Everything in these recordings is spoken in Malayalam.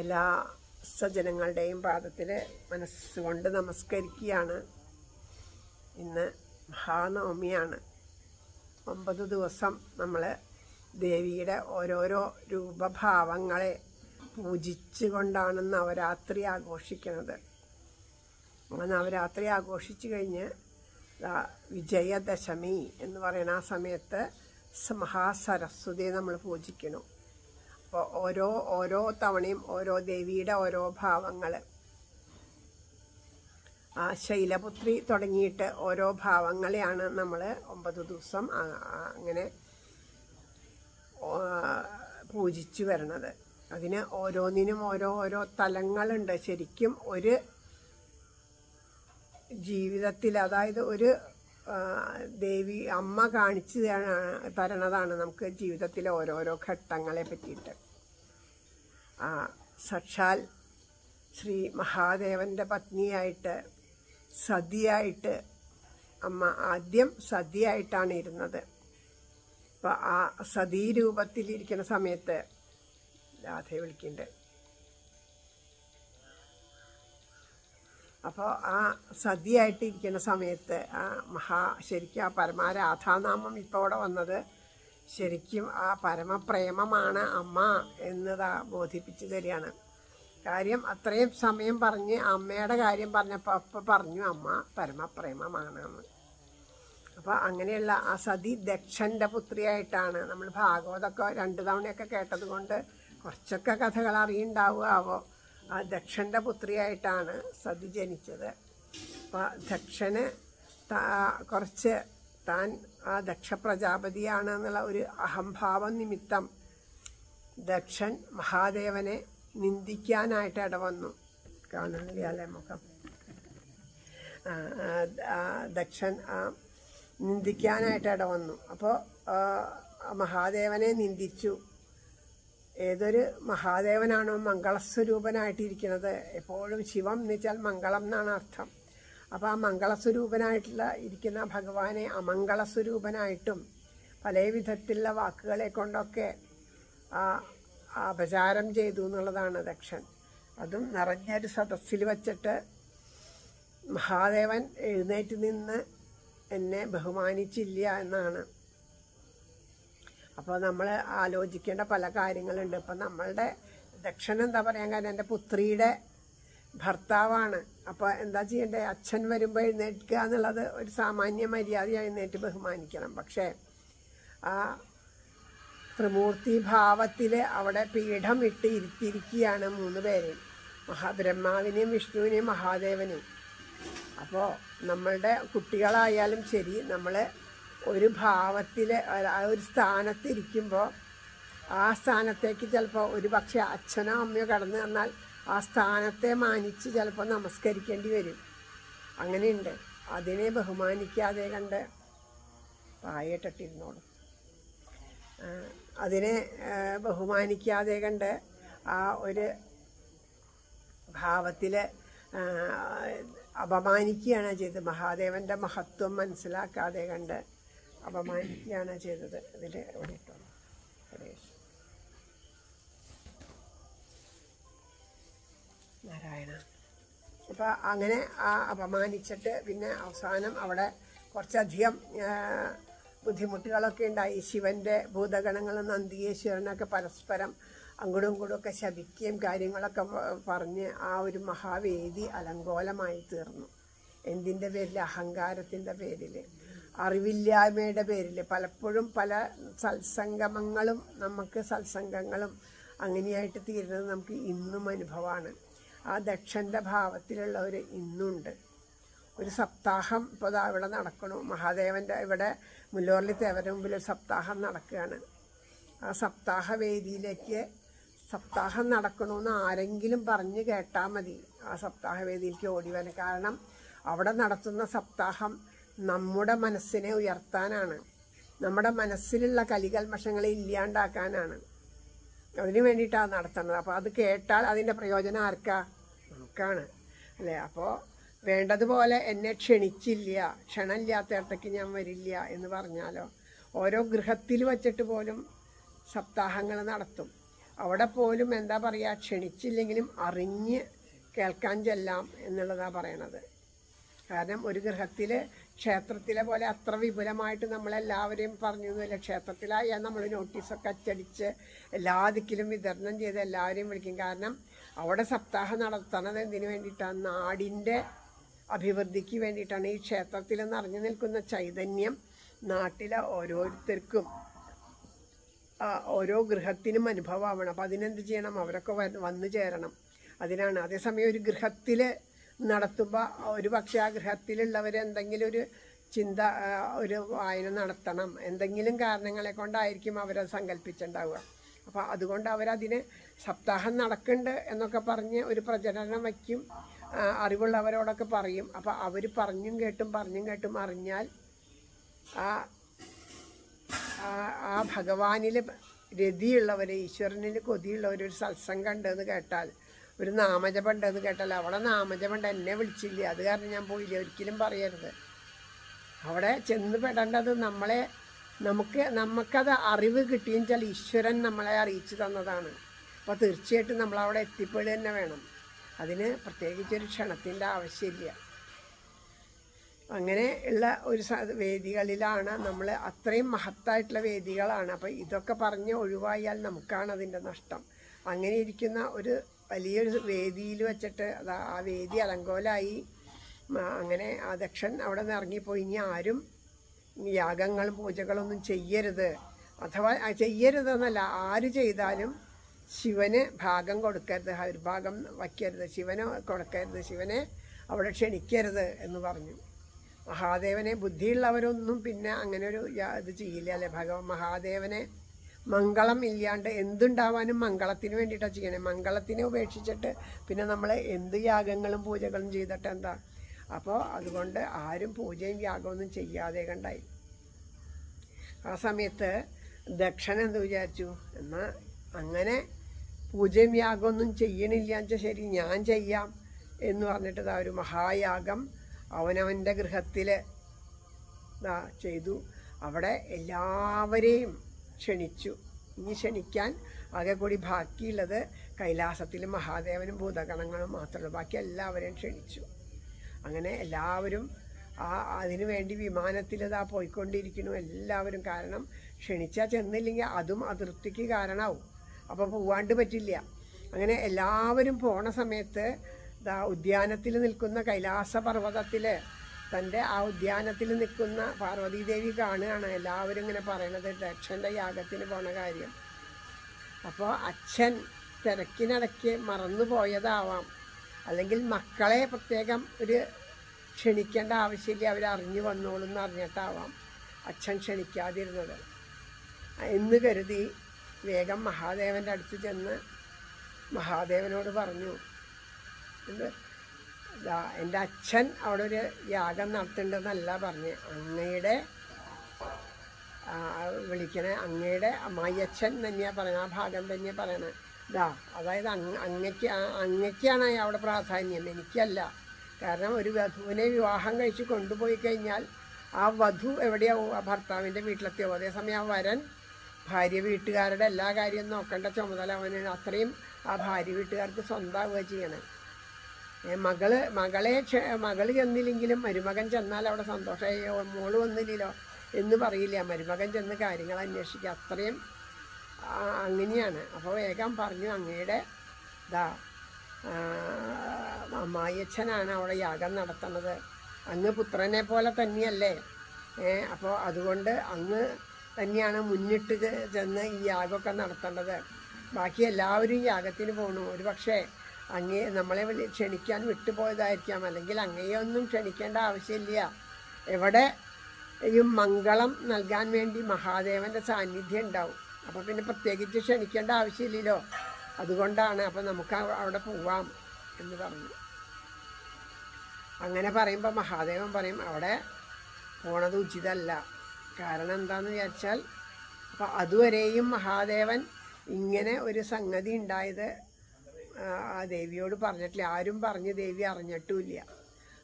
എല്ലാ സജ്ജനങ്ങളുടെയും പാദത്തിൽ മനസ്സുകൊണ്ട് നമസ്കരിക്കുകയാണ്. ഇന്ന് മഹാനവമിയാണ്. ഒമ്പത് ദിവസം നമ്മൾ ദേവിയുടെ ഓരോരോ രൂപഭാവങ്ങളെ പൂജിച്ചുകൊണ്ടാണ് നവരാത്രി ആഘോഷിക്കുന്നത്. നവരാത്രി ആഘോഷിച്ചു കഴിഞ്ഞ് വിജയദശമി എന്ന് പറയുന്ന ആ സമയത്ത് മഹാസരസ്വതിയെ നമ്മൾ പൂജിക്കണം അപ്പോൾ ഓരോ ഓരോ തവണയും ഓരോ ദേവിയുടെ ഓരോ ഭാവങ്ങൾ ആ ശൈലപുത്രി തുടങ്ങിയിട്ട് ഓരോ ഭാവങ്ങളെയാണ് നമ്മൾ ഒമ്പത് ദിവസം അങ്ങനെ പൂജിച്ചു വരണത്. അതിന് ഓരോന്നിനും ഓരോ ഓരോ തലങ്ങളുണ്ട്. ശരിക്കും ഒരു ജീവിതത്തിൽ അതായത് ഒരു ദേവി അമ്മ കാണിച്ചു തരണ- തരണതാണ് നമുക്ക് ജീവിതത്തിലെ ഓരോരോ ഘട്ടങ്ങളെ പറ്റിയിട്ട്. സക്ഷാൽ ശ്രീ മഹാദേവന്റെ പത്നിയായിട്ട് സതിയായിട്ട് അമ്മ ആദ്യം സതിയായിട്ടാണ് ഇരുന്നത്. അപ്പോൾ ആ സതീ രൂപത്തിലിരിക്കുന്ന സമയത്ത് രാധയെ വിളിക്കുന്നുണ്ട് അപ്പോൾ ആ സതിയായിട്ടിരിക്കുന്ന സമയത്ത് ആ മഹാ ശരിക്കും ആ പരമാരാധാനാമം ഇപ്പോൾ അവിടെ വന്നത് ശരിക്കും ആ പരമപ്രേമമാണ് അമ്മ എന്നതാ ബോധിപ്പിച്ചു തരികയാണ്. കാര്യം അത്രയും സമയം പറഞ്ഞ് അമ്മയുടെ കാര്യം പറഞ്ഞപ്പോൾ അപ്പം പറഞ്ഞു അമ്മ പരമപ്രേമമാണ് എന്ന്. അപ്പോൾ അങ്ങനെയുള്ള ആ സതി ദക്ഷന്റെ പുത്രിയായിട്ടാണ് നമ്മൾ ഭാഗവതമൊക്കെ രണ്ട് തവണയൊക്കെ കേട്ടത് കൊണ്ട് കുറച്ചൊക്കെ കഥകൾ അറിയുണ്ടാവുകയാവോ ആ ദക്ഷന്റെ പുത്രിയായിട്ടാണ് സതി ജനിച്ചത്. അപ്പോൾ ദക്ഷന് കുറച്ച് താൻ ആ ദക്ഷ പ്രജാപതിയാണ് എന്നുള്ള ഒരു അഹംഭാവം നിമിത്തം ദക്ഷൻ മഹാദേവനെ നിന്ദിക്കാനായിട്ട് ഇടവന്നു. കാണുന്നില്ലേ മുഖം? ദക്ഷൻ നിന്ദിക്കാനായിട്ട് ഇടവന്നു. അപ്പോൾ മഹാദേവനെ നിന്ദിച്ചു. ഏതൊരു മഹാദേവനാണോ മംഗളസ്വരൂപനായിട്ടിരിക്കുന്നത്? എപ്പോഴും ശിവം എന്ന് വെച്ചാൽ മംഗളം എന്നാണ് അർത്ഥം. അപ്പോൾ ആ മംഗളസ്വരൂപനായിട്ടുള്ള ഇരിക്കുന്ന ഭഗവാനെ അമംഗളസ്വരൂപനായിട്ടും പല വിധത്തിലുള്ള വാക്കുകളെ കൊണ്ടൊക്കെ അപചാരം ചെയ്തു എന്നുള്ളതാണ് ദക്ഷൻ. അതും നിറഞ്ഞൊരു സദസ്സിൽ വച്ചിട്ട് മഹാദേവൻ എഴുന്നേറ്റ് നിന്ന് എന്നെ ബഹുമാനിച്ചില്ല എന്നാണ്. അപ്പോൾ നമ്മൾ ആലോചിക്കേണ്ട പല കാര്യങ്ങളുണ്ട്. ഇപ്പം നമ്മളുടെ ദക്ഷൻ എന്താ പറയാൻ കാരണം? എന്റെ പുത്രിയുടെ ഭർത്താവാണ്. അപ്പോൾ എന്താ ചെയ്യേണ്ടത് അച്ഛൻ വരുമ്പോൾ എഴുന്നേൽക്കുക എന്നുള്ളത് ഒരു സാമാന്യ മര്യാദ എഴുന്നേറ്റ് ബഹുമാനിക്കണം. പക്ഷേ ആ ത്രിമൂർത്തി ഭാവത്തിൽ അവിടെ പീഠം ഇട്ട് ഇരുത്തിയിരിക്കുകയാണ് മൂന്ന് പേരെയും മഹാബ്രഹ്മാവിനെയും വിഷ്ണുവിനെയും മഹാദേവനെയും. അപ്പോൾ നമ്മളുടെ കുട്ടികളായാലും ശരി നമ്മൾ ഒരു ഭാവത്തിൽ ഒരു സ്ഥാനത്തിരിക്കുമ്പോൾ ആ സ്ഥാനത്തേക്ക് ചിലപ്പോൾ ഒരു പക്ഷേ അച്ഛനോ അമ്മയോ കടന്നു വന്നാൽ ആ സ്ഥാനത്തെ മാനിച്ച് ചിലപ്പോൾ നമസ്കരിക്കേണ്ടി വരും. അങ്ങനെയുണ്ട്. അതിനെ ബഹുമാനിക്കാതെ കണ്ട് പായട്ടിരുന്നോളും അതിനെ ബഹുമാനിക്കാതെ കണ്ട് ആ ഒരു ഭാവത്തിൽ അപമാനിക്കുകയാണ് ചെയ്തത്. മഹാദേവന്റെ മഹത്വം മനസ്സിലാക്കാതെ കണ്ട് അപമാനിക്കുകയാണ് ചെയ്തത്. ഇതിൽ നാരായണ. അപ്പം അങ്ങനെ ആ അപമാനിച്ചിട്ട് പിന്നെ അവസാനം അവിടെ കുറച്ചധികം ബുദ്ധിമുട്ടുകളൊക്കെ ഉണ്ടായി. ശിവന്റെ ഭൂതഗണങ്ങളും നന്ദികേശ്വരനൊക്കെ പരസ്പരം അങ്ങോട്ടും ഇങ്ങോട്ടും ഒക്കെ ശപിക്കുകയും കാര്യങ്ങളൊക്കെ പറഞ്ഞ് ആ ഒരു മഹാവേദി അലങ്കോലമായി തീർന്നു. എന്തിന്റെ പേരിൽ അഹങ്കാരത്തിന്റെ പേരിൽ അറിവില്ലായ്മയുടെ പേരിൽ പലപ്പോഴും പല സത്സംഗമങ്ങളും നമുക്ക് സത്സംഗങ്ങളും അങ്ങനെയായിട്ട് തീരുന്നത് നമുക്ക് ഇന്നും അനുഭവമാണ്. ആ ദക്ഷന്റെ ഭാവത്തിലുള്ളവർ ഇന്നുണ്ട്. ഒരു സപ്താഹം ഇപ്പോൾ ദാ ഇവിടെ നടക്കണു. മഹാദേവന്റെ ഇവിടെ മുല്ലോർലി തേവരുടെ മുമ്പിൽ ഒരു സപ്താഹം നടക്കുകയാണ്. ആ സപ്താഹ വേദിയിലേക്ക് സപ്താഹം നടക്കണമെന്ന് ആരെങ്കിലും പറഞ്ഞ് കേട്ടാൽ മതി. ആ സപ്താഹ വേദിയിലേക്ക് ഓടി കാരണം അവിടെ നടത്തുന്ന സപ്താഹം നമ്മുടെ മനസ്സിനെ ഉയർത്താനാണ്. നമ്മുടെ മനസ്സിലുള്ള കലികൽമഷങ്ങളെ ഇല്ലാണ്ടാക്കാനാണ്. അതിന് വേണ്ടിയിട്ടാണ് നടത്തുന്നത്. അപ്പോൾ അത് കേട്ടാൽ അതിന്റെ പ്രയോജനം ആർക്കാ? നമുക്കാണ് അല്ലേ? അപ്പോൾ വേണ്ടതുപോലെ എന്നെ ക്ഷണിച്ചില്ല ക്ഷണമില്ലാത്തയിടത്തേക്ക് ഞാൻ വരില്ല എന്ന് പറഞ്ഞാലോ ഓരോ ഗൃഹത്തിൽ വച്ചിട്ട് പോലും സപ്താഹങ്ങൾ നടത്തും. അവിടെ പോലും എന്താ പറയുക ക്ഷണിച്ചില്ലെങ്കിലും അറിഞ്ഞ് കേൾക്കാൻ ചെല്ലാം എന്നുള്ളതാണ് പറയണത്. കാരണം ഒരു ഗൃഹത്തിൽ ക്ഷേത്രത്തിലെ പോലെ അത്ര വിപുലമായിട്ട് നമ്മളെല്ലാവരെയും പറഞ്ഞു എന്നല്ല ക്ഷേത്രത്തിലായാൽ നമ്മൾ നോട്ടീസൊക്കെ അച്ചടിച്ച് എല്ലാ ദിക്കിലും വിതരണം ചെയ്ത് എല്ലാവരെയും വിളിക്കും. കാരണം അവിടെ സപ്താഹം നടത്തണത് എന്തിനു വേണ്ടിയിട്ടാണ് നാടിന്റെ അഭിവൃദ്ധിക്ക് വേണ്ടിയിട്ടാണ് ഈ ക്ഷേത്രത്തിൽ നിറഞ്ഞു നിൽക്കുന്ന ചൈതന്യം നാട്ടിലെ ഓരോരുത്തർക്കും ഓരോ ഗൃഹത്തിനും അനുഭവമാവണം. അപ്പം അതിനെന്ത് ചെയ്യണം? അവരൊക്കെ വന്നു ചേരണം. അതിനാണ്. അതേസമയം ഒരു ഗൃഹത്തിൽ നടത്തുമ്പോൾ ഒരു പക്ഷേ ആ ഗൃഹത്തിലുള്ളവർ എന്തെങ്കിലും ഒരു ചിന്ത ഒരു വായന നടത്തണം. എന്തെങ്കിലും കാരണങ്ങളെ കൊണ്ടായിരിക്കും അവരത് സങ്കല്പിച്ചിട്ടുണ്ടാവുക അപ്പോൾ അതുകൊണ്ട് അവരതിന് സപ്താഹം നടക്കുന്നുണ്ട് എന്നൊക്കെ പറഞ്ഞ് ഒരു പ്രചരണം വയ്ക്കും. അറിവുള്ളവരോടൊക്കെ പറയും. അപ്പോൾ അവർ പറഞ്ഞും കേട്ടും പറഞ്ഞും കേട്ടും അറിഞ്ഞാൽ ആ- ആ ഭഗവാനിൽ രതിയുള്ളവർ ഈശ്വരനിൽ കൊതിയുള്ളവർ ഒരു സത്സംഗം ഉണ്ടെന്ന് കേട്ടാൽ ഒരു നാമജപം ഉണ്ടെന്ന് കേട്ടാൽ അവിടെ നാമജപമുണ്ട് എന്നെ വിളിച്ചില്ല? അത് കാരണം ഞാൻ പോയില്ല? ഒരിക്കലും പറയരുത്. അവിടെ ചെന്ന് പെടേണ്ടത് നമ്മളെ നമുക്ക് നമുക്കത് അറിവ് കിട്ടിയെന്ന് വെച്ചാൽ ഈശ്വരൻ നമ്മളെ അറിയിച്ചു തന്നതാണ്. അപ്പോൾ തീർച്ചയായിട്ടും നമ്മളവിടെ എത്തിപ്പെടുക തന്നെ വേണം. അതിന് പ്രത്യേകിച്ചൊരു ക്ഷണത്തിന്റെ ആവശ്യമില്ല. അങ്ങനെ ഉള്ള ഒരു വേദികളിലാണ് നമ്മൾ അത്രയും മഹത്തായിട്ടുള്ള വേദികളാണ്. അപ്പോൾ ഇതൊക്കെ പറഞ്ഞ് ഒഴിവായാൽ നമുക്കാണ് അതിന്റെ നഷ്ടം. അങ്ങനെ ഇരിക്കുന്ന ഒരു വലിയൊരു വേദിയിൽ വെച്ചിട്ട് അതാ ആ വേദി അലങ്കോലായി. അങ്ങനെ ആ ദക്ഷൻ അവിടെ നിന്ന് ഇറങ്ങിപ്പോയി. ഇനി ആരും യാഗങ്ങളും പൂജകളൊന്നും ചെയ്യരുത്. അഥവാ ചെയ്യരുതെന്നല്ല ആര് ചെയ്താലും ശിവന് ഭാഗം കൊടുക്കരുത്. ഒരു ഭാഗം വയ്ക്കരുത്. ശിവന് കൊടുക്കരുത്. ശിവനെ അവിടെ ക്ഷണിക്കരുത് എന്ന് പറഞ്ഞു. മഹാദേവനെ ബുദ്ധിയുള്ളവരൊന്നും പിന്നെ അങ്ങനെ ഒരു ഇത് ചെയ്യില്ല അല്ലേ? ഭഗവാൻ മഹാദേവനെ മംഗളം ഇല്ലാണ്ട് എന്തുണ്ടാവാനും മംഗളത്തിന് വേണ്ടിയിട്ടാണ് ചെയ്യണേ. മംഗളത്തിനെ ഉപേക്ഷിച്ചിട്ട് പിന്നെ നമ്മൾ എന്ത് യാഗങ്ങളും പൂജകളും ചെയ്തിട്ട് എന്താ അപ്പോൾ അതുകൊണ്ട് ആരും പൂജയും യാഗമൊന്നും ചെയ്യാതെ കണ്ടായി. ആ സമയത്ത് ദക്ഷൻ എന്ത് വിചാരിച്ചു? എന്നാൽ അങ്ങനെ പൂജയും യാഗമൊന്നും ചെയ്യണില്ല വെച്ചാൽ ശരി ഞാൻ ചെയ്യാം എന്ന് പറഞ്ഞിട്ട് ആ ഒരു മഹായാഗം അവനവന്റെ ഗൃഹത്തിൽ ചെയ്തു. അവിടെ എല്ലാവരെയും ക്ഷണിച്ചു. ഇനി ക്ഷണിക്കാൻ ആകെ കൂടി ബാക്കിയുള്ളത് കൈലാസത്തിൽ മഹാദേവനും ഭൂതഗണങ്ങളും മാത്രമേ ബാക്കി എല്ലാവരെയും ക്ഷണിച്ചു. അങ്ങനെ എല്ലാവരും ആ അതിനു വേണ്ടി വിമാനത്തിൽ ഇതാ പോയിക്കൊണ്ടിരിക്കുന്നു എല്ലാവരും. കാരണം ക്ഷണിച്ചാൽ ചെന്നില്ലെങ്കിൽ അതും അതിർത്തിക്ക് കാരണമാവും അപ്പോൾ പോവാണ്ട് പറ്റില്ല. അങ്ങനെ എല്ലാവരും പോണ സമയത്ത് ദാ ഉദ്യാനത്തിൽ നിൽക്കുന്ന കൈലാസ പർവതത്തിൽ തന്റെ ആ ഉദ്യാനത്തിൽ നിൽക്കുന്ന പാർവതീദേവി കാണുകയാണ്. എല്ലാവരും ഇങ്ങനെ പറയണത് ദക്ഷന്റെ യാഗത്തിന് പോണ കാര്യം. അപ്പോൾ അച്ഛൻ തിരക്കിനിടയ്ക്ക് മറന്നു പോയതാവാം അല്ലെങ്കിൽ മക്കളെ പ്രത്യേകം ഒരു ക്ഷണിക്കേണ്ട ആവശ്യമില്ല. അവർ അറിഞ്ഞു വന്നോളും എന്ന് അറിഞ്ഞിട്ടാവാം അച്ഛൻ ക്ഷണിക്കാതിരുന്നത്. എന്ന് കരുതി വേഗം മഹാദേവന്റെ അടുത്ത് ചെന്ന് മഹാദേവനോട് പറഞ്ഞു എന്റെ അച്ഛൻ അവിടെ ഒരു യാഗം നടത്തുന്നുണ്ടെന്നല്ല പറഞ്ഞ് അങ്ങയുടെ വിളിക്കണേ അങ്ങയുടെ അമ്മായിയച്ഛൻ തന്നെയാണ് പറയണത് ആ ഭാഗം തന്നെയാണ് പറയണത് ഇതാ അതായത് അങ്ങ അങ്ങയ്ക്ക് ആ- അങ്ങയ്ക്കാണ് അവിടെ പ്രാധാന്യം. എനിക്കല്ല. കാരണം ഒരു വധുവിനെ വിവാഹം കഴിച്ച് കൊണ്ടുപോയി കഴിഞ്ഞാൽ ആ വധു എവിടെയാവും ആ ഭർത്താവിന്റെ വീട്ടിലെത്തിയോ? അതേസമയം ആ വരൻ ഭാര്യ വീട്ടുകാരുടെ എല്ലാ കാര്യവും നോക്കേണ്ട ചുമതല അവനാണ് അത്രയും ആ ഭാര്യ വീട്ടുകാർക്ക് സ്വന്തമാവുക ചെയ്യണം. മകൾ മകളെ മകൾ ചെന്നില്ലെങ്കിലും മരുമകൻ ചെന്നാൽ അവിടെ സന്തോഷമായി. മോൾ വന്നില്ലല്ലോ എന്ന് പറയില്ല. മരുമകൻ ചെന്ന് കാര്യങ്ങൾ അന്വേഷിക്കുക. അത്രയും അങ്ങനെയാണ്. അപ്പോൾ വേഗം പറഞ്ഞു അങ്ങയുടെ ഇതാ അമ്മായിയച്ഛനാണ് അവിടെ യാഗം നടത്തുന്നത്. അങ്ങ് പുത്രനെ പോലെ തന്നെയല്ലേ? അപ്പോൾ അതുകൊണ്ട് അങ്ങ് തന്നെയാണ് മുന്നിട്ട് ചെന്ന് ഈ യാഗമൊക്കെ നടത്തേണ്ടത്. ബാക്കി എല്ലാവരും യാഗത്തിന് പോകണു ഒരു പക്ഷേ അങ്ങേ നമ്മളെ ക്ഷണിക്കാൻ വിട്ടുപോയതായിരിക്കാം. അല്ലെങ്കിൽ അങ്ങയൊന്നും ക്ഷണിക്കേണ്ട ആവശ്യമില്ല. എവിടെയും മംഗളം നൽകാൻ വേണ്ടി മഹാദേവന്റെ സാന്നിധ്യം ഉണ്ടാവും. അപ്പോൾ പിന്നെ പ്രത്യേകിച്ച് ക്ഷണിക്കേണ്ട ആവശ്യമില്ലല്ലോ. അതുകൊണ്ടാണ് അപ്പോൾ നമുക്ക് അവിടെ പോവാം എന്ന് പറഞ്ഞു. അങ്ങനെ പറയുമ്പോൾ മഹാദേവൻ പറയും അവിടെ പോണത് ഉചിതല്ല. കാരണം എന്താണെന്ന് വിചാരിച്ചാൽ അപ്പോൾ അതുവരെയും മഹാദേവൻ ഇങ്ങനെ ഒരു സംഗതി ഉണ്ടായത് ആ ദേവിയോട് പറഞ്ഞിട്ടില്ല. ആരും പറഞ്ഞ് ദേവി അറിഞ്ഞിട്ടുമില്ല.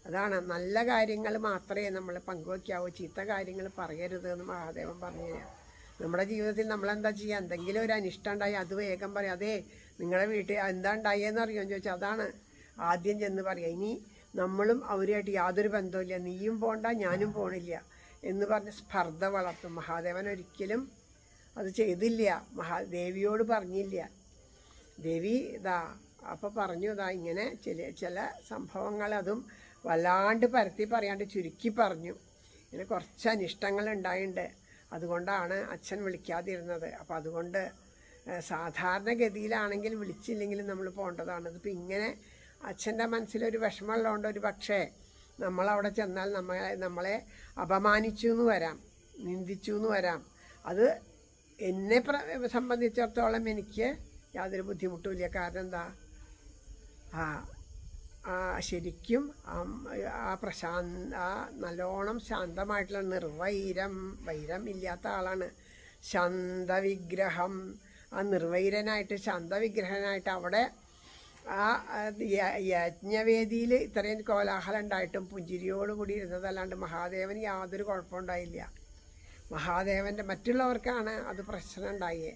അതാണ്. നല്ല കാര്യങ്ങൾ മാത്രമേ നമ്മൾ പങ്കുവയ്ക്കാവൂ ചീത്ത കാര്യങ്ങൾ പറയരുത് എന്ന് മഹാദേവൻ പറഞ്ഞു തരാം നമ്മുടെ ജീവിതത്തിൽ നമ്മൾ എന്താ ചെയ്യുക എന്തെങ്കിലും ഒരു അനിഷ്ടം ഉണ്ടായി അത് വേഗം പറയാം. അതേ നിങ്ങളുടെ വീട്ടിൽ എന്താ ഉണ്ടായെന്ന് അറിയുമെന്ന് ചോദിച്ചാൽ അതാണ് ആദ്യം ചെന്ന് പറയുക ഇനി നമ്മളും അവരുമായിട്ട് യാതൊരു ബന്ധവുമില്ല. നീയും പോണ്ട ഞാനും പോണില്ല എന്ന് പറഞ്ഞ് സ്പർദ്ധ വളർത്തും. മഹാദേവൻ ഒരിക്കലും അത് ചെയ്തില്ല. മഹാദേവിയോട് പറഞ്ഞില്ല. ദേവി ഇതാ അപ്പോൾ പറഞ്ഞു ഇതാ ഇങ്ങനെ ചില ചില സംഭവങ്ങൾ അതും വല്ലാണ്ട് പരത്തി പറയാണ്ട് ചുരുക്കി പറഞ്ഞു. ഇങ്ങനെ കുറച്ച് അനിഷ്ടങ്ങൾ ഉണ്ടായിട്ടുണ്ട് അതുകൊണ്ടാണ് അച്ഛൻ വിളിക്കാതിരുന്നത്. അപ്പോൾ അതുകൊണ്ട് സാധാരണഗതിയിലാണെങ്കിൽ വിളിച്ചില്ലെങ്കിലും നമ്മൾ പോകേണ്ടതാണ് ഇതിപ്പോൾ ഇങ്ങനെ അച്ഛന്റെ മനസ്സിലൊരു വിഷമമുള്ളതുകൊണ്ട് ഒരു പക്ഷേ നമ്മളവിടെ ചെന്നാൽ നമ്മളെ നമ്മളെ അപമാനിച്ചു എന്ന് വരാം നിന്ദിച്ചു എന്ന് വരാം. അത് എന്നെ പ്ര- സംബന്ധിച്ചിടത്തോളം എനിക്ക് യാതൊരു ബുദ്ധിമുട്ടുമില്ല കാരണം എന്താ? ആ ശരിക്കും ആ- പ്രശാന്ത ആ നല്ലോണം ശാന്തമായിട്ടുള്ള നിർവൈരം വൈരം ഇല്ലാത്ത ആളാണ്. ശാന്തവിഗ്രഹം ആ നിർവൈരനായിട്ട് ശാന്തവിഗ്രഹനായിട്ട് അവിടെ ആ യജ്ഞവേദിയിൽ ഇത്രയും കോലാഹലം ഉണ്ടായിട്ടും പുഞ്ചിരിയോടുകൂടി ഇരുന്നതല്ലാണ്ട് മഹാദേവന് യാതൊരു കുഴപ്പമുണ്ടായില്ല മഹാദേവന്റെ മറ്റുള്ളവർക്കാണ് അത് പ്രശ്നം ഉണ്ടായേ.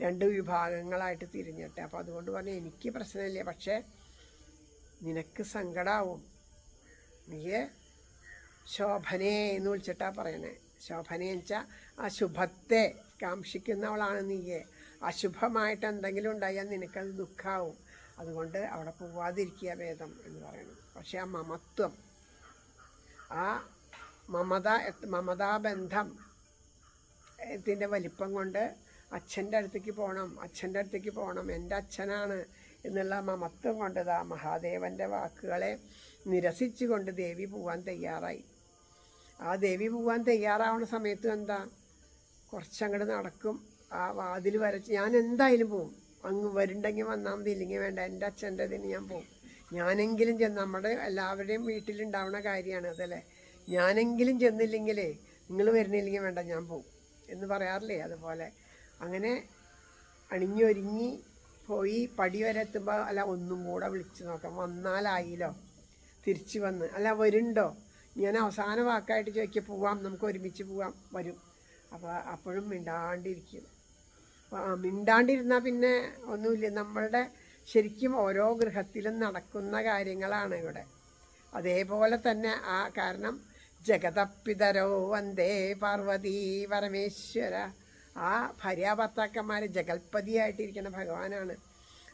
രണ്ട് വിഭാഗങ്ങളായിട്ട് തിരിഞ്ഞിട്ട്. അപ്പോൾ അതുകൊണ്ട് പറഞ്ഞാൽ എനിക്ക് പ്രശ്നമില്ല. പക്ഷേ നിനക്ക് സങ്കടാവും. നീയെ ശോഭനേ എന്ന് വിളിച്ചിട്ടാ പറയണേ. ശോഭനെ വെച്ചാൽ അശുഭത്തെ ശുഭത്തെ കാക്ഷിക്കുന്നവളാണ് നീയെ. അശുഭമായിട്ട് എന്തെങ്കിലും ഉണ്ടായാൽ നിനക്കത് ദുഃഖാവും. അതുകൊണ്ട് അവിടെ പോവാതിരിക്കുക വേദം എന്ന് പറയുന്നു. പക്ഷേ ആ മമത്വം ആ മമത മമതാബന്ധം ത്തിന്റെ വലിപ്പം കൊണ്ട് അച്ഛന്റെ അടുത്തേക്ക് പോകണം അച്ഛന്റെ അടുത്തേക്ക് പോകണം. എന്റെ അച്ഛനാണ് എന്നുള്ള മമത്വം കൊണ്ട് ആ മഹാദേവന്റെ വാക്കുകളെ നിരസിച്ചുകൊണ്ട് ദേവി പോവാൻ തയ്യാറായി. ആ ദേവി പോവാൻ തയ്യാറാവുന്ന സമയത്ത് എന്താ? കുറച്ചങ്ങോട്ട് നടക്കും. ആ വാതിൽ വരച്ച് ഞാൻ എന്തായാലും പോവും. അങ്ങ് വരുണ്ടെങ്കിൽ വന്നാൽ മതി ഇല്ലെങ്കിൽ വേണ്ട. എന്റെ അച്ഛന്റെ ഇതിന് ഞാൻ പോവും. ഞാനെങ്കിലും ചെന്ന് നമ്മുടെ എല്ലാവരുടെയും വീട്ടിലുണ്ടാവുന്ന കാര്യമാണ് അതല്ലേ? ഞാനെങ്കിലും ചെന്നില്ലെങ്കിലേ നിങ്ങൾ വരുന്നില്ലെങ്കിൽ വേണ്ട ഞാൻ പോവും എന്ന് പറയാറില്ലേ അതുപോലെ? അങ്ങനെ അണിഞ്ഞൊരുങ്ങി പോയി പടി വരെ എത്തുമ്പോൾ അല്ല ഒന്നും കൂടെ വിളിച്ചു നോക്കാം. വന്നാലായില്ലോ? തിരിച്ചു വന്ന്. അല്ല വരുന്നുണ്ടോ ഞാൻ അവസാന വാക്കായിട്ട് ചോദിക്കുക പോവാം നമുക്ക് ഒരുമിച്ച് പോവാം. വരും. അപ്പോൾ അപ്പോഴും മിണ്ടാണ്ടിരിക്കും. മിണ്ടാണ്ടിരുന്നാൽ പിന്നെ ഒന്നുമില്ല. നമ്മളുടെ ശരിക്കും ഓരോ ഗൃഹത്തിലും നടക്കുന്ന കാര്യങ്ങളാണ് ഇവിടെ. അതേപോലെ തന്നെ ആ കാരണം ജഗതപ്പിതരോ വന്ദേ പാർവതി പരമേശ്വര. ആ ഭാര്യാഭർത്താക്കന്മാർ ജഗൽപതിയായിട്ടിരിക്കുന്ന ഭഗവാനാണ്.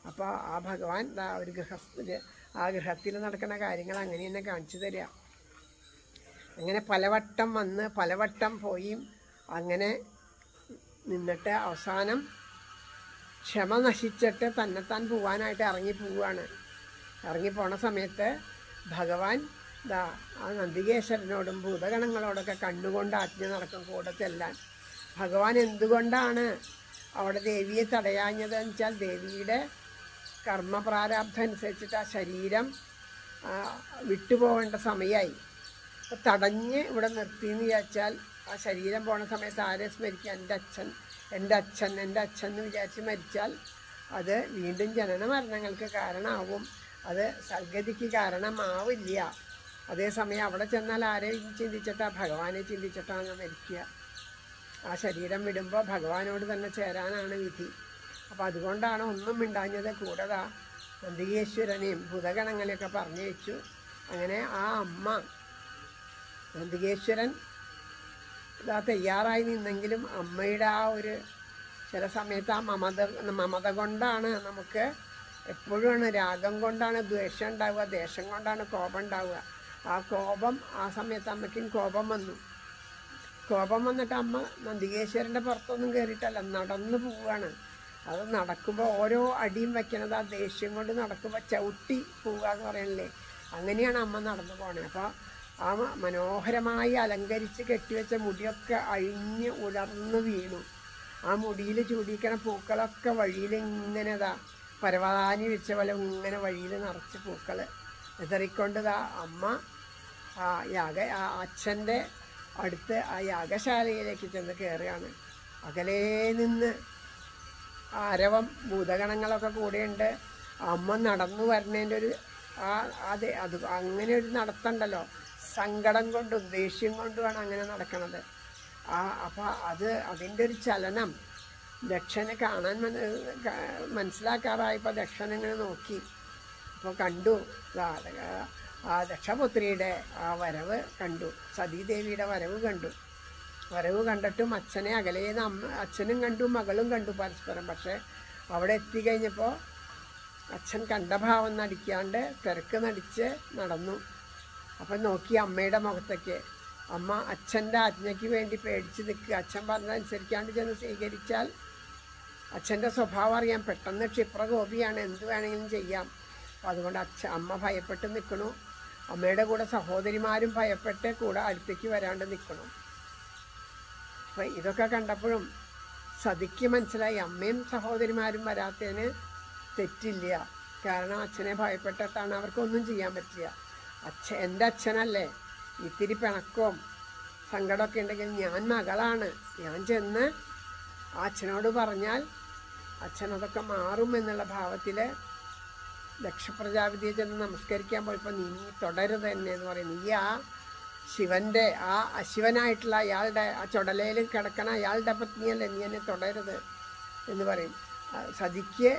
അപ്പോൾ ആ ഭഗവാൻ ഒരു ഗൃഹസ്ഥ ആ ഗൃഹത്തിൽ നടക്കുന്ന കാര്യങ്ങൾ അങ്ങനെ തന്നെ കാണിച്ചു തരിക അങ്ങനെ പലവട്ടം വന്ന് പലവട്ടം പോയി അങ്ങനെ നിന്നിട്ട് അവസാനം ക്ഷമ നശിച്ചിട്ട് തന്നെത്താൻ പോവാനായിട്ട് ഇറങ്ങി പോവുകയാണ് ഇറങ്ങി പോണ സമയത്ത് ഭഗവാൻ ദാ ആ നന്ദികേശ്വരനോടും ഭൂതഗണങ്ങളോടൊക്കെ കണ്ണുകൊണ്ട് ആജ്ഞ നടക്കും കൂടെ ചെല്ലാൻ. ഭഗവാൻ എന്തുകൊണ്ടാണ് അവിടെ ദേവിയെ തടയാഞ്ഞതെന്ന് വെച്ചാൽ ദേവിയുടെ കർമ്മപ്രാരാബ്ധം അനുസരിച്ചിട്ട് ആ ശരീരം വിട്ടുപോകേണ്ട സമയമായി. അപ്പോൾ തടഞ്ഞ് ഇവിടെ നിർത്തിയെന്ന് വിചാരിച്ചാൽ ആ ശരീരം പോണ സമയത്ത് ആരെ സ്മരിക്കുക എന്റെ അച്ഛൻ എന്റെ അച്ഛൻ എന്റെ അച്ഛൻ എന്ന് വിചാരിച്ച് മരിച്ചാൽ അത് വീണ്ടും ജനന മരണങ്ങൾക്ക് കാരണമാവും. അത് സൽഗതിക്ക് കാരണമാവില്ല. അതേസമയം അവിടെ ചെന്നാൽ ആരെയും ചിന്തിച്ചിട്ടാ? ഭഗവാനെ ചിന്തിച്ചിട്ടാണ് മരിക്കുക. ആ ശരീരം വിടുമ്പോൾ ഭഗവാനോട് തന്നെ ചേരാനാണ് വിധി. അപ്പോൾ അതുകൊണ്ടാണ് ഒന്നും മിണ്ടാഞ്ഞത്. കൂടതാ നന്ദികേശ്വരനെയും ഭൂതഗണങ്ങളെയൊക്കെ പറഞ്ഞു വെച്ചു അങ്ങനെ ആ അമ്മ നന്ദികേശ്വരൻ ഇതാ തയ്യാറായി നിന്നെങ്കിലും അമ്മയുടെ ആ ഒരു ചില സമയത്ത് ആ മമത മമത കൊണ്ടാണ് നമുക്ക് എപ്പോഴുമാണ് രാഗം കൊണ്ടാണ് ദ്വേഷം ഉണ്ടാവുക ദേഷം കൊണ്ടാണ് കോപം ഉണ്ടാവുക. ആ കോപം ആ സമയത്ത് അമ്മയ്ക്കും കോപം വന്നു. കോപം വന്നിട്ട് അമ്മ നന്ദികേശ്വരന്റെ പുറത്തൊന്നും കയറിയിട്ടല്ല നടന്നു പോവുകയാണ്. അത് നടക്കുമ്പോൾ ഓരോ അടിയും വയ്ക്കണത് ആ ദേഷ്യം കൊണ്ട് നടക്കുമ്പോൾ ചവിട്ടി പോവുക എന്ന് പറയണില്ലേ? അങ്ങനെയാണ് അമ്മ നടന്നു പോണേ. അപ്പോൾ ആ മനോഹരമായി അലങ്കരിച്ച് കെട്ടിവെച്ച മുടിയൊക്കെ അഴിഞ്ഞ് ഉലർന്ന് വീണു. ആ മുടിയിൽ ചൂടിക്കണ പൂക്കളൊക്കെ വഴിയിൽ ഇങ്ങനെ ഇതാ പരവാനി വെച്ച പോലെ ഇങ്ങനെ വഴിയിൽ നിറച്ച് പൂക്കൾ എതറിക്കൊണ്ടതാ അമ്മ ആ യാഗ ആ അച്ഛന്റെ അടുത്ത് ആ യാഗശാലയിലേക്ക് ചെന്ന് കയറുകയാണ് അകലേ നിന്ന് ആരവം ഭൂതഗണങ്ങളൊക്കെ കൂടെയുണ്ട്. അമ്മ നടന്നു വരുന്നതിന്റെ ഒരു ആ അതെ അത് അങ്ങനെ ഒരു നടത്തണ്ടല്ലോ. സങ്കടം കൊണ്ടും ദേഷ്യം കൊണ്ടുമാണ് അങ്ങനെ നടക്കണത്. ആ അപ്പോൾ അത് അതിന്റെ ഒരു ചലനം ദക്ഷനെ കാണാൻ മനസ്സിലാക്കാറായപ്പോൾ ദക്ഷൻ ഇങ്ങനെ നോക്കി. അപ്പോൾ കണ്ടു ആ- ദക്ഷപുത്രിയുടെ ആ വരവ് കണ്ടു. സതീദേവിയുടെ വരവ് കണ്ടു. വരവ് കണ്ടിട്ടും അച്ഛനെ അകലേന്ന് അമ്മ അച്ഛനും കണ്ടു മകളും കണ്ടു പരസ്പരം. പക്ഷേ അവിടെ എത്തിക്കഴിഞ്ഞപ്പോൾ അച്ഛൻ കണ്ട ഭാവം നടിക്കാണ്ട് തിരക്ക് നടിച്ച് നടന്നു. അപ്പം നോക്കി അമ്മയുടെ മുഖത്തേക്ക്. അമ്മ അച്ഛന്റെ ആജ്ഞയ്ക്ക് വേണ്ടി പേടിച്ച് നിൽക്കുക. അച്ഛൻ പറഞ്ഞതനുസരിക്കാണ്ട് ചെന്ന് സ്വീകരിച്ചാൽ അച്ഛന്റെ സ്വഭാവം അറിയാം. പെട്ടെന്ന് ക്ഷിപ്രകോപിയാണ്. എന്ത് വേണമെങ്കിലും ചെയ്യാം. അതുകൊണ്ട് അച്ഛ അമ്മ ഭയപ്പെട്ട് നിൽക്കണു. അമ്മയുടെ കൂടെ സഹോദരിമാരും ഭയപ്പെട്ട് കൂടെ അടുത്തേക്ക് വരാണ്ട് നിൽക്കണം. അപ്പം ഇതൊക്കെ കണ്ടപ്പോഴും സതിക്ക് മനസ്സിലായി. അമ്മയും സഹോദരിമാരും വരാത്തതിന് തെറ്റില്ല. കാരണം അച്ഛനെ ഭയപ്പെട്ടിട്ടാണ് അവർക്കൊന്നും ചെയ്യാൻ പറ്റില്ല. അച്ഛൻ എന്റെ അച്ഛനല്ലേ ഇത്തിരി പിണക്കവും സങ്കടമൊക്കെ ഉണ്ടെങ്കിൽ ഞാൻ മകളാണ്. ഞാൻ ചെന്ന് ആ അച്ഛനോട് പറഞ്ഞാൽ അച്ഛനതൊക്കെ മാറും എന്നുള്ള ഭാവത്തിൽ ദക്ഷപ്രജാപതിയെ ചെന്ന് നമസ്കരിക്കാൻ പോയപ്പോൾ നീ തുടരുത് തന്നെ എന്ന് പറയും നീ ആ ശിവന്റെ ആ അശിവനായിട്ടുള്ള അയാളുടെ ആ ചുടലയിൽ കിടക്കണ അയാളുടെ പത്നിയല്ലേ നീ എന്നെ തുടരുത് എന്ന് പറയും. സതിക്ക്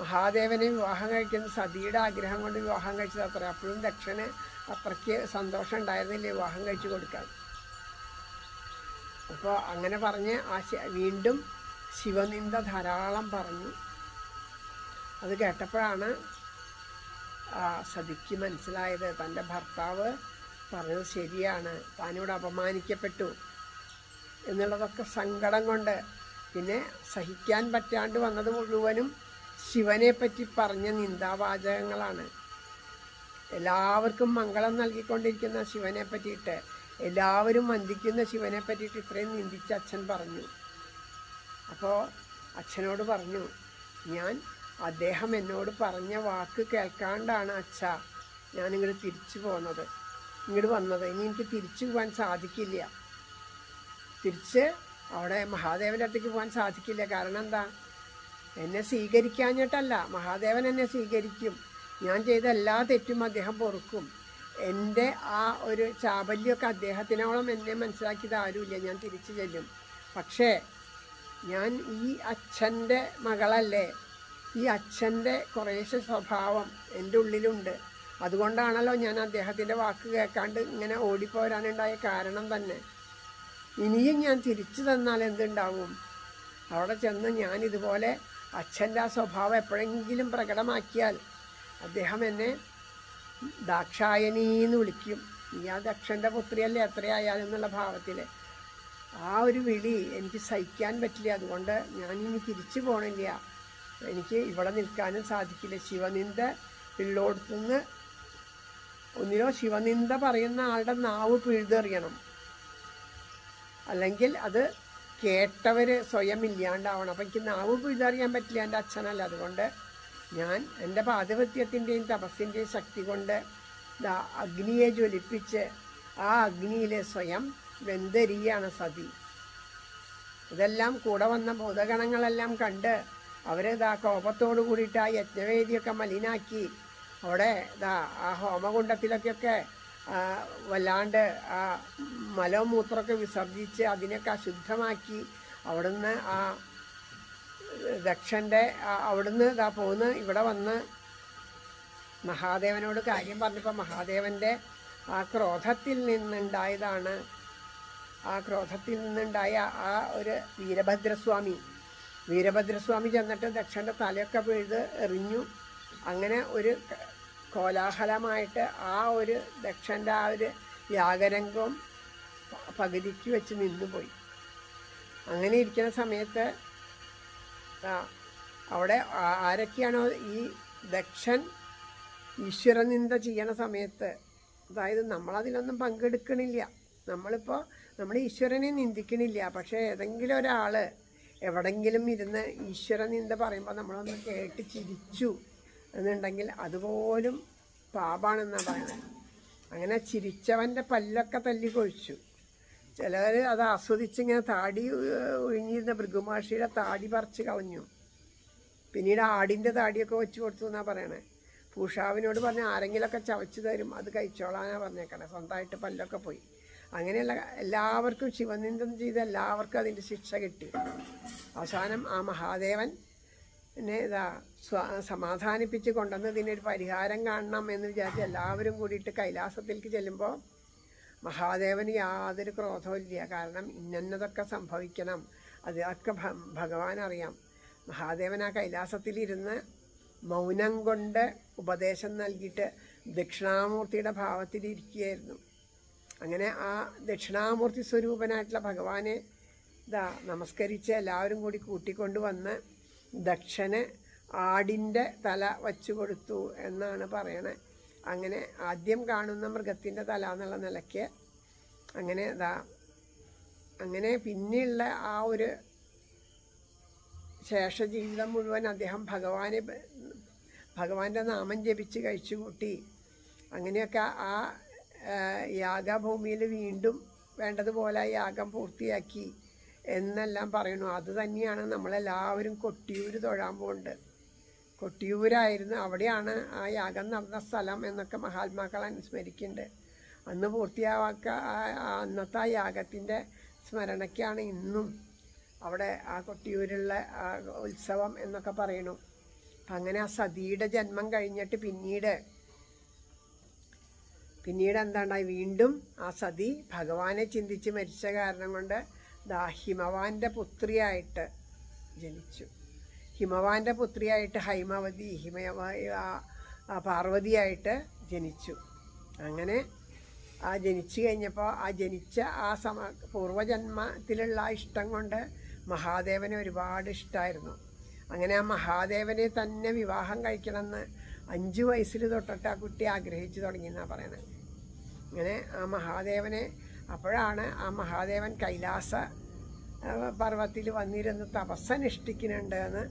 മഹാദേവനെ വിവാഹം കഴിക്കുന്ന സതിയുടെ ആഗ്രഹം കൊണ്ട് വിവാഹം കഴിച്ചത് അത്ര. അപ്പോഴും ദക്ഷന് അത്രയ്ക്ക് സന്തോഷം ഉണ്ടായിരുന്നില്ല വിവാഹം കഴിച്ചു കൊടുക്കാൻ? അപ്പോൾ അങ്ങനെ പറഞ്ഞ് ആ വീണ്ടും ശിവനിന്ദ ധാരാളം പറഞ്ഞു. അത് കേട്ടപ്പോഴാണ് സതിക്ക് മനസ്സിലായത്. തന്റെ ഭർത്താവ് പറഞ്ഞത് ശരിയാണ്. താനിവിടെ അപമാനിക്കപ്പെട്ടു എന്നുള്ളതൊക്കെ സങ്കടം കൊണ്ട്. പിന്നെ സഹിക്കാൻ പറ്റാണ്ട് വന്നത് മുഴുവനും ശിവനെപ്പറ്റി പറഞ്ഞ നിന്ദാവാചകങ്ങളാണ്. എല്ലാവർക്കും മംഗളം നൽകിക്കൊണ്ടിരിക്കുന്ന ശിവനെ പറ്റിയിട്ട് എല്ലാവരും വന്ദിക്കുന്ന ശിവനെ പറ്റിയിട്ട് ഇത്രയും നിന്ദിച്ച് അച്ഛൻ പറഞ്ഞു. അപ്പോൾ അച്ഛനോട് പറഞ്ഞു ഞാൻ അദ്ദേഹം എന്നോട് പറഞ്ഞ വാക്ക് കേൾക്കാണ്ടാണ് അച്ഛ ഞാനിങ്ങോട്ട് തിരിച്ചു പോകുന്നത് ഇങ്ങോട്ട് വന്നത്. ഇനി എനിക്ക് തിരിച്ചു പോകാൻ സാധിക്കില്ല. തിരിച്ച് അവിടെ മഹാദേവന്റെ അടുത്തേക്ക് പോകാൻ സാധിക്കില്ല. കാരണം എന്താ? എന്നെ സ്വീകരിക്കാഞ്ഞിട്ടല്ല. മഹാദേവൻ എന്നെ സ്വീകരിക്കും. ഞാൻ ചെയ്ത എല്ലാ തെറ്റും അദ്ദേഹം പൊറുക്കും. എന്റെ ആ ഒരു ചാബല്യമൊക്കെ അദ്ദേഹത്തിനോളം എന്നെ മനസ്സിലാക്കിയത് ആരുമില്ല. ഞാൻ തിരിച്ചു ചെല്ലും. പക്ഷേ ഞാൻ ഈ അച്ഛന്റെ മകളല്ലേ? ഈ അച്ഛന്റെ കുറേശ്ശെ സ്വഭാവം എന്റെ ഉള്ളിലുണ്ട്. അതുകൊണ്ടാണല്ലോ ഞാൻ അദ്ദേഹത്തിന്റെ വാക്ക് കേൾക്കാണ്ട് ഇങ്ങനെ ഓടിപ്പോരാനുണ്ടായ കാരണം തന്നെ. ഇനിയും ഞാൻ തിരിച്ചു തന്നാൽ എന്തുണ്ടാവും? അവിടെ ചെന്ന് ഞാൻ ഇതുപോലെ അച്ഛന്റെ ആ സ്വഭാവം എപ്പോഴെങ്കിലും പ്രകടമാക്കിയാൽ അദ്ദേഹം എന്നെ ദാക്ഷായണി എന്ന് വിളിക്കും. നീ ആ ദക്ഷന്റെ പുത്രിയല്ലേ എത്രയായാലും എന്നുള്ള ഭാവത്തിൽ. ആ ഒരു വിളി എനിക്ക് സഹിക്കാൻ പറ്റില്ല. അതുകൊണ്ട് ഞാനിനി തിരിച്ചു പോകണില്ല എനിക്ക് ഇവിടെ നിൽക്കാനും സാധിക്കില്ല. ശിവനിന്ദ ഉള്ളോടത്തുനിന്ന് ഒന്നിനോ ശിവനിന്ദ പറയുന്ന ആളുടെ നാവ് പിഴുതെറിയണം. അല്ലെങ്കിൽ അത് കേട്ടവർ സ്വയം ഇല്ലാണ്ടാവണം. അപ്പം എനിക്ക് നാവ് പിഴുതെറിയാൻ പറ്റില്ല എന്റെ അച്ഛനല്ല. അതുകൊണ്ട് ഞാൻ എന്റെ പാതിപത്യത്തിന്റെയും തപസ്സിന്റെയും ശക്തി കൊണ്ട് അഗ്നിയെ ജ്വലിപ്പിച്ച് ആ അഗ്നിയിലെ സ്വയം വെന്തരിയാണ് സതി. ഇതെല്ലാം കൂടെ വന്ന ഭൂതഗണങ്ങളെല്ലാം കണ്ട് അവർ ഇതാ കോപത്തോട് കൂടിയിട്ട് ആ യജ്ഞവേദിയൊക്കെ മലിനാക്കി. അവിടെ ഇതാ ആ ഹോമകുണ്ടത്തിലൊക്കെയൊക്കെ വല്ലാണ്ട് ആ മലവും മൂത്രമൊക്കെ വിസർജിച്ച് അതിനൊക്കെ അശുദ്ധമാക്കി അവിടുന്ന് ആ ദക്ഷന്റെ അവിടുന്ന് ഇതാ പോന്ന് ഇവിടെ വന്ന് മഹാദേവനോട് കാര്യം പറഞ്ഞപ്പോൾ മഹാദേവന്റെ ആ ക്രോധത്തിൽ നിന്നുണ്ടായതാണ്. ആ ക്രോധത്തിൽ നിന്നുണ്ടായ ആ ഒരു വീരഭദ്രസ്വാമി. വീരഭദ്രസ്വാമി ചെന്നിട്ട് ദക്ഷന്റെ തലയൊക്കെ പിഴുത് എറിഞ്ഞു. അങ്ങനെ ഒരു കോലാഹലമായിട്ട് ആ ഒരു ദക്ഷന്റെ ആ ഒരു യാഗരംഗം പകുതിക്ക് വെച്ച് നിന്നുപോയി. അങ്ങനെ ഇരിക്കുന്ന സമയത്ത് അവിടെ ആരൊക്കെയാണോ ഈ ദക്ഷൻ ഈശ്വരനിന്ദ ചെയ്യണ സമയത്ത് അതായത് നമ്മളതിലൊന്നും പങ്കെടുക്കണില്ല. നമ്മളിപ്പോൾ നമ്മൾ ഈശ്വരനെ നിന്ദിക്കണില്ല. പക്ഷേ ഏതെങ്കിലും ഒരാൾ എവിടെങ്കിലും ഇരുന്ന് ഈശ്വരനിന്ദ പറയുമ്പോൾ നമ്മളൊന്ന് കേട്ട് ചിരിച്ചു എന്നുണ്ടെങ്കിൽ അതുപോലും പാപാണെന്നാണ് പറയുന്നത് അങ്ങനെ ചിരിച്ചവന്റെ പല്ലൊക്കെ തല്ലി കൊഴിച്ചു. ചിലർ അത് ആസ്വദിച്ചിങ്ങനെ താടി ഒഴിഞ്ഞിരുന്ന ഭൃഗുമാഷിയുടെ താടി പറിച്ച് കളഞ്ഞു പിന്നീട് ആടിന്റെ താടിയൊക്കെ വെച്ച് കൊടുത്തു എന്നാണ് പറയണേ. പൂഷാവിനോട് പറഞ്ഞ ആരെങ്കിലുമൊക്കെ ചവച്ച് തരും അത് കഴിച്ചോളാനാണ് പറഞ്ഞേക്കണേ. സ്വന്തമായിട്ട് പല്ലൊക്കെ പോയി. അങ്ങനെയുള്ള എല്ലാവർക്കും ശിവനിന്ദം ചെയ്ത എല്ലാവർക്കും അതിന്റെ ശിക്ഷ കിട്ടി. അവസാനം ആ മഹാദേവൻ എന്നെ ഇതാ സ്വ സമാധാനിപ്പിച്ച് കൊണ്ടുവന്ന് ഇതിനൊരു പരിഹാരം കാണണം എന്ന് വിചാരിച്ച് എല്ലാവരും കൂടിയിട്ട് കൈലാസത്തിലേക്ക് ചെല്ലുമ്പോൾ മഹാദേവന് യാതൊരു ക്രോധവും ഇല്ല. കാരണം ഇന്നതൊക്കെ സംഭവിക്കണം. അതൊക്കെ ഭഗവാൻ അറിയാം. മഹാദേവൻ ആ കൈലാസത്തിലിരുന്ന് മൗനം കൊണ്ട് ഉപദേശം നൽകിയിട്ട് ദക്ഷിണാമൂർത്തിയുടെ ഭാവത്തിലിരിക്കുകയായിരുന്നു. അങ്ങനെ ആ ദക്ഷിണാമൂർത്തി സ്വരൂപനായിട്ടുള്ള ഭഗവാനെ ഇതാ നമസ്കരിച്ച് എല്ലാവരും കൂടി കൂട്ടിക്കൊണ്ട് വന്ന് ദക്ഷന് ആടിന്റെ തല വച്ചു കൊടുത്തു എന്നാണ് പറയണത് അങ്ങനെ ആദ്യം കാണുന്ന മൃഗത്തിന്റെ തല എന്നുള്ള നിലയ്ക്ക് അങ്ങനെ ഇതാ അങ്ങനെ പിന്നെയുള്ള ആ ഒരു ശേഷജീവിതം മുഴുവൻ അദ്ദേഹം ഭഗവാനെ ഭഗവാന്റെ നാമം ജപിച്ച് കഴിച്ചു കൂട്ടി അങ്ങനെയൊക്കെ ആ, യാഗഭൂമിയിൽ വീണ്ടും വേണ്ടതുപോലെ യാഗം പൂർത്തിയാക്കി എന്നെല്ലാം പറയുന്നു. അത് തന്നെയാണ് നമ്മളെല്ലാവരും കൊട്ടിയൂർ തൊഴാൻ പോകുന്നത് കൊട്ടിയൂരായിരുന്നു. അവിടെയാണ് ആ യാഗം നടന്ന സ്ഥലം എന്നൊക്കെ മഹാത്മാക്കൾ അനുസ്മരിക്കുന്നുണ്ട്. അന്ന് പൂർത്തിയാവാക്ക അന്നത്തെ ആ യാഗത്തിന്റെ സ്മരണയ്ക്കാണ് ഇന്നും അവിടെ ആ കൊട്ടിയൂരുള്ള ഉത്സവം എന്നൊക്കെ പറയണു അങ്ങനെ ആ സതിയുടെ ജന്മം കഴിഞ്ഞിട്ട് പിന്നീട് പിന്നീട് എന്താണ്ടായി വീണ്ടും ആ സതി ഭഗവാനെ ചിന്തിച്ച് മരിച്ച കാരണം കൊണ്ട് ദാ ഹിമവാന്റെ പുത്രിയായിട്ട് ജനിച്ചു. ഹിമവാന്റെ പുത്രിയായിട്ട് ഹൈമവതി ആ പാർവതിയായിട്ട് ജനിച്ചു. അങ്ങനെ ആ ജനിച്ചു കഴിഞ്ഞപ്പോൾ ആ ജനിച്ച ആ സമ പൂർവജന്മത്തിലുള്ള ആ ഇഷ്ടം കൊണ്ട് മഹാദേവനെ ഒരുപാട് ഇഷ്ടമായിരുന്നു അങ്ങനെ ആ മഹാദേവനെ തന്നെ വിവാഹം കഴിക്കണമെന്ന് അഞ്ചു വയസ്സിൽ തൊട്ടിട്ട് ആ കുട്ടി ആഗ്രഹിച്ചു തുടങ്ങി എന്നാണ് പറയണത് ഇങ്ങനെ ആ മഹാദേവനെ അപ്പോഴാണ് ആ മഹാദേവൻ കൈലാസ പർവത്തിൽ വന്നിരുന്ന് തപസ്സനുഷ്ഠിക്കുന്നുണ്ട് എന്ന്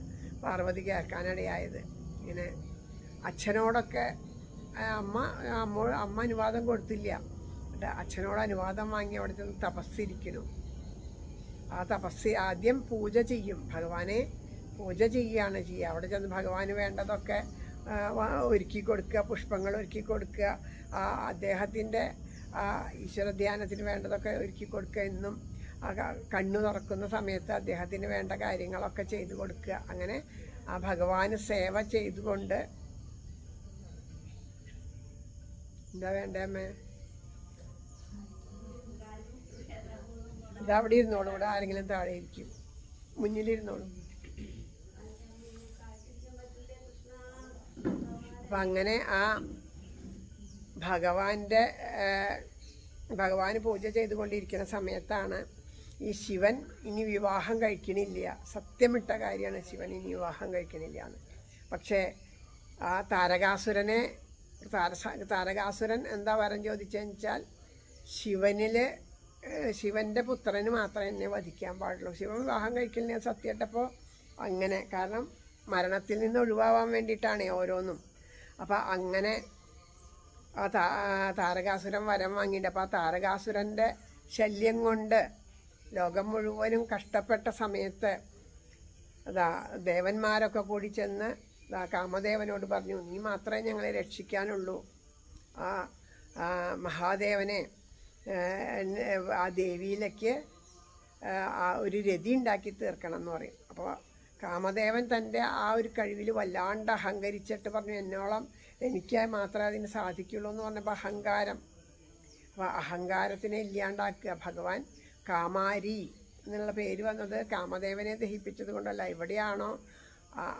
പാർവതി കേൾക്കാനിടയായത്. ഇങ്ങനെ അച്ഛനോടൊക്കെ അമ്മ അമ്മ അമ്മ അനുവാദം കൊടുത്തില്ല. അച്ഛനോട് അനുവാദം വാങ്ങി അവിടെ ചെന്ന് തപസ്സിരിക്കുന്നു. ആ തപസ് ആദ്യം പൂജ ചെയ്യും. ഭഗവാനെ പൂജ ചെയ്യുകയാണ് ചെയ്യുക. അവിടെ ചെന്ന് ഭഗവാന് വേണ്ടതൊക്കെ ഒരുക്കി കൊടുക്കുക പുഷ്പങ്ങൾ ഒരുക്കി കൊടുക്കുക. അദ്ദേഹത്തിന്റെ ആ ഈശ്വര ധ്യാനത്തിന് വേണ്ടതൊക്കെ ഒരുക്കി കൊടുക്കുക എന്നും കണ്ണു തുറക്കുന്ന സമയത്ത് അദ്ദേഹത്തിന് വേണ്ട കാര്യങ്ങളൊക്കെ ചെയ്തു കൊടുക്കുക. അങ്ങനെ ആ ഭഗവാന് സേവ ചെയ്തുകൊണ്ട്. എന്താ വേണ്ടേ അമ്മേ? ഇതവിടെ ഇരുന്നോളൂ. ഇവിടെ ആരെങ്കിലും താഴെ ഇരിക്കും. മുന്നിലിരുന്നോളൂ. അപ്പം അങ്ങനെ ആ ഭഗവാന്റെ ഭഗവാന് പൂജ ചെയ്തുകൊണ്ടിരിക്കുന്ന സമയത്താണ് ഈ ശിവൻ ഇനി വിവാഹം കഴിക്കണില്ല. സത്യമിട്ട കാര്യമാണ് ശിവൻ ഇനി വിവാഹം കഴിക്കണില്ല എന്ന്. പക്ഷേ ആ താരകാസുരനെ താരകാസുരൻ എന്താ വരം ചോദിച്ചതെന്ന് വെച്ചാൽ ശിവന്റെ പുത്രന് മാത്രമേ എന്നെ വധിക്കാൻ പാടുള്ളൂ. ശിവൻ വിവാഹം കഴിക്കലിന് സത്യമിട്ടപ്പോൾ അങ്ങനെ കാരണം മരണത്തിൽ നിന്ന് ഒഴിവാവാൻ വേണ്ടിയിട്ടാണ് ഓരോന്നും. അപ്പം അങ്ങനെ ആ താ- താരകാസുരൻ വരം വാങ്ങിയിട്ട്. അപ്പോൾ ആ താരകാസുരന്റെ ശല്യം കൊണ്ട് ലോകം മുഴുവനും കഷ്ടപ്പെട്ട സമയത്ത് അതാ ദേവന്മാരൊക്കെ കൂടി ചെന്ന് അതാ കാമദേവനോട് പറഞ്ഞു നീ മാത്രമേ ഞങ്ങളെ രക്ഷിക്കാനുള്ളൂ. ആ മഹാദേവനെ ആ ദേവിയിലേക്ക് ഒരു രതി ഉണ്ടാക്കി തീർക്കണം എന്ന് പറയും. അപ്പോൾ കാമദേവൻ തന്റെ ആ ഒരു കഴിവിൽ വല്ലാണ്ട് അഹങ്കരിച്ചിട്ട് പറഞ്ഞു എന്നോളം എനിക്ക് മാത്രമേ അതിന് സാധിക്കുള്ളൂ എന്ന് പറഞ്ഞപ്പോൾ അഹങ്കാരം. അപ്പോൾ അഹങ്കാരത്തിനെ ഇല്ലാണ്ടാക്കുക. ഭഗവാൻ കാമാരി എന്നുള്ള പേര് വന്നത് കാമദേവനെ ദഹിപ്പിച്ചത് കൊണ്ടല്ല. എവിടെയാണോ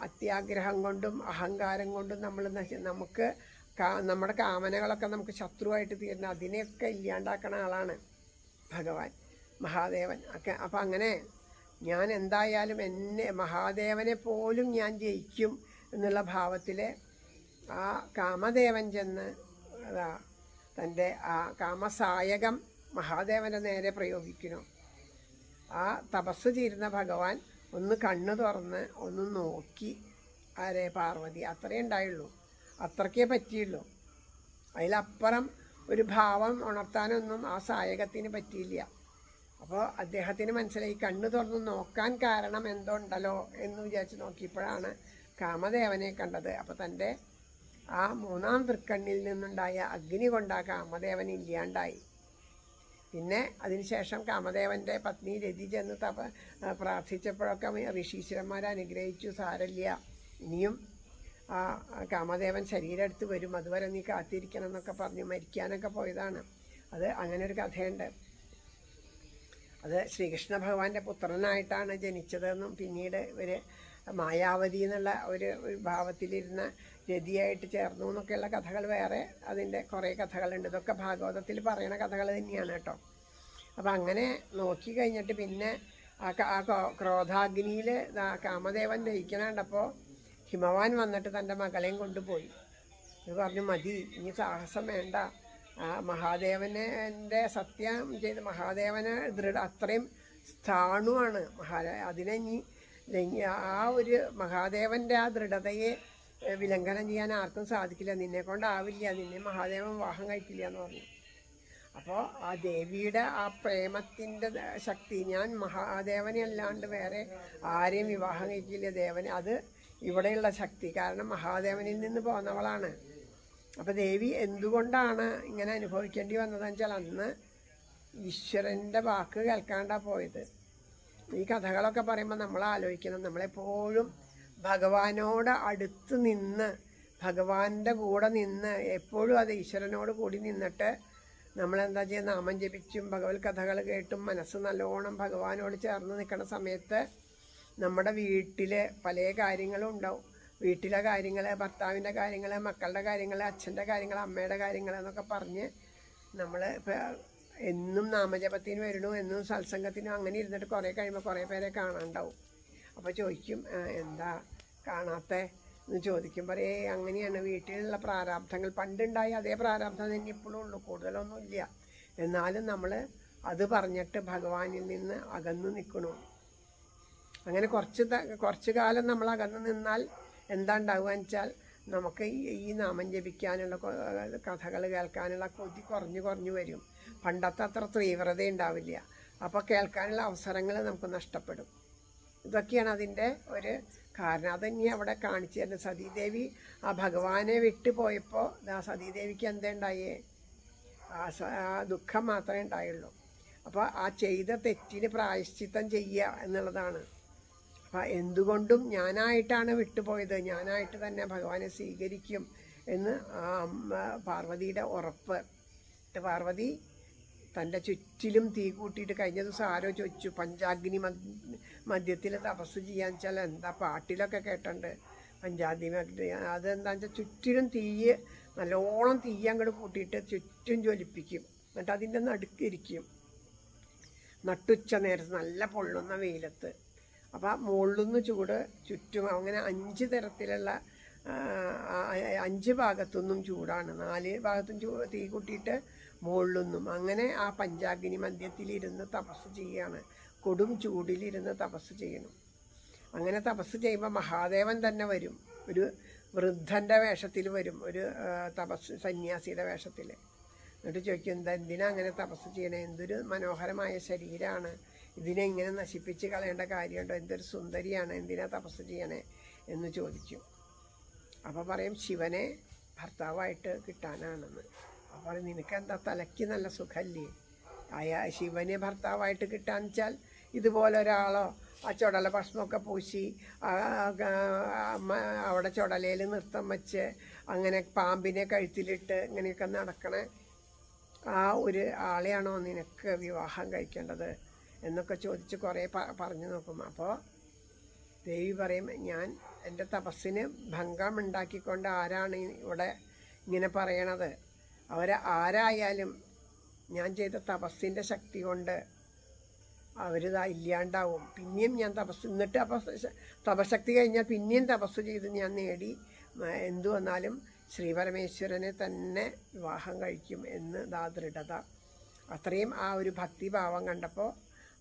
അത്യാഗ്രഹം കൊണ്ടും അഹങ്കാരം കൊണ്ടും നമ്മൾ നമുക്ക് നമ്മുടെ കാമനകളൊക്കെ നമുക്ക് ശത്രുവായിട്ട് തീരുന്ന അതിനെയൊക്കെ ഇല്ലാണ്ടാക്കണ ആളാണ് ഭഗവാൻ മഹാദേവൻ. ഒക്കെ അപ്പം അങ്ങനെ ഞാൻ എന്തായാലും എന്നെ മഹാദേവനെ പോലും ഞാൻ ജയിക്കും എന്നുള്ള ഭാവത്തിൽ ആ കാമദേവൻ ചെന്ന് അതാ തന്റെ ആ കാമസായകം മഹാദേവന്റെ നേരെ പ്രയോഗിക്കുന്നു. ആ തപസ് ചെയ്യുന്ന ഭഗവാൻ ഒന്ന് കണ്ണു തുറന്ന് ഒന്ന് നോക്കി ആരെ പാർവതി. അത്രയേ ഉണ്ടായുള്ളൂ. അത്രയ്ക്കേ പറ്റിയുള്ളൂ. അതിലപ്പുറം ഒരു ഭാവം ഉണർത്താനൊന്നും ആ സായകത്തിന് പറ്റിയില്ല. അപ്പോൾ അദ്ദേഹത്തിന് മനസ്സിലായി കണ്ണു തുറന്ന് നോക്കാൻ കാരണം എന്തോ ഉണ്ടല്ലോ എന്ന് വിചാരിച്ച് നോക്കിയപ്പോഴാണ് കാമദേവനെ കണ്ടത്. അപ്പോൾ തന്റെ ആ മൂന്നാം തൃക്കണ്ണിൽ നിന്നുണ്ടായ അഗ്നി കൊണ്ട് ആ കാമദേവൻ ഇല്ലാണ്ടായി. പിന്നെ അതിനുശേഷം കാമദേവന്റെ പത്നി രതി ചെന്ന് തപ പ്രാർത്ഥിച്ചപ്പോഴൊക്കെ ഋഷീശ്വരന്മാർ അനുഗ്രഹിച്ചു സാരല്യ. ഇനിയും ആ കാമദേവൻ ശരീരം എടുത്ത് വരും. അതുവരെ നീ കാത്തിരിക്കണം എന്നൊക്കെ പറഞ്ഞു മരിക്കാനൊക്കെ പോയതാണ്. അത് അങ്ങനെ ഒരു കഥയുണ്ട്. അത് ശ്രീകൃഷ്ണ ഭഗവാന്റെ പുത്രനായിട്ടാണ് ജനിച്ചതെന്നും പിന്നീട് ഒരു മായാവതി എന്നുള്ള ഒരു ഭാവത്തിലിരുന്ന രതിയായിട്ട് ചേർന്നു എന്നൊക്കെയുള്ള കഥകൾ വേറെ. അതിന്റെ കുറേ കഥകളുണ്ട്. ഇതൊക്കെ ഭാഗവതത്തിൽ പറയണ കഥകൾ തന്നെയാണ് കേട്ടോ. അപ്പം അങ്ങനെ നോക്കി കഴിഞ്ഞിട്ട് പിന്നെ ആ ക്രോധാഗ്നിയിൽ കാമദേവൻ ദഹിക്കണ കണ്ടപ്പോൾ ഹിമവാൻ വന്നിട്ട് തന്റെ മകളെയും കൊണ്ടുപോയി. ഇത് പറഞ്ഞു മതി ഇനി സാഹസം വേണ്ട. ആ മഹാദേവനെ സത്യം ചെയ്ത് മഹാദേവന് ദൃഢ അത്രയും സ്ഥാണുവാണ് മഹാ അതിനെ ഇനി ആ ഒരു മഹാദേവന്റെ ആ ദൃഢതയെ വിലംഘനം ചെയ്യാൻ ആർക്കും സാധിക്കില്ല. നിന്നെ കൊണ്ടാവില്ല. നിന്നെ മഹാദേവൻ വാഹം കഴിക്കില്ല എന്ന് പറഞ്ഞു. അപ്പോൾ ആ ദേവിയുടെ ആ പ്രേമത്തിന്റെ ശക്തി ഞാൻ മഹാദേവനെ അല്ലാണ്ട് വേറെ ആരെയും വിവാഹം കഴിക്കില്ല. ദേവനെ അത് ഇവിടെയുള്ള ശക്തി. കാരണം മഹാദേവനിൽ നിന്ന് പോന്നവളാണ്. അപ്പോൾ ദേവി എന്തുകൊണ്ടാണ് ഇങ്ങനെ അനുഭവിക്കേണ്ടി വന്നതെന്ന് വെച്ചാൽ അന്ന് ഈശ്വരന്റെ വാക്ക് കേൾക്കാണ്ടാ പോയത്. ഈ കഥകളൊക്കെ പറയുമ്പോൾ നമ്മൾ ആലോചിക്കണം. നമ്മളെപ്പോഴും ഭഗവാനോട് അടുത്ത് നിന്ന് ഭഗവാന്റെ കൂടെ നിന്ന് എപ്പോഴും അത് ഈശ്വരനോട് കൂടി നിന്നിട്ട് നമ്മളെന്താ ചെയ്യുക നാമം ജപിച്ചും ഭഗവത് കഥകൾ കേട്ടും മനസ്സ് നല്ലോണം ഭഗവാനോട് ചേർന്ന് നിൽക്കുന്ന സമയത്ത് നമ്മുടെ വീട്ടിൽ പല കാര്യങ്ങളും ഉണ്ടാവും. വീട്ടിലെ കാര്യങ്ങൾ ഭർത്താവിന്റെ കാര്യങ്ങൾ മക്കളുടെ കാര്യങ്ങൾ അച്ഛന്റെ കാര്യങ്ങൾ അമ്മയുടെ കാര്യങ്ങൾ എന്നൊക്കെ പറഞ്ഞ് നമ്മൾ എന്നും നാമജപത്തിന് വരണു എന്നും സത്സംഗത്തിനും അങ്ങനെ ഇരുന്നിട്ട് കുറേ കഴിയുമ്പോൾ കുറേ പേരെ കാണാണ്ടാവും. അപ്പോൾ ചോദിക്കും എന്താ കാണാത്തേ? എന്ന് ചോദിക്കും പറയേ അങ്ങനെയാണ്. വീട്ടിലുള്ള പ്രാരാബ്ധങ്ങൾ പണ്ടുണ്ടായ അതേ പ്രാരാബ്ധം തന്നെ ഇപ്പോഴും ഉള്ളൂ കൂടുതലൊന്നുമില്ല എന്നാലും നമ്മൾ അത് പറഞ്ഞിട്ട് ഭഗവാനിൽ നിന്ന് അകന്നു നിൽക്കണു അങ്ങനെ കുറച്ച് കുറച്ച് കാലം നമ്മൾ അകന്നു നിന്നാൽ എന്താ ഉണ്ടാവുക വെച്ചാൽ നമുക്ക് ഈ നാമം ജപിക്കാനുള്ള കഥകൾ കേൾക്കാനുള്ള കൊതി കുറഞ്ഞു കുറഞ്ഞു വരും. പണ്ടത്തെ അത്ര തീവ്രത ഉണ്ടാവില്ല അപ്പോൾ കേൾക്കാനുള്ള അവസരങ്ങൾ നമുക്ക് നഷ്ടപ്പെടും. ഇതൊക്കെയാണ് അതിന്റെ ഒരു കാരണം. അതന്നെ അവിടെ കാണിച്ചു തരുന്നത്. സതീദേവി ആ ഭഗവാനെ വിട്ടു പോയപ്പോൾ ആ സതീദേവിക്ക് എന്തുണ്ടായേ ആ ദുഃഖം മാത്രമേ ഉണ്ടായുള്ളൂ. അപ്പോൾ ആ ചെയ്ത തെറ്റിന് പ്രായശ്ചിത്തം ചെയ്യുക എന്നുള്ളതാണ്. അപ്പം എന്തുകൊണ്ടും ഞാനായിട്ടാണ് വിട്ടുപോയത് ഞാനായിട്ട് തന്നെ ഭഗവാനെ സ്വീകരിക്കും എന്ന് ആ പാർവതിയുടെ ഉറപ്പ്. പാർവതി തന്റെ ചുറ്റിലും തീ കൂട്ടിയിട്ട് കഴിഞ്ഞ ദിവസം ആരോ ചോദിച്ചു പഞ്ചാഗ്നി മദ്യത്തിൽ തപസ് ചെയ്യാന്ന് വെച്ചാൽ എന്താ പാട്ടിലൊക്കെ കേട്ടിട്ടുണ്ട്. പഞ്ചാഗ്നി അതെന്താ വെച്ചാൽ ചുറ്റിലും തീയ് നല്ലോണം തീ അങ്ങോട്ട് കൂട്ടിയിട്ട് ചുറ്റും ജ്വലിപ്പിക്കും. എന്നിട്ട് അതിന്റെ നടുക്കിരിക്കും നട്ടുച്ച നേരത്ത് നല്ല പൊള്ളുന്ന വെയിലത്ത്. അപ്പോൾ മുകളിൽ ചൂട് ചുറ്റും അങ്ങനെ അഞ്ച് തരത്തിലുള്ള അഞ്ച് ഭാഗത്തുനിന്നും ചൂടാണ്. നാല് ഭാഗത്തും ചൂ തീ കൂട്ടിയിട്ട് മുകളിൽ നിന്നും അങ്ങനെ ആ പഞ്ചാഗ്നി മധ്യത്തിലിരുന്ന് തപസ് ചെയ്യാണ്. കൊടും ചൂടിലിരുന്ന് തപസ് ചെയ്യണം. അങ്ങനെ തപസ് ചെയ്യുമ്പോൾ മഹാദേവൻ തന്നെ വരും. ഒരു വൃദ്ധന്റെ വേഷത്തിൽ വരും. ഒരു തപസ് സന്യാസിയുടെ വേഷത്തിൽ എന്നിട്ട് ചോദിക്കും എന്താ എന്തിനാ അങ്ങനെ തപസ് ചെയ്യണേ? എന്തൊരു മനോഹരമായ ശരീരമാണ് ഇതിനെ ഇങ്ങനെ നശിപ്പിച്ച് കളയേണ്ട കാര്യമുണ്ടോ? എന്തൊരു സുന്ദരിയാണ്. എന്തിനാ തപസ് ചെയ്യണേ? എന്ന് ചോദിക്കും. അപ്പോൾ പറയും ശിവനെ ഭർത്താവായിട്ട് കിട്ടാനാണെന്ന്. അപ്പോൾ നിനക്ക് നിനക്കെന്താ തലയ്ക്ക് നല്ല സുഖമല്ലേ അയാ ശിവനെ ഭർത്താവായിട്ട് കിട്ടാന്ന് വെച്ചാൽ ഇതുപോലെ ഒരാളോ ആ ചുടല ഭക്ഷണമൊക്കെ പൂശി അവിടെ ചുടലയിൽ നൃത്തം വെച്ച് അങ്ങനെ പാമ്പിനെ കഴുത്തിലിട്ട് ഇങ്ങനെയൊക്കെ നടക്കണേ ആ ഒരു ആളെയാണോ നിനക്ക് വിവാഹം കഴിക്കേണ്ടത് എന്നൊക്കെ ചോദിച്ച് കുറേ പറഞ്ഞു നോക്കും. അപ്പോൾ ദേവി പറയും ഞാൻ എന്റെ തപസ്സിന് ഭംഗമുണ്ടാക്കിക്കൊണ്ട് ആരാണ് ഇവിടെ ഇങ്ങനെ പറയണത്? അവർ ആരായാലും ഞാൻ ചെയ്ത തപസ്സിന്റെ ശക്തി കൊണ്ട് അവരിതാ ഇല്ലാണ്ടാവും. പിന്നെയും ഞാൻ തപസ് എന്നിട്ട് അപ്പോൾ തപശക്തി കഴിഞ്ഞാൽ പിന്നെയും തപസ് ചെയ്ത് ഞാൻ നേടി. എന്തു വന്നാലും ശ്രീ പരമേശ്വരനെ തന്നെ വിവാഹം കഴിക്കും എന്ന് ദാ ദൃഢത. അത്രയും ആ ഒരു ഭക്തിഭാവം കണ്ടപ്പോൾ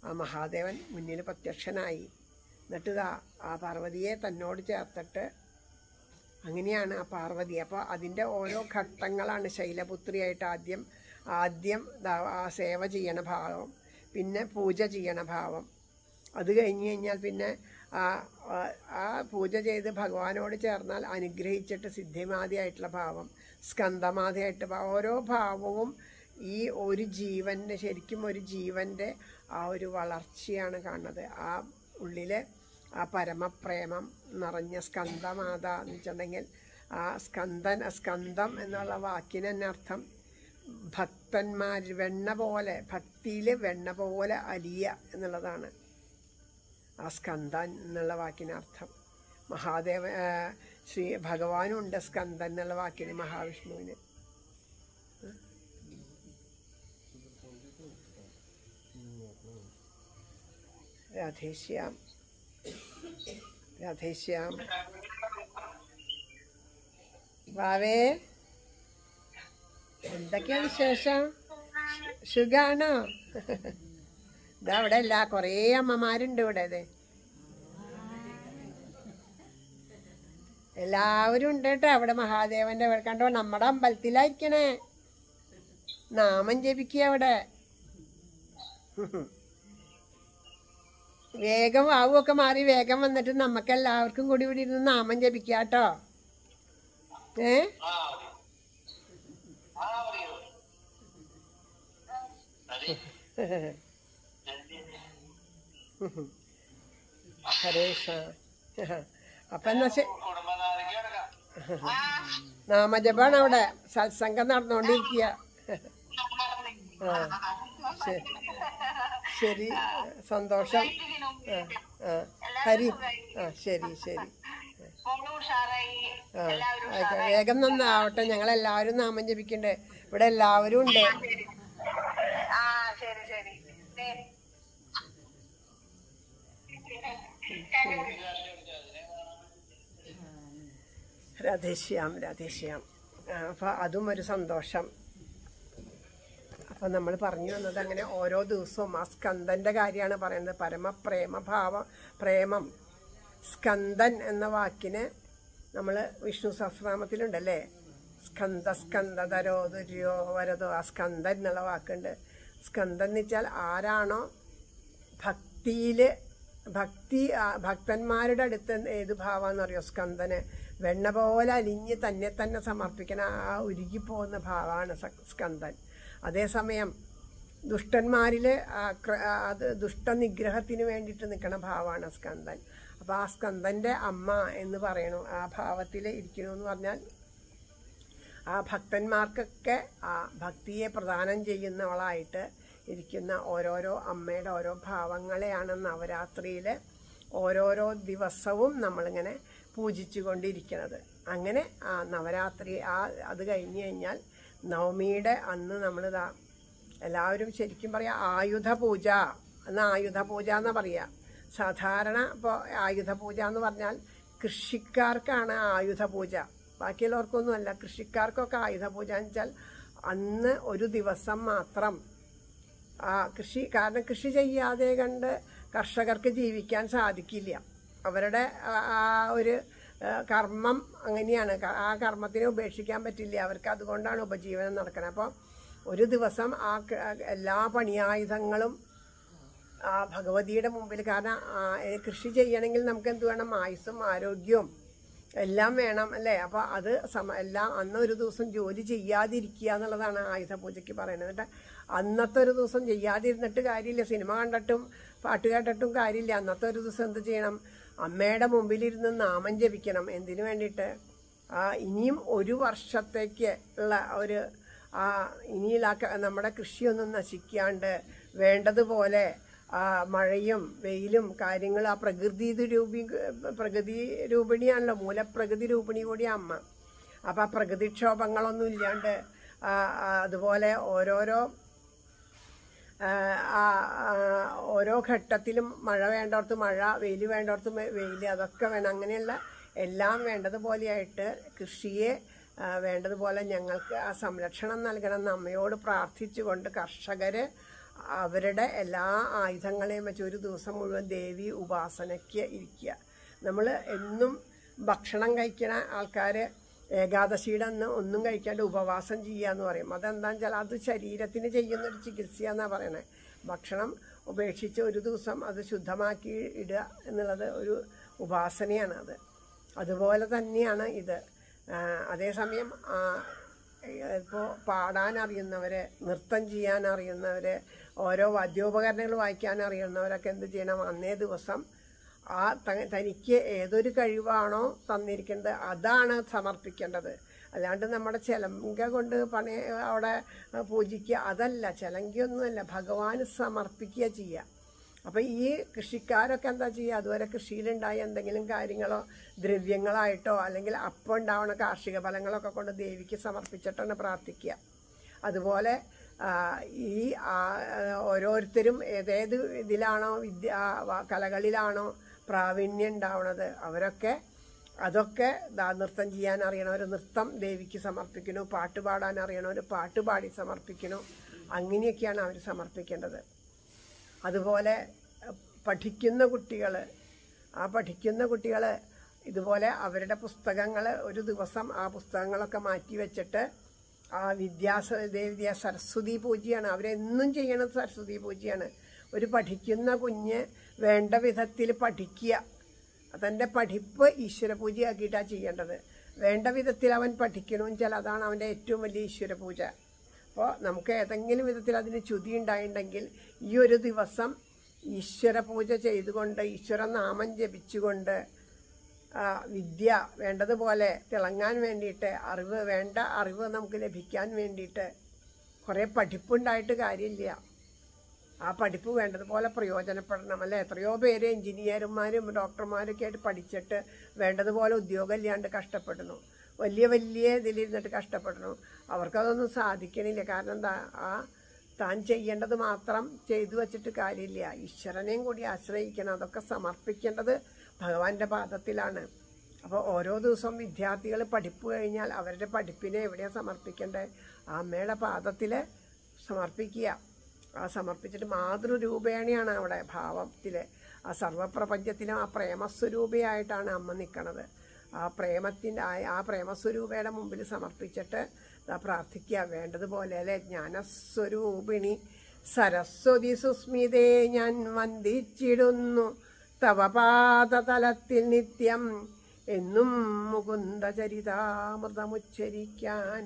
ആ മഹാദേവൻ മുന്നിൽ പ്രത്യക്ഷനായി. എന്നിട്ട് ആ പാർവതിയെ തന്നോട് ചേർത്തിട്ട് അങ്ങനെയാണ് ആ പാർവതി. അപ്പോൾ അതിന്റെ ഓരോ ഘട്ടങ്ങളാണ് ശൈലപുത്രിയായിട്ട് ആദ്യം ആദ്യം ആ സേവ ചെയ്യണ ഭാവം പിന്നെ പൂജ ചെയ്യണ ഭാവം. അത് കഴിഞ്ഞ് കഴിഞ്ഞാൽ പിന്നെ ആ- ആ പൂജ ചെയ്ത് ഭഗവാനോട് ചേർന്നാൽ അനുഗ്രഹിച്ചിട്ട് സിദ്ധിമാതിയായിട്ടുള്ള ഭാവം സ്കന്ധമാതിയായിട്ട് ഓരോ ഭാവവും ഈ ഒരു ജീവന്റെ ശരിക്കും ഒരു ജീവന്റെ ആ ഒരു വളർച്ചയാണ് കാണുന്നത്. ആ ഉള്ളിലെ ആ പരമപ്രേമം നിറഞ്ഞ സ്കന്ധമാത എന്ന് വെച്ചിട്ടുണ്ടെങ്കിൽ ആ സ്കന്ദൻ സ്കന്ധം എന്നുള്ള വാക്കിന് തന്നെ അർത്ഥം ഭക്തന്മാർ വെണ്ണ പോലെ ഭക്തിയിൽ വെണ്ണ പോലെ അലിയ എന്നുള്ളതാണ് ആ സ്കന്ദൻ എന്നുള്ള വാക്കിന് അർത്ഥം. മഹാദേവ ശ്രീ ഭഗവാനും ഉണ്ട് സ്കന്ദൻ എന്നുള്ള വാക്കിന് മഹാവിഷ്ണുവിന്. രാധേശ്യാം. രാധേശ്യാം. വാവേ എന്തൊക്കെയാണ് വിശേഷം? സുഖാണോ? ഇതാ അവിടെ അല്ല കുറേ അമ്മമാരുണ്ട് ഇവിടെ അതെ എല്ലാവരും ഉണ്ട് കേട്ടോ അവിടെ മഹാദേവന്റെ അവിടെ. കണ്ടോ നമ്മുടെ അമ്പലത്തിലായിരിക്കണേ. നാമം ജപിക്കുക അവിടെ. വേഗം ആവുമൊക്കെ മാറി വേഗം വന്നിട്ട് നമുക്ക് എല്ലാവർക്കും കൂടി ഇവിടെ ഇരുന്ന് നാമം ജപിക്കാട്ടോ കേട്ടോ ഏ? അപ്പൊ എന്നാ നാമജപാണ് അവിടെ. സത്സംഗം നടന്നുകൊണ്ടിരിക്കുക ആ. ശരി. ശരി. സന്തോഷം. ആ ഹരി ആ ശരി ശരി. ആ ആയിക്കോട്ടെ. വേഗം നന്നാവട്ടെ. ഞങ്ങൾ എല്ലാവരും നാമം ജപിക്കണ്ടേ? ഇവിടെ എല്ലാവരും ഉണ്ട്. രാധേശ്യാം രാധേശ്യാം. അപ്പൊ അതും ഒരു സന്തോഷം. അപ്പൊ നമ്മൾ പറഞ്ഞു വന്നത് അങ്ങനെ ഓരോ ദിവസവും ആ സ്കന്ദന്റെ കാര്യമാണ് പറയുന്നത്. പരമപ്രേമഭാവം പ്രേമം സ്കന്ദൻ എന്ന വാക്കിന് നമ്മൾ വിഷ്ണു സഹസ്രാമത്തിലുണ്ടല്ലേ സ്കന്ദ സ്കന്ദതരോ ദുര്യോ വരതോ ആ സ്കന്ദൻ എന്നുള്ള വാക്കുണ്ട്. സ്കന്ദൻ എന്ന് വെച്ചാൽ ആരാണോ? ഭക്തിയിൽ ഭക്തി ഭക്തന്മാരുടെ അടുത്ത് ഏത് ഭാവമാണെന്ന് അറിയോ? സ്കന്ദന് വെണ്ണ പോലെ അലിഞ്ഞ് തന്നെ തന്നെ സമർപ്പിക്കുന്ന ആ ഉരുകിപ്പോകുന്ന ഭാവമാണ് സ്കന്ദൻ അതേസമയം ദുഷ്ടന്മാരിൽ അത് ദുഷ്ടനിഗ്രഹത്തിന് വേണ്ടിയിട്ട് നിൽക്കുന്ന ഭാവമാണ് സ്കന്ദൻ അപ്പോൾ ആ സ്കന്ദന്റെ അമ്മ എന്ന് പറയണു ആ ഭാവത്തിൽ ഇരിക്കണു എന്ന് പറഞ്ഞാൽ ആ ഭക്തന്മാർക്കൊക്കെ ആ ഭക്തിയെ പ്രദാനം ചെയ്യുന്നവളായിട്ട് ഇരിക്കുന്ന ഓരോരോ അമ്മയുടെ ഓരോ ഭാവങ്ങളെയാണ് നവരാത്രിയിൽ ഓരോരോ ദിവസവും നമ്മളിങ്ങനെ പൂജിച്ചു കൊണ്ടിരിക്കുന്നത് അങ്ങനെ ആ നവരാത്രി ആ അത് കഴിഞ്ഞ് കഴിഞ്ഞാൽ നവമിയുടെ അന്ന് നമ്മൾ എല്ലാവരും ശരിക്കും പറയാം ആയുധ പൂജ. അന്ന് ആയുധ പൂജ എന്ന് പറയുക സാധാരണ ഇപ്പോൾ ആയുധ പൂജ എന്ന് പറഞ്ഞാൽ കൃഷിക്കാർക്കാണ് ആയുധ പൂജ. ബാക്കിയുള്ളവർക്കൊന്നുമല്ല കൃഷിക്കാർക്കൊക്കെ ആയുധ പൂജ എന്ന് വെച്ചാൽ അന്ന് ഒരു ദിവസം മാത്രം. ആ കൃഷി കാരണം കൃഷി ചെയ്യാതെ കണ്ട് കർഷകർക്ക് ജീവിക്കാൻ സാധിക്കില്ല. അവരുടെ ആ- ഒരു കർമ്മം അങ്ങനെയാണ്. ആ കർമ്മത്തിനെ ഉപേക്ഷിക്കാൻ പറ്റില്ല. അവർക്ക് അതുകൊണ്ടാണ് ഉപജീവനം നടക്കുന്നത്. അപ്പോൾ ഒരു ദിവസം ആ എല്ലാ പണിയായുധങ്ങളും ആ ഭഗവതിയുടെ മുമ്പിൽ കാരണം കൃഷി ചെയ്യണമെങ്കിൽ നമുക്ക് എന്ത് വേണം? ആയുസ്സും ആരോഗ്യവും എല്ലാം വേണം അല്ലേ? അപ്പോൾ അത് സമ എല്ലാം അന്ന് ഒരു ദിവസം ജോലി ചെയ്യാതിരിക്കുക എന്നുള്ളതാണ് ആയുധ പൂജയ്ക്ക് പറയുന്നത്. എന്നിട്ട് അന്നത്തെ ഒരു ദിവസം ചെയ്യാതിരുന്നിട്ട് കാര്യമില്ല. സിനിമ കണ്ടിട്ടും പാട്ട് കേട്ടിട്ടും കാര്യമില്ല. അന്നത്തെ ഒരു ദിവസം എന്ത് ചെയ്യണം? അമ്മയുടെ മുമ്പിലിരുന്ന് നാമം ജപിക്കണം. എന്തിനു വേണ്ടിയിട്ട്? ആ ഇനിയും ഒരു വർഷത്തേക്ക് ഉള്ള ഒരു ആ ഇനിയുള്ള ആ നമ്മുടെ കൃഷിയൊന്നും നശിക്കാണ്ട് വേണ്ടതുപോലെ ആ മഴയും വെയിലും കാര്യങ്ങൾ ആ പ്രകൃതി രൂപി പ്രകൃതി രൂപിണിയാണല്ലോ മൂലപ്രകൃതി രൂപിണി കൂടി അമ്മ. അപ്പം ആ പ്രകൃതിക്ഷോഭങ്ങളൊന്നും ഇല്ലാണ്ട് അതുപോലെ ഓരോരോ ഓരോ ഘട്ടത്തിലും മഴ വേണ്ടവർക്ക് മഴ വെയിൽ വേണ്ടവർക്ക് വെയിൽ അതൊക്കെ വേണം. അങ്ങനെയുള്ള എല്ലാം വേണ്ടതുപോലെയായിട്ട് കൃഷിയെ വേണ്ടതുപോലെ ഞങ്ങൾക്ക് ആ സംരക്ഷണം നൽകണം എന്ന് അമ്മയോട് പ്രാർത്ഥിച്ചുകൊണ്ട് കർഷകർ അവരുടെ എല്ലാ ആയുധങ്ങളെയും വെച്ച് ഒരു ദിവസം മുഴുവൻ ദേവി ഉപാസനയ്ക്ക് ഇരിക്കുക. നമ്മൾ എന്നും ഭക്ഷണം കഴിക്കണ ആൾക്കാർ ഏകാദശിയുടെ ഒന്നും കഴിക്കാണ്ട് ഉപവാസം ചെയ്യുക എന്ന് പറയും. അതെന്താണെന്ന് വെച്ചാൽ അത് ശരീരത്തിന് ചെയ്യുന്നൊരു ചികിത്സയെന്നാണ് പറയണത് ഭക്ഷണം ഉപേക്ഷിച്ച് ഒരു ദിവസം അത് ശുദ്ധമാക്കി ഇടുക എന്നുള്ളത് ഒരു ഉപാസനയാണ് അത്. അതുപോലെ തന്നെയാണ് ഇത്. അതേസമയം ഇപ്പോൾ പാടാൻ അറിയുന്നവരെ നൃത്തം ചെയ്യാൻ അറിയുന്നവരെ ഓരോ വാദ്യോപകരണങ്ങൾ വായിക്കാൻ അറിയുന്നവരൊക്കെ എന്ത് ചെയ്യണം? അന്നേ ദിവസം ആ തനിക്ക് ഏതൊരു കഴിവാണോ തന്നിരിക്കുന്നത് അതാണ് സമർപ്പിക്കേണ്ടത്. അല്ലാണ്ട് നമ്മുടെ ചിലങ്ക കൊണ്ട് പണി അവിടെ പൂജിക്കുക അതല്ല ചിലങ്കയൊന്നുമല്ല ഭഗവാന് സമർപ്പിക്കുക ചെയ്യുക. അപ്പം ഈ കൃഷിക്കാരൊക്കെ എന്താ ചെയ്യുക? അതുപോലെ കൃഷിയിലുണ്ടായ എന്തെങ്കിലും കാര്യങ്ങളോ ദ്രവ്യങ്ങളായിട്ടോ അല്ലെങ്കിൽ അപ്പം ഉണ്ടാവുന്ന കാർഷിക ഫലങ്ങളൊക്കെ കൊണ്ട് ദേവിക്ക് സമർപ്പിച്ചിട്ടാണ് പ്രാർത്ഥിക്കുക. അതുപോലെ ഈ ഓരോരുത്തരും ഏതേത് ഇതിലാണോ വിദ്യ കലകളിലാണോ പ്രാവീണ്യം ഉണ്ടാവണത്. അവരൊക്കെ അതൊക്കെ നൃത്തം ചെയ്യാൻ അറിയണവർ നൃത്തം ദേവിക്ക് സമർപ്പിക്കുന്നു. പാട്ട് പാടാൻ അറിയണവർ പാട്ട് പാടി സമർപ്പിക്കുന്നു. അങ്ങനെയൊക്കെയാണ് അവർ സമർപ്പിക്കേണ്ടത്. അതുപോലെ പഠിക്കുന്ന കുട്ടികൾ ആ പഠിക്കുന്ന കുട്ടികൾ ഇതുപോലെ അവരുടെ പുസ്തകങ്ങൾ ഒരു ദിവസം ആ പുസ്തകങ്ങളൊക്കെ മാറ്റി വെച്ചിട്ട് ആ വിദ്യാസ ദേവിദ്യ സരസ്വതി പൂജയാണ്. അവരെന്നും ചെയ്യണത് സരസ്വതി പൂജയാണ്. ഒരു പഠിക്കുന്ന കുഞ്ഞ് വേണ്ട വിധത്തിൽ പഠിക്കുക. തന്റെ പഠിപ്പ് ഈശ്വര പൂജയാക്കിയിട്ടാണ് ചെയ്യേണ്ടത്. വേണ്ട വിധത്തിൽ അവൻ പഠിക്കണമെന്ന് വെച്ചാൽ അതാണ് അവന്റെ ഏറ്റവും വലിയ ഈശ്വര പൂജ അപ്പോൾ നമുക്ക് ഏതെങ്കിലും വിധത്തിൽ അതിന് ചുതി ഉണ്ടായിട്ടുണ്ടെങ്കിൽ ഈ ഒരു ദിവസം ഈശ്വര പൂജ ചെയ്തുകൊണ്ട് ഈശ്വര നാമം ജപിച്ചുകൊണ്ട് വിദ്യ വേണ്ടതുപോലെ തിളങ്ങാൻ വേണ്ടിയിട്ട് അറിവ് വേണ്ട അറിവ് നമുക്ക് ലഭിക്കാൻ വേണ്ടിയിട്ട് കുറേ പഠിപ്പുണ്ടായിട്ട് കാര്യമില്ല. ആ പഠിപ്പ് വേണ്ടതുപോലെ പ്രയോജനപ്പെടണം അല്ലെ? എത്രയോ പേര് എഞ്ചിനീയർമാരും ഡോക്ടർമാരൊക്കെ ആയിട്ട് പഠിച്ചിട്ട് വേണ്ടതുപോലെ ഉദ്യോഗം ഇല്ലാണ്ട് കഷ്ടപ്പെടുന്നു. വലിയ വലിയ ഇതിലിരുന്നിട്ട് കഷ്ടപ്പെടുന്നു. അവർക്കതൊന്നും സാധിക്കണില്ല. കാരണം എന്താ? ആ താൻ ചെയ്യേണ്ടത് മാത്രം ചെയ്തു വച്ചിട്ട് കാര്യമില്ല. ഈശ്വരനെയും കൂടി ആശ്രയിക്കണം. അതൊക്കെ സമർപ്പിക്കേണ്ടത് ഭഗവാന്റെ പാദത്തിലാണ്. അപ്പോൾ ഓരോ ദിവസവും വിദ്യാർത്ഥികൾ പഠിപ്പ് കഴിഞ്ഞാൽ അവരുടെ പഠിപ്പിനെ എവിടെയാണ് സമർപ്പിക്കേണ്ടത്? ആ അമ്മയുടെ പാദത്തിൽ സമർപ്പിക്കുക. ആ സമർപ്പിച്ചിട്ട് മാതൃരൂപേണയാണ് അവിടെ ഭാവത്തിൽ ആ സർവപ്രപഞ്ചത്തിലും ആ പ്രേമസ്വരൂപയായിട്ടാണ് അമ്മ നിൽക്കണത് ആ പ്രേമത്തിന്റെ ആ പ്രേമസ്വരൂപയുടെ മുമ്പിൽ സമർപ്പിച്ചിട്ട് പ്രാർത്ഥിക്കുക വേണ്ടതുപോലെ അല്ലെ? ജ്ഞാനസ്വരൂപിണി സരസ്വതി സുസ്മിതേ ഞാൻ വന്ദിച്ചിടുന്നു തവ പാദതലത്തിൽ നിത്യം. എന്നും മുകുന്ദ ചരിതാമൃതമുച്ചരിക്കാൻ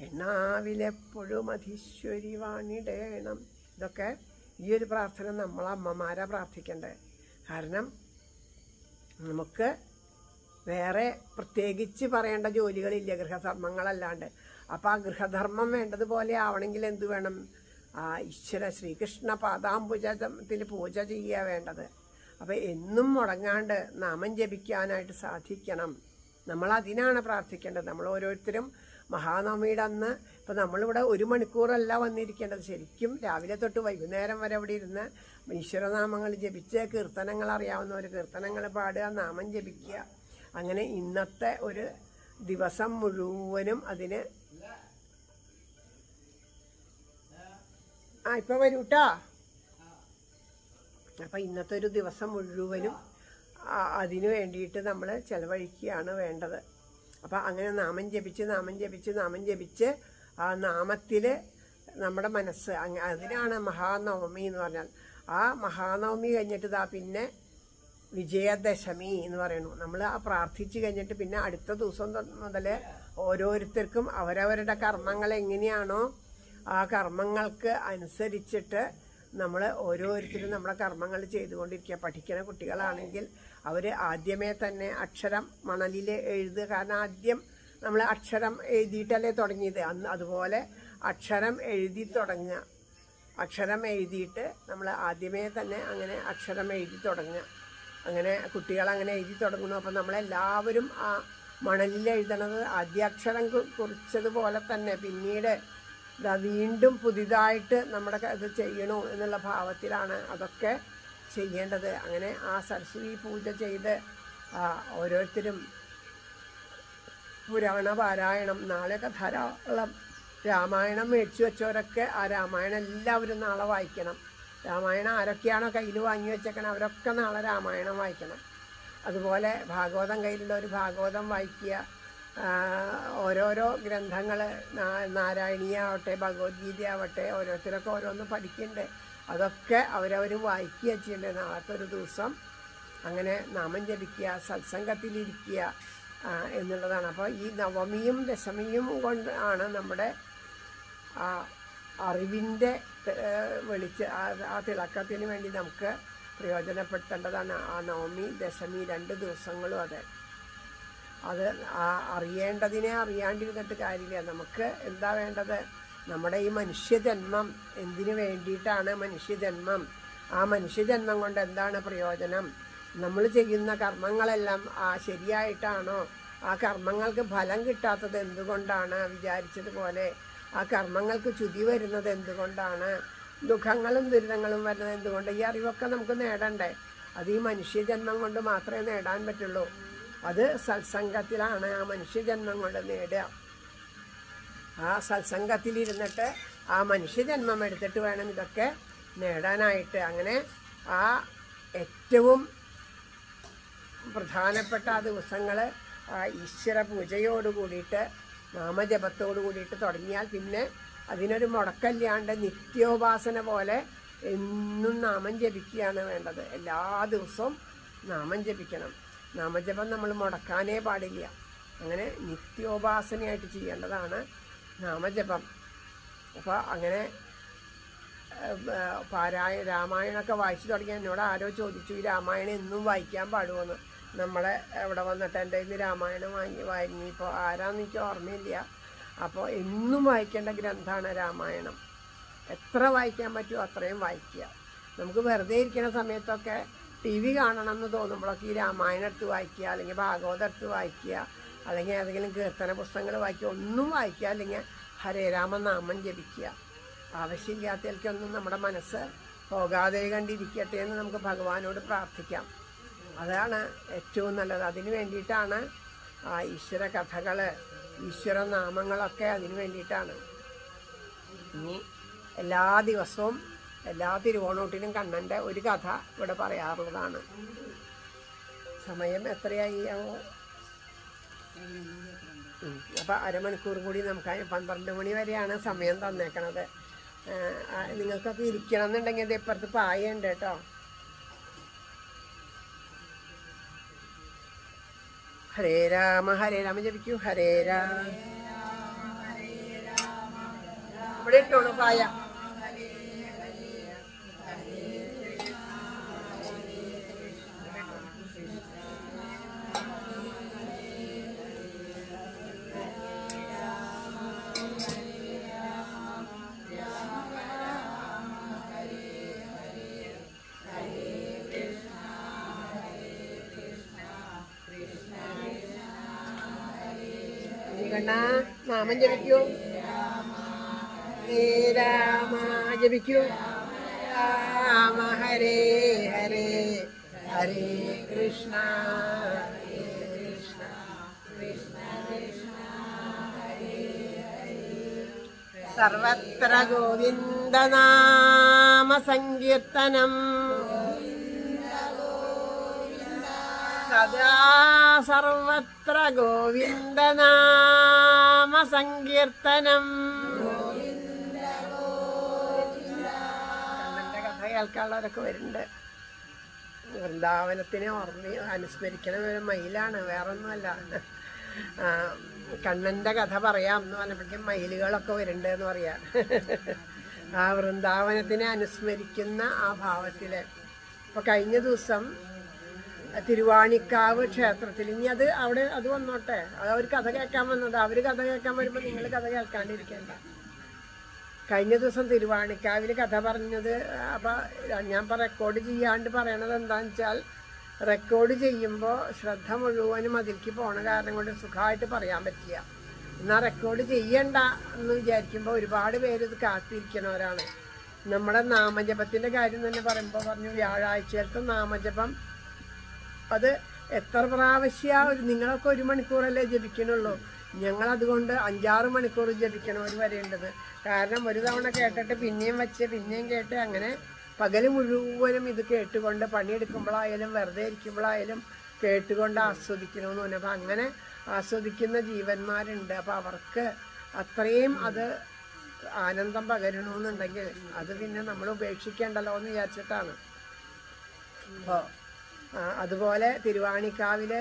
എണ്ണാവിലെപ്പോഴും അധീശ്വരി വാണിടേണം. ഇതൊക്കെ ഈ ഒരു പ്രാർത്ഥന നമ്മൾ അമ്മമാരെ പ്രാർത്ഥിക്കേണ്ടത് കാരണം നമുക്ക് വേറെ പ്രത്യേകിച്ച് പറയേണ്ട ജോലികളില്ല ഗൃഹധർമ്മങ്ങളല്ലാണ്ട്. അപ്പോൾ ആ ഗൃഹധർമ്മം വേണ്ടതുപോലെ ആവണമെങ്കിൽ എന്ത് വേണം? ആ ഈശ്വര ശ്രീകൃഷ്ണ പാദാംബുജത്തിൽ പൂജ ചെയ്യുക വേണ്ടത്. അപ്പം എന്നും മുടങ്ങാണ്ട് നാമം ജപിക്കാനായിട്ട് സാധിക്കണം. നമ്മൾ അതിനാണ് പ്രാർത്ഥിക്കേണ്ടത്. നമ്മൾ ഓരോരുത്തരും മഹാനവമിയുടെ അന്ന് ഇപ്പം നമ്മളിവിടെ ഒരു മണിക്കൂറല്ല വന്നിരിക്കേണ്ടത്. ശരിക്കും രാവിലെ തൊട്ട് വൈകുന്നേരം വരെ ഇവിടെ ഇരുന്ന് ഈശ്വരനാമങ്ങൾ ജപിച്ച് കീർത്തനങ്ങൾ അറിയാവുന്നവർ കീർത്തനങ്ങൾ പാടുക നാമം ജപിക്കുക. അങ്ങനെ ഇന്നത്തെ ഒരു ദിവസം മുഴുവനും അതിന് ആ ഇപ്പൊ കേട്ടോ അപ്പം ഇന്നത്തെ ഒരു ദിവസം മുഴുവനും അതിനു വേണ്ടിയിട്ട് നമ്മൾ ചെലവഴിക്കുകയാണ് വേണ്ടത്. അപ്പം അങ്ങനെ നാമം ജപിച്ച് നാമം ജപിച്ച് നാമം ജപിച്ച് ആ നാമത്തിൽ നമ്മുടെ മനസ്സ് അതിനാണ് മഹാനവമി എന്ന് പറഞ്ഞാൽ. ആ മഹാനവമി കഴിഞ്ഞിട്ട് ഇതാ പിന്നെ വിജയദശമി എന്ന് പറയുന്നു. നമ്മൾ ആ പ്രാർത്ഥിച്ച് കഴിഞ്ഞിട്ട് പിന്നെ അടുത്ത ദിവസം മുതൽ ഓരോരുത്തർക്കും അവരവരുടെ കർമ്മങ്ങൾ എങ്ങനെയാണോ ആ കർമ്മങ്ങൾക്ക് അനുസരിച്ചിട്ട് നമ്മൾ ഓരോരുത്തരും നമ്മുടെ കർമ്മങ്ങൾ ചെയ്തുകൊണ്ടിരിക്കുക. പഠിക്കുന്ന കുട്ടികളാണെങ്കിൽ അവർ ആദ്യമേ തന്നെ അക്ഷരം മണലിൽ എഴുതുക. കാരണം ആദ്യം നമ്മൾ അക്ഷരം എഴുതിയിട്ടല്ലേ തുടങ്ങിയത്? അന്ന് അതുപോലെ അക്ഷരം എഴുതി തുടങ്ങുക. അക്ഷരം എഴുതിയിട്ട് നമ്മൾ ആദ്യമേ തന്നെ അങ്ങനെ അക്ഷരം എഴുതി തുടങ്ങുക. അങ്ങനെ കുട്ടികൾ അങ്ങനെ എഴുതി തുടങ്ങുന്നു. അപ്പം നമ്മളെല്ലാവരും ആ മണലിൽ എഴുതണത് ആദ്യാക്ഷരം കുറിച്ചതുപോലെ തന്നെ പിന്നീട് ഇതാ വീണ്ടും പുതിയതായിട്ട് നമ്മുടെ ഇത് ചെയ്യണു എന്നുള്ള ഭാവത്തിലാണ് അതൊക്കെ ചെയ്യേണ്ടത്. അങ്ങനെ ആ സരസ്വതി പൂജ ചെയ്ത് ഓരോരുത്തരും പുരാണ പാരായണം. നാളെയൊക്കെ ധാരാളം രാമായണം മേടിച്ചു വെച്ചവരൊക്കെ ആ രാമായണം എല്ലാവരും നാളെ വായിക്കണം. രാമായണം ആരൊക്കെയാണോ കയ്യിൽ വാങ്ങി വെച്ചേക്കണം അവരൊക്കെ നാളെ രാമായണം വായിക്കണം. അതുപോലെ ഭാഗവതം കയ്യിലുള്ളവർ ഭാഗവതം വായിക്കുക. ഓരോരോ ഗ്രന്ഥങ്ങൾ നാരായണീയ ആവട്ടെ ഭഗവത്ഗീത ആവട്ടെ ഓരോരുത്തരൊക്കെ ഓരോന്ന് പഠിക്കണ്ടേ. അതൊക്കെ അവരവർ വായിക്കുക ചെയ്യണ്ടേ നാളത്തെ ഒരു ദിവസം അങ്ങനെ നാമം ജപിക്കുക സത്സംഗത്തിലിരിക്കുക. എന്നുള്ളതാണ്. അപ്പോൾ ഈ നവമിയും ദശമിയും കൊണ്ട് ആണ് നമ്മുടെ ആ അറിവിന്റെ വെളിച്ച ആ- തിളക്കത്തിന് വേണ്ടി നമുക്ക് പ്രയോജനപ്പെടുത്തേണ്ടതാണ്. ആ നവമി ദശമി രണ്ട് ദിവസങ്ങളും അതെ. അത് ആ അറിയേണ്ടതിനെ അറിയാണ്ടിരുന്നിട്ട് കാര്യമില്ല. നമുക്ക് എന്താ വേണ്ടത്? നമ്മുടെ ഈ മനുഷ്യജന്മം എന്തിനു വേണ്ടിയിട്ടാണ് മനുഷ്യജന്മം? ആ മനുഷ്യജന്മം കൊണ്ട് എന്താണ് പ്രയോജനം? നമ്മൾ ചെയ്യുന്ന കർമ്മങ്ങളെല്ലാം ആ ശരിയായിട്ടാണോ? ആ കർമ്മങ്ങൾക്ക് ഫലം കിട്ടാത്തത് എന്തുകൊണ്ടാണ്? വിചാരിച്ചതുപോലെ ആ കർമ്മങ്ങൾക്ക് ചുതി വരുന്നത് എന്തുകൊണ്ടാണ്? ദുഃഖങ്ങളും ദുരിതങ്ങളും വരുന്നത് എന്തുകൊണ്ട്? ഈ അറിവൊക്കെ നമുക്ക് നേടണ്ടേ? അത് ഈ മനുഷ്യജന്മം കൊണ്ട് മാത്രമേ നേടാൻ പറ്റുള്ളൂ. അത് സത്സംഗത്തിലാണ് ആ മനുഷ്യജന്മം കൊണ്ട് നേടുക. ആ സത്സംഗത്തിലിരുന്നിട്ട് ആ മനുഷ്യജന്മം എടുത്തിട്ട് വേണം ഇതൊക്കെ നേടാനായിട്ട്. അങ്ങനെ ആ ഏറ്റവും പ്രധാനപ്പെട്ട ആ ദിവസങ്ങൾ ഈശ്വര പൂജയോട് കൂടിയിട്ട് നാമജപത്തോട് കൂടിയിട്ട് തുടങ്ങിയാൽ പിന്നെ അതിനൊരു മുടക്കല്ലാണ്ട് നിത്യോപാസന പോലെ എന്നും നാമം ജപിക്കുകയാണ് വേണ്ടത്. എല്ലാ ദിവസവും നാമം ജപിക്കണം. നാമജപം നമ്മൾ മുടക്കാനേ പാടില്ല. അങ്ങനെ നിത്യോപാസനയായിട്ട് ചെയ്യേണ്ടതാണ് നാമജപം. അപ്പോൾ അങ്ങനെ പാരായ രാമായണമൊക്കെ വായിച്ചു തുടങ്ങി എന്നോട് ആരോ ചോദിച്ചു ഈ രാമായണം എന്നും വായിക്കാൻ പാടുമെന്ന് നമ്മളെ അവിടെ വന്നിട്ട് എന്റെ ഇന്ന് രാമായണം വാങ്ങി വാങ്ങിയപ്പോൾ ആരാന്ന് എനിക്ക് ഓർമ്മയില്ല. അപ്പോൾ എന്നും വായിക്കേണ്ട ഗ്രന്ഥമാണ് രാമായണം. എത്ര വായിക്കാൻ പറ്റുമോ അത്രയും വായിക്കുക. നമുക്ക് വെറുതെ ഇരിക്കുന്ന സമയത്തൊക്കെ ടി വി കാണണം എന്ന് തോന്നുമ്പോഴൊക്കെ ഈ രാമായണം എടുത്ത് വായിക്കുക അല്ലെങ്കിൽ ഭാഗവതം എടുത്ത് വായിക്കുക അല്ലെങ്കിൽ ഏതെങ്കിലും കീർത്തന പുസ്തകങ്ങൾ വായിക്കുക ഒന്നും വായിക്കുക അല്ലെങ്കിൽ ഹരേ രാമനാമം ജപിക്കുക. ആവശ്യമില്ലാത്തതിലേക്കൊന്നും നമ്മുടെ മനസ്സ് പോകാതെ കണ്ടിരിക്കട്ടെ എന്ന് നമുക്ക് ഭഗവാനോട് പ്രാർത്ഥിക്കാം. അതാണ് ഏറ്റവും നല്ലത്. അതിന് വേണ്ടിയിട്ടാണ് ഈശ്വര കഥകൾ ഈശ്വര നാമങ്ങളൊക്കെ അതിന് വേണ്ടിയിട്ടാണ്. ഇനി എല്ലാ ദിവസവും എല്ലാ തിരുവോണൂട്ടിനും കണ്ണന്റെ ഒരു കഥ ഇവിടെ പറയാറുള്ളതാണ്. സമയം എത്രയായി ആവോ? ഉം. അപ്പൊ അരമണിക്കൂർ കൂടി നമുക്ക് പന്ത്രണ്ട് മണി വരെയാണ് സമയം തന്നേക്കണത്. നിങ്ങൾക്കൊക്കെ ഇരിക്കണം എന്നുണ്ടെങ്കിൽ ഇത് ഇപ്പുറത്ത് പായുണ്ട് കേട്ടോ. ഹരേ രാമ ഹരേ രാമ ജപിക്കൂ. ഹരേ രാമ ഇവിടെ ഇട്ടോളൂ പായ. നാമം ജപിക്കൂ. ഹേ രാമ ജപിക്കൂ. രാമ ഹരേ ഹരേ ഹരേ കൃഷ്ണ. സർവത്ര ഗോവിന്ദനാമ സങ്കീർത്തനം സദാ സർവത്ര ഗോവിന്ദനാമ സങ്കീർത്തനം കണ്ണന്റെ കഥ കേൾക്കാനുള്ളവരൊക്കെ വരുന്നുണ്ട്. വൃന്ദാവനത്തിനെ ഓർമ്മ അനുസ്മരിക്കണ ഒരു മയിലാണ് വേറൊന്നുമല്ല. കണ്ണന്റെ കഥ പറയാം എന്ന് പറഞ്ഞപ്പോഴേക്കും മയിലുകളൊക്കെ വരുന്നുണ്ട് എന്ന് പറയാം. ആ വൃന്ദാവനത്തിനെ അനുസ്മരിക്കുന്ന ആ ഭാവത്തിൽ ഇപ്പൊ കഴിഞ്ഞ ദിവസം തിരുവാണിക്കാവ് ക്ഷേത്രത്തിൽ. ഇനി അത് അവിടെ അത് വന്നോട്ടെ. അത് അവർ കഥ കേൾക്കാൻ വന്നത്. അവർ കഥ കേൾക്കാൻ വരുമ്പോൾ നിങ്ങൾ കഥ കേൾക്കാണ്ടിരിക്കണ്ട. കഴിഞ്ഞ ദിവസം തിരുവാണിക്കാവിൽ കഥ പറഞ്ഞത് അപ്പം ഞാൻ റെക്കോർഡ് ചെയ്യാണ്ട് പറയണത് എന്താണെന്ന് വെച്ചാൽ റെക്കോർഡ് ചെയ്യുമ്പോൾ ശ്രദ്ധ മുഴുവനും അതിലേക്ക് പോണ കാരണം കൊണ്ട് സുഖമായിട്ട് പറയാൻ പറ്റിയ എന്നാൽ റെക്കോർഡ് ചെയ്യണ്ട എന്ന് വിചാരിക്കുമ്പോൾ ഒരുപാട് പേര് ഇത് കാത്തിരിക്കണവരാണ്. നമ്മുടെ നാമജപത്തിന്റെ കാര്യം തന്നെ പറയുമ്പോൾ പറഞ്ഞു വ്യാഴാഴ്ചയിലത്തെ നാമജപം അത് എത്ര പ്രാവശ്യം നിങ്ങളൊക്കെ ഒരു മണിക്കൂറല്ലേ ജപിക്കണുള്ളൂ? ഞങ്ങൾ അതുകൊണ്ട് അഞ്ചാറ് മണിക്കൂർ ജപിക്കണവർ വരേണ്ടത്. കാരണം ഒരു തവണ കേട്ടിട്ട് പിന്നെയും വെച്ച് പിന്നെയും കേട്ട് അങ്ങനെ പകൽ മുഴുവനും ഇത് കേട്ടുകൊണ്ട് പണിയെടുക്കുമ്പോഴായാലും വെറുതെ ഇരിക്കുമ്പോഴായാലും കേട്ടുകൊണ്ട് ആസ്വദിക്കണമെന്ന് പറഞ്ഞു അപ്പം അങ്ങനെ ആസ്വദിക്കുന്ന ജീവന്മാരുണ്ട്. അപ്പം അവർക്ക് അത്രയും അത് ആനന്ദം പകരണമെന്നുണ്ടെങ്കിൽ അത് പിന്നെ നമ്മൾ ഉപേക്ഷിക്കേണ്ടല്ലോ എന്ന് വിചാരിച്ചിട്ടാണ്. അപ്പോൾ അതുപോലെ തിരുവാണിക്കാവിൽ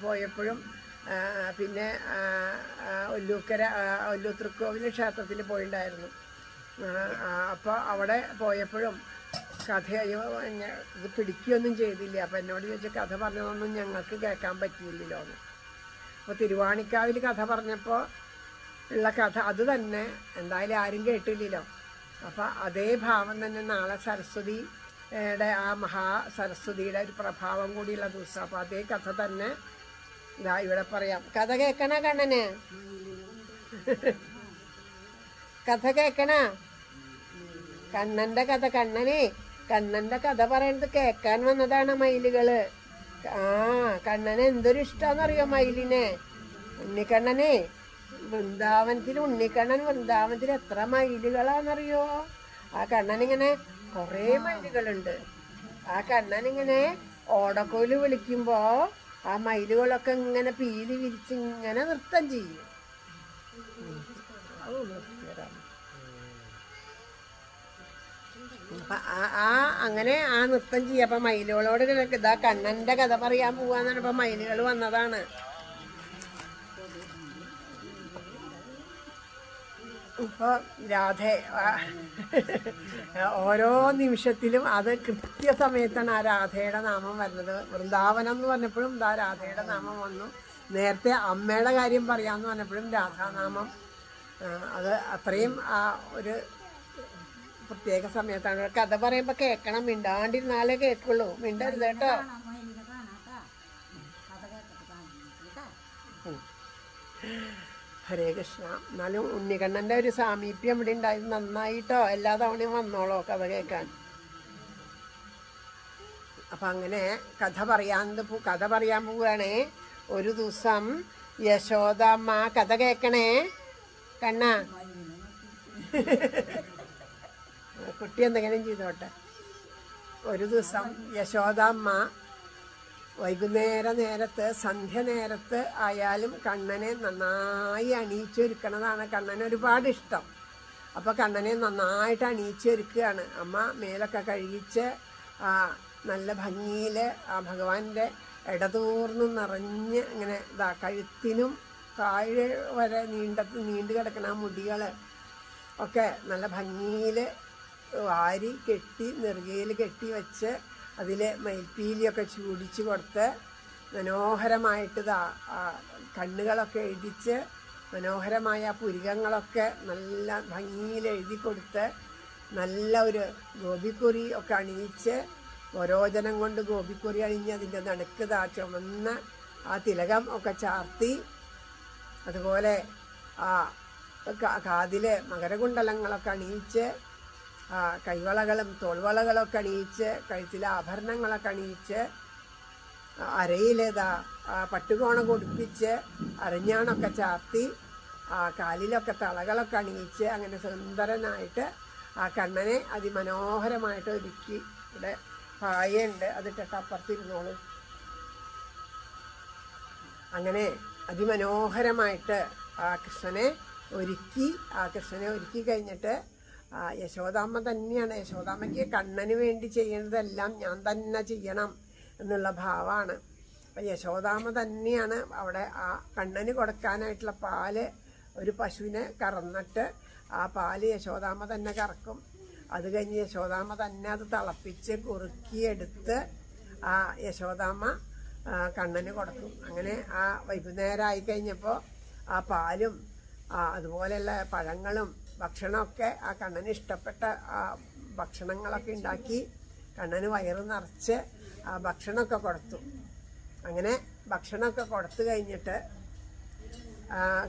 പോയപ്പോഴും പിന്നെ ഒല്ലൂക്കര ഒല്ലൂത്തൃക്കോവിൽ തൃക്കോവിൽ ക്ഷേത്രത്തിൽ പോയിണ്ടായിരുന്നു. അപ്പോൾ അവിടെ പോയപ്പോഴും കഥ ഇത് പിടിക്കുകയൊന്നും ചെയ്തില്ല. അപ്പം എന്നോട് ചോദിച്ച കഥ പറഞ്ഞതൊന്നും ഞങ്ങൾക്ക് കേൾക്കാൻ പറ്റിയില്ലല്ലോ എന്ന്. അപ്പോൾ തിരുവാണിക്കാവിൽ കഥ പറഞ്ഞപ്പോൾ ഉള്ള കഥ അത് തന്നെ. എന്തായാലും ആരും കേട്ടില്ലല്ലോ. അപ്പോൾ അതേ ഭാവം തന്നെ നാളെ സരസ്വതിയുടെ ആ മഹാ സരസ്വതിയുടെ ഒരു പ്രഭാവം കൂടിയുള്ള ദിവസം അപ്പോൾ അതേ കഥ തന്നെ ഇതാ ഇവിടെ പറയാം. കഥ കേൾക്കണ കണ്ണന്? കഥ കേൾക്കണ കണ്ണന്റെ കഥ. കണ്ണനെ കണ്ണന്റെ കഥ പറയുന്നത് കേൾക്കാൻ വന്നതാണ് മയിലുകൾ. ആ കണ്ണന് എന്തൊരു ഇഷ്ടാന്നറിയോ മയിലിനെ? ഉണ്ണിക്കണ്ണനെ വൃന്ദാവനത്തിൽ ഉണ്ണിക്കണ്ണൻ വൃന്ദാവനത്തിൽ എത്ര മയിലുകളാന്നറിയോ? ആ കണ്ണനിങ്ങനെ കുറേ മയിലുകളുണ്ട്. ആ കണ്ണനിങ്ങനെ ഓടക്കോൽ വിളിക്കുമ്പോ ആ മയിലുകളൊക്കെ ഇങ്ങനെ പീലി വിരിച്ച് ഇങ്ങനെ നൃത്തം ചെയ്യും. ആ- അങ്ങനെ ആ നൃത്തം ചെയ്യാം. അപ്പൊ മയിലുകളോട് ഇതാ കണ്ണന്റെ കഥ പറയാൻ പോവാന്നാണ് ഇപ്പൊ മയിലുകൾ വന്നതാണ്. ഇപ്പൊ രാധേ ഓരോ നിമിഷത്തിലും അത് കൃത്യസമയത്താണ് ആ രാധയുടെ നാമം വരുന്നത്. വൃന്ദാവനം എന്ന് പറഞ്ഞപ്പോഴും ഇതാ രാധയുടെ നാമം വന്നു. നേരത്തെ അമ്മയുടെ കാര്യം പറയാമെന്ന് പറഞ്ഞപ്പോഴും രാധാനാമം അത് അത്രയും ആ ഒരു പ്രത്യേക സമയത്താണ്. കഥ പറയുമ്പോൾ കേൾക്കണം മിണ്ടാണ്ടിരുന്നാലേ കേൾക്കുള്ളൂ മിണ്ടരുത് കേട്ടോ. ഹരേ കൃഷ്ണ എന്നാലും ഉണ്ണികണ്ണന്റെ ഒരു സാമീപ്യം ഇവിടെ ഉണ്ടായത് നന്നായിട്ടോ? എല്ലാ തവണയും വന്നോളോ കഥ കേൾക്കാൻ. അപ്പം അങ്ങനെ കഥ പറയാൻ കഥ പറയാൻ പോവുകയാണേ. ഒരു ദിവസം യശോദമ്മ കഥ കേൾക്കണേ. കണ്ണ. കുട്ടി എന്തെങ്കിലും ചെയ്തോട്ടെ. ഒരു ദിവസം യശോദാമ്മ വൈകുന്നേര നേരത്ത് സന്ധ്യ നേരത്ത് ആയാലും കണ്ണനെ നന്നായി അണിയിച്ചൊരുക്കണതാണ് കണ്ണന് ഒരുപാട് ഇഷ്ടം അപ്പോൾ കണ്ണനെ നന്നായിട്ട് അണിയിച്ചൊരുക്കുകയാണ് അമ്മ മേലൊക്കെ കഴിച്ച് നല്ല ഭംഗിയിൽ ആ ഭഗവാന്റെ ഇടതൂർന്ന് നിറഞ്ഞ് ഇങ്ങനെ ഇതാ കഴുത്തിനും താഴെ വരെ നീണ്ട നീണ്ടു കിടക്കണ ആ മുടികൾ ഒക്കെ നല്ല ഭംഗിയിൽ വാരി കെട്ടി നെറുകയിൽ കെട്ടി വെച്ച് അതിൽ മയിൽപ്പീലിയൊക്കെ ചൂടിച്ച് കൊടുത്ത് മനോഹരമായിട്ട് കണ്ണുകളൊക്കെ എഴുതിച്ച് മനോഹരമായ പുരികങ്ങളൊക്കെ നല്ല ഭംഗിയിൽ എഴുതി കൊടുത്ത് നല്ല ഒരു ഗോപിക്കുറി ഒക്കെ അണിയിച്ച് ഓരോജനം കൊണ്ട് ഗോപിക്കുറി അണിഞ്ഞ് അതിന്റെ നടുക്ക് ആ ചുമന്ന ആ തിലകം ഒക്കെ ചാർത്തി. അതുപോലെ ആ കാതിലെ മകരകുണ്ടലങ്ങളൊക്കെ അണിയിച്ച് കൈവളകളും തോൾവളകളൊക്കെ അണിയിച്ച് കഴുത്തിലെ ആഭരണങ്ങളൊക്കെ അണിയിച്ച് അരയിലേതാ പട്ടുകോണം കൊടുപ്പിച്ച് അരഞ്ഞാണൊക്കെ ചാർത്തി ആ കാലിലൊക്കെ തളകളൊക്കെ അണിയിച്ച് അങ്ങനെ സുന്ദരനായിട്ട് ആ കണ്ണനെ അതിമനോഹരമായിട്ട് ഒരുക്കി ഇവിടെ പായുണ്ട് അതിട്ടൊക്കെ അപ്പുറത്തിരുന്നോളൂ. അങ്ങനെ അതിമനോഹരമായിട്ട് ആ കൃഷ്ണനെ ഒരുക്കി ആ കൃഷ്ണനെ ഒരുക്കി കഴിഞ്ഞിട്ട് ആ യശോദാമ്മ തന്നെയാണ്. യശോദാമ്മയ്ക്ക് കണ്ണന് വേണ്ടി ചെയ്യുന്നതെല്ലാം ഞാൻ തന്നെ ചെയ്യണം എന്നുള്ള ഭാവമാണ്. അപ്പം യശോദാമ്മ തന്നെയാണ് അവിടെ ആ കണ്ണന് കൊടുക്കാനായിട്ടുള്ള പാൽ ഒരു പശുവിനെ കറന്നിട്ട് ആ പാൽ യശോദാമ്മ തന്നെ കറക്കും. അത് കഴിഞ്ഞ് യശോദാമ്മ തന്നെ അത് തിളപ്പിച്ച് കുറുക്കിയെടുത്ത് ആ യശോദാമ്മ കണ്ണന് കൊടുക്കും. അങ്ങനെ ആ വൈകുന്നേരം ആയിക്കഴിഞ്ഞപ്പോൾ ആ പാലും അതുപോലെയുള്ള പഴങ്ങളും ഭക്ഷണമൊക്കെ ആ കണ്ണന് ഇഷ്ടപ്പെട്ട ഭക്ഷണങ്ങളൊക്കെ ഉണ്ടാക്കി കണ്ണന് വയറ് നിറച്ച് ആ ഭക്ഷണമൊക്കെ കൊടുത്തു. അങ്ങനെ ഭക്ഷണമൊക്കെ കൊടുത്തു കഴിഞ്ഞിട്ട്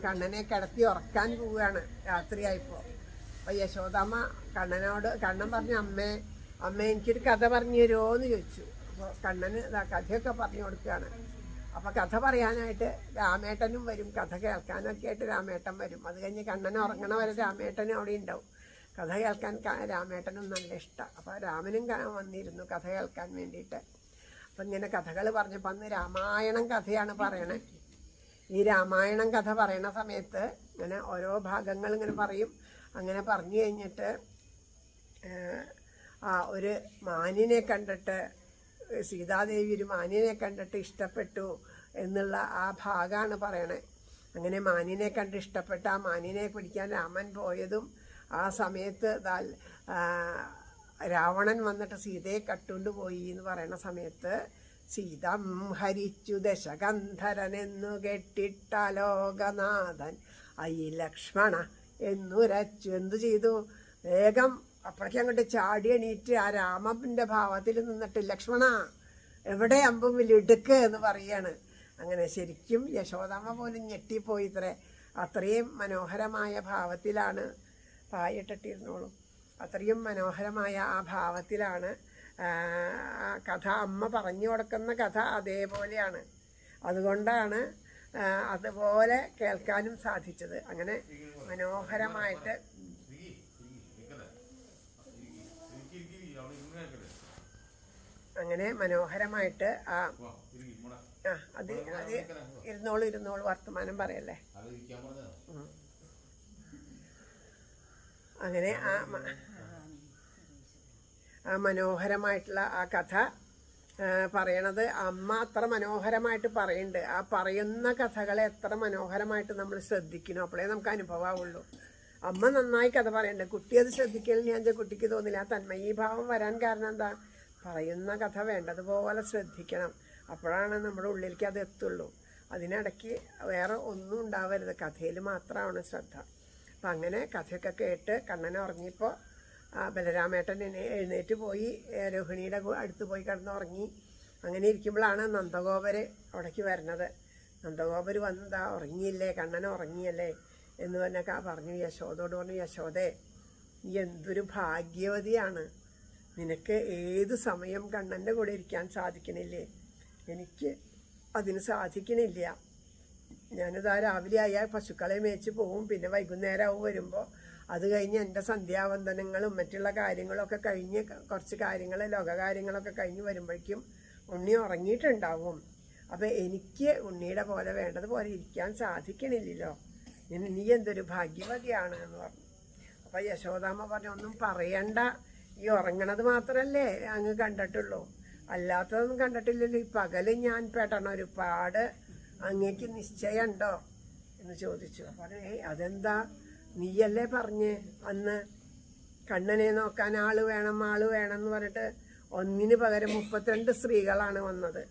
കണ്ണനെ കിടത്തി ഉറക്കാൻ പോവുകയാണ് രാത്രിയായപ്പോൾ അപ്പോൾ യശോദാമ്മ കണ്ണനോട് കണ്ണൻ പറഞ്ഞു അമ്മേ അമ്മ എനിക്കൊരു കഥ പറഞ്ഞു തരുമോ എന്ന് ചോദിച്ചു. അപ്പോൾ കണ്ണന് കഥയൊക്കെ പറഞ്ഞു കൊടുക്കുകയാണ്. അപ്പോൾ കഥ പറയാനായിട്ട് രാമേട്ടനും വരും. കഥ കേൾക്കാനൊക്കെ ആയിട്ട് രാമേട്ടൻ വരും. അത് കഴിഞ്ഞ് കണ്ണൻ ഉറങ്ങണ വരെ രാമേട്ടനും അവിടെ ഉണ്ടാവും. കഥ കേൾക്കാൻ രാമേട്ടനും നല്ല ഇഷ്ടമാണ് അപ്പോൾ രാമനും വന്നിരുന്നു കഥ കേൾക്കാൻ വേണ്ടിയിട്ട്. അപ്പം ഇങ്ങനെ കഥകൾ പറഞ്ഞപ്പോൾ അന്ന് രാമായണം കഥയാണ് പറയണേ. ഈ രാമായണം കഥ പറയണ സമയത്ത് ഇങ്ങനെ ഓരോ ഭാഗങ്ങൾ ഇങ്ങനെ പറയും. അങ്ങനെ പറഞ്ഞു കഴിഞ്ഞിട്ട് ആ ഒരു മാനിനെ കണ്ടിട്ട് സീതാദേവി ഒരു മാനിനെ കണ്ടിട്ട് ഇഷ്ടപ്പെട്ടു. എന്നുള്ള ആ ഭാഗമാണ് പറയണേ. അങ്ങനെ മാനിനെ കണ്ട് ഇഷ്ടപ്പെട്ട ആ മാനിനെ പിടിക്കാൻ രാമൻ പോയതും ആ സമയത്ത് രാവണൻ വന്നിട്ട് സീതയെ കട്ടുകൊണ്ട് പോയി എന്ന് പറയുന്ന സമയത്ത് സീതം ഹരിച്ചു ദശകന്ധരനെന്നു കെട്ടിട്ട ലോകനാഥൻ. അയ്യ ലക്ഷ്മണ എന്നുരച്ചു. എന്തു ചെയ്തു? വേഗം അപ്പോഴേക്കും അങ്ങോട്ട് ചാടി എണീറ്റ് ആ രാമന്റെ ഭാവത്തിൽ നിന്നിട്ട് ലക്ഷ്മണ എവിടെ അമ്പും ഇടുക്ക്? എന്ന് പറയാണ്. അങ്ങനെ ശരിക്കും യശോദാമ്മ പോലും ഞെട്ടിപ്പോയി ഇത്രേ. അത്രയും മനോഹരമായ ഭാവത്തിലാണ് പായിട്ടിട്ടിരുന്നോളും അത്രയും മനോഹരമായ ആ ഭാവത്തിലാണ് കഥ അമ്മ പറഞ്ഞു കൊടുക്കുന്ന കഥ അതേപോലെയാണ്. അതുകൊണ്ടാണ് അതുപോലെ കേൾക്കാനും സാധിച്ചത്. അങ്ങനെ മനോഹരമായിട്ട്. അങ്ങനെ മനോഹരമായിട്ട് ആ അത് അത് ഇരുന്നോളൂ ഇരുന്നോളൂ വർത്തമാനം പറയല്ലേ? അങ്ങനെ ആ ആ മനോഹരമായിട്ടുള്ള ആ കഥ പറയണത് അമ്മ അത്ര മനോഹരമായിട്ട് പറയുന്നുണ്ട്. ആ പറയുന്ന കഥകളെ എത്ര മനോഹരമായിട്ട് നമ്മൾ ശ്രദ്ധിക്കണം അപ്പോഴേ നമുക്ക് അനുഭവമാവുള്ളൂ അമ്മ നന്നായി കഥ പറയണ്ട കുട്ടി അത് ശ്രദ്ധിക്കലിന് ഞാൻ കുട്ടിക്ക് തോന്നില്ല. ആ തന്മയീഭാവം വരാൻ കാരണം എന്താ? പറയുന്ന കഥ വേണ്ടതുപോലെ ശ്രദ്ധിക്കണം. അപ്പോഴാണ് നമ്മുടെ ഉള്ളിലേക്ക് അത് എത്തുള്ളൂ. അതിനിടയ്ക്ക് വേറെ ഒന്നും ഉണ്ടാവരുത്. കഥയിൽ മാത്രമാണ് ശ്രദ്ധ. അപ്പം അങ്ങനെ കഥയൊക്കെ കേട്ട് കണ്ണൻ ഉറങ്ങിയപ്പോൾ ബലരാമേട്ടൻ എഴുന്നേറ്റ് പോയി രോഹിണിയുടെ അടുത്ത് പോയി കിടന്നുറങ്ങി. അങ്ങനെ ഇരിക്കുമ്പോഴാണ് നന്ദഗോപര് അവിടേക്ക് വരുന്നത്. നന്ദഗോപര് വന്നതാ ഉറങ്ങിയില്ലേ? കണ്ണൻ ഉറങ്ങിയല്ലേ? എന്ന് പറഞ്ഞൊക്കെ പറഞ്ഞു. യശോദോട് പറഞ്ഞു യശോദേ നീ എന്തൊരു ഭാഗ്യവതിയാണ്. നിനക്ക് ഏത് സമയം കണ്ണന്റെ കൂടെ ഇരിക്കാൻ സാധിക്കണില്ലേ? എനിക്ക് അതിന് സാധിക്കണില്ല. ഞാനിതാ രാവിലെ ആയാൽ പശുക്കളെ മേച്ച് പോവും പിന്നെ വൈകുന്നേരമാവും വരുമ്പോൾ അത് കഴിഞ്ഞ് എന്റെ സന്ധ്യാവന്ദനങ്ങളും മറ്റുള്ള കാര്യങ്ങളൊക്കെ കഴിഞ്ഞ് കുറച്ച് കാര്യങ്ങൾ ലോകകാര്യങ്ങളൊക്കെ കഴിഞ്ഞ് വരുമ്പോഴേക്കും ഉണ്ണി ഉറങ്ങിയിട്ടുണ്ടാവും. അപ്പം എനിക്ക് ഉണ്ണിയുടെ പോലെ വേണ്ടതുപോലെ ഇരിക്കാൻ സാധിക്കണില്ലല്ലോ. നീ- എന്തൊരു ഭാഗ്യവതിയാണ് എന്ന് പറഞ്ഞു. അപ്പം യശോദാമ്മ പറഞ്ഞു ഒന്നും പറയണ്ട. ഈ ഉറങ്ങണത് മാത്രമല്ലേ അങ്ങ് കണ്ടിട്ടുള്ളൂ. അല്ലാത്തതൊന്നും കണ്ടിട്ടില്ലല്ലോ. ഈ പകൽ ഞാൻ ഒരു ഒരുപാട് അങ്ങേക്ക് നിശ്ചയമുണ്ടോ എന്ന് ചോദിച്ചു. അപ്പോൾ അതെന്താ? നീയല്ലേ പറഞ്ഞ്? അന്ന് കണ്ണനെ നോക്കാൻ ആൾ വേണം ആൾ വേണം എന്ന് പറഞ്ഞിട്ട് ഒന്നിന് പകരം മുപ്പത്തിരണ്ട് സ്ത്രീകളാണ് വന്നത്.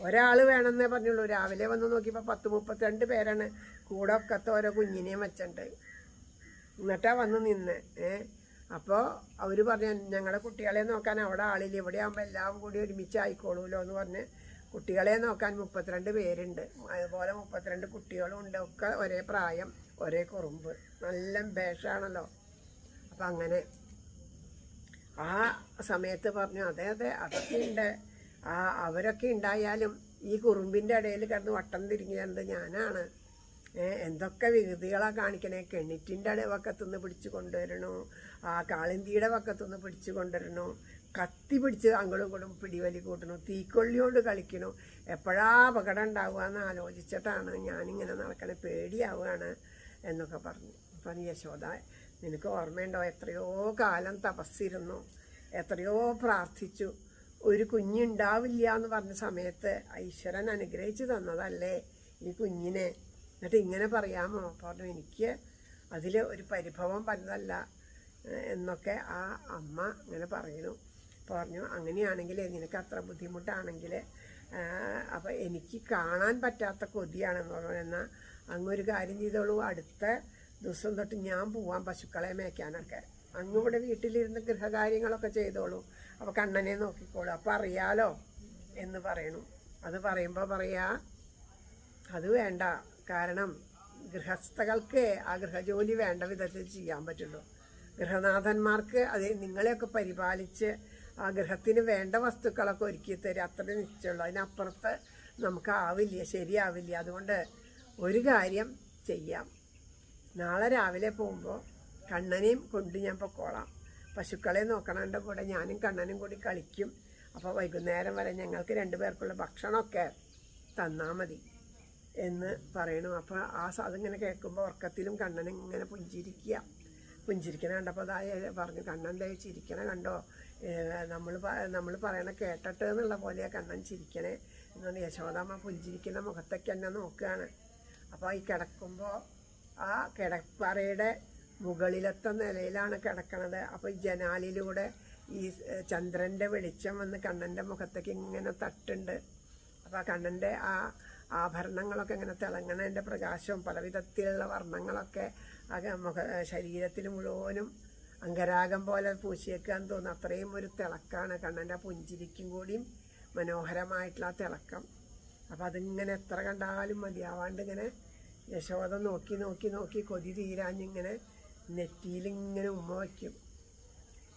ഒരാൾ വേണമെന്നേ പറഞ്ഞുള്ളൂ. രാവിലെ വന്ന് നോക്കിയപ്പോൾ പത്ത് മുപ്പത്തിരണ്ട് പേരാണ് കൂടെ ഒക്കത്തെ ഓരോ കുഞ്ഞിനെയും വെച്ചിട്ടുണ്ട് എന്നിട്ടാ വന്ന് നിന്ന്. ഏ? അപ്പോൾ അവർ പറഞ്ഞു ഞങ്ങളുടെ കുട്ടികളെ നോക്കാൻ അവിടെ ആളില്ല. ഇവിടെ ആകുമ്പോൾ എല്ലാം കൂടി ഒരുമിച്ച് ആയിക്കോളൂലോ എന്ന് പറഞ്ഞ് കുട്ടികളെ നോക്കാൻ മുപ്പത്തിരണ്ട് പേരുണ്ട്. അതുപോലെ മുപ്പത്തിരണ്ട് കുട്ടികളും ഉണ്ട്. ഒക്കെ ഒരേ പ്രായം ഒരേ കുറുമ്പ്. നല്ല ഭേഷാണല്ലോ. അപ്പം അങ്ങനെ ആ സമയത്ത് പറഞ്ഞു അതെ അതെ അതൊക്കെ ഉണ്ട്. ആ അവരൊക്കെ ഉണ്ടായാലും ഈ കുറുമ്പിന്റെ ഇടയിൽ കിടന്ന് വട്ടം തിരിഞ്ഞത് ഞാനാണ്. എന്തൊക്കെ വികൃതികളാണ് കാണിക്കണേ. കെണിറ്റിന്റെ തിന്ന് പിടിച്ചു കൊണ്ടുവരണു. ആ കാളിന്തിയുടെ പക്കത്തുനിന്ന് പിടിച്ചു കൊണ്ടുവരണു? കത്തി പിടിച്ച് അങ്ങോട്ടും ഇങ്ങോട്ടും പിടിവലി കൂട്ടണു? തീക്കൊള്ളി കൊണ്ട് കളിക്കണു? എപ്പോഴാ അപകടം ഉണ്ടാവുക എന്ന് ആലോചിച്ചിട്ടാണ് ഞാനിങ്ങനെ നടക്കണേ. പേടിയാവുകയാണ് എന്നൊക്കെ പറഞ്ഞു. അപ്പം യശോദ നിനക്ക് ഓർമ്മയുണ്ടോ? എത്രയോ കാലം തപസ്സിരുന്നു. എത്രയോ പ്രാർത്ഥിച്ചു. ഒരു കുഞ്ഞുണ്ടാവില്ല എന്ന് പറഞ്ഞ സമയത്ത് ഈശ്വരൻ അനുഗ്രഹിച്ചു തന്നതല്ലേ ഈ കുഞ്ഞിനെ. എന്നിട്ട് ഇങ്ങനെ പറയാമോ? പറഞ്ഞു എനിക്ക് അതിൽ ഒരു പരിഭവം പറഞ്ഞതല്ല എന്നൊക്കെ ആ അമ്മ ഇങ്ങനെ പറയുന്നു പറഞ്ഞു അങ്ങനെയാണെങ്കിൽ നിനക്ക് അത്ര ബുദ്ധിമുട്ടാണെങ്കിൽ അപ്പം എനിക്ക് കാണാൻ പറ്റാത്ത കൊതിയാണെന്ന് പറഞ്ഞു. എന്നാൽ അങ്ങൊരു കാര്യം ചെയ്തോളൂ. അടുത്ത ദിവസം തൊട്ട് ഞാൻ പോവാൻ പശുക്കളെ മേയ്ക്കാനൊക്കെ. ഇവിടെ വീട്ടിലിരുന്ന് ഗൃഹകാര്യങ്ങളൊക്കെ ചെയ്തോളൂ. അപ്പോൾ കണ്ണനെ നോക്കിക്കോളൂ. അപ്പം അറിയാലോ? എന്ന് പറയണു. അത് പറയുമ്പോൾ പറയാ അത് വേണ്ട. കാരണം ഗൃഹസ്ഥകൾക്ക് ആ ഗൃഹജോലി വേണ്ട വിധത്തിൽ ചെയ്യാൻ പറ്റുള്ളൂ. ഗൃഹനാഥന്മാർക്ക് അത് നിങ്ങളെയൊക്കെ പരിപാലിച്ച് ആ ഗൃഹത്തിന് വേണ്ട വസ്തുക്കളൊക്കെ ഒരുക്കി തരും അത്ര നിശ്ചയമുള്ളൂ. അതിനപ്പുറത്ത് നമുക്ക് ആവില്ല ശരിയാവില്ല. അതുകൊണ്ട് ഒരു കാര്യം ചെയ്യാം. നാളെ രാവിലെ പോകുമ്പോൾ കണ്ണനെയും കൊണ്ട് ഞാൻ പൊക്കോളാം. പശുക്കളെ നോക്കണതിന്റെ കൂടെ ഞാനും കണ്ണനും കൂടി കളിക്കും. അപ്പോൾ വൈകുന്നേരം വരെ ഞങ്ങൾക്ക് രണ്ടുപേർക്കുള്ള ഭക്ഷണമൊക്കെ തന്നാൽ മതി എന്ന് പറയണു. അപ്പോൾ ആ അതിങ്ങനെ കേൾക്കുമ്പോൾ ഉറക്കത്തിലും കണ്ണൻ ഇങ്ങനെ പുഞ്ചിരിക്കുക. പുഞ്ചിരിക്കണ കണ്ടപ്പോൾ അതായ പറഞ്ഞു കണ്ണൻ ദേ ചിരിക്കണ? കണ്ടോ? നമ്മൾ നമ്മൾ പറയണ കേട്ടിട്ട് എന്നുള്ള പോലെയാണ് കണ്ണൻ ചിരിക്കണേ. എന്നാണ് യശോദാമ്മ പുഞ്ചിരിക്കുന്ന മുഖത്തൊക്കെ എന്നെ നോക്കുകയാണ് അപ്പോൾ ഈ കിടക്കുമ്പോൾ ആ കിടപ്പറയുടെ മുകളിലത്തെ നിലയിലാണ് കിടക്കണത്. അപ്പോൾ ഈ ജനാലിലൂടെ ഈ ചന്ദ്രന്റെ വെളിച്ചം വന്ന് കണ്ണന്റെ മുഖത്തേക്ക് ഇങ്ങനെ തട്ടുണ്ട്. അപ്പോൾ ആ കണ്ണന്റെ ആ ആഭരണങ്ങളൊക്കെ ഇങ്ങനെ തിളങ്ങണതിന്റെ പ്രകാശവും പല വിധത്തിലുള്ള വർണങ്ങളൊക്കെ ആ മുഖ ശരീരത്തിൽ മുഴുവനും അങ്കരാഗം പോലെ പൂശിയേക്കാന്ന് തോന്നുന്നു. അത്രയും ഒരു തിളക്കാണ്. കണ്ണന്റെ പുഞ്ചിരിക്കും കൂടിയും മനോഹരമായിട്ടുള്ള തിളക്കം. അപ്പം അതിങ്ങനെ എത്ര കണ്ടാലും മതിയാവാണ്ട് ഇങ്ങനെ യശോദ നോക്കി നോക്കി നോക്കി കൊതി തീരാഞ്ഞിങ്ങനെ നെറ്റിയിലിങ്ങനെ ഉമ്മ വയ്ക്കും.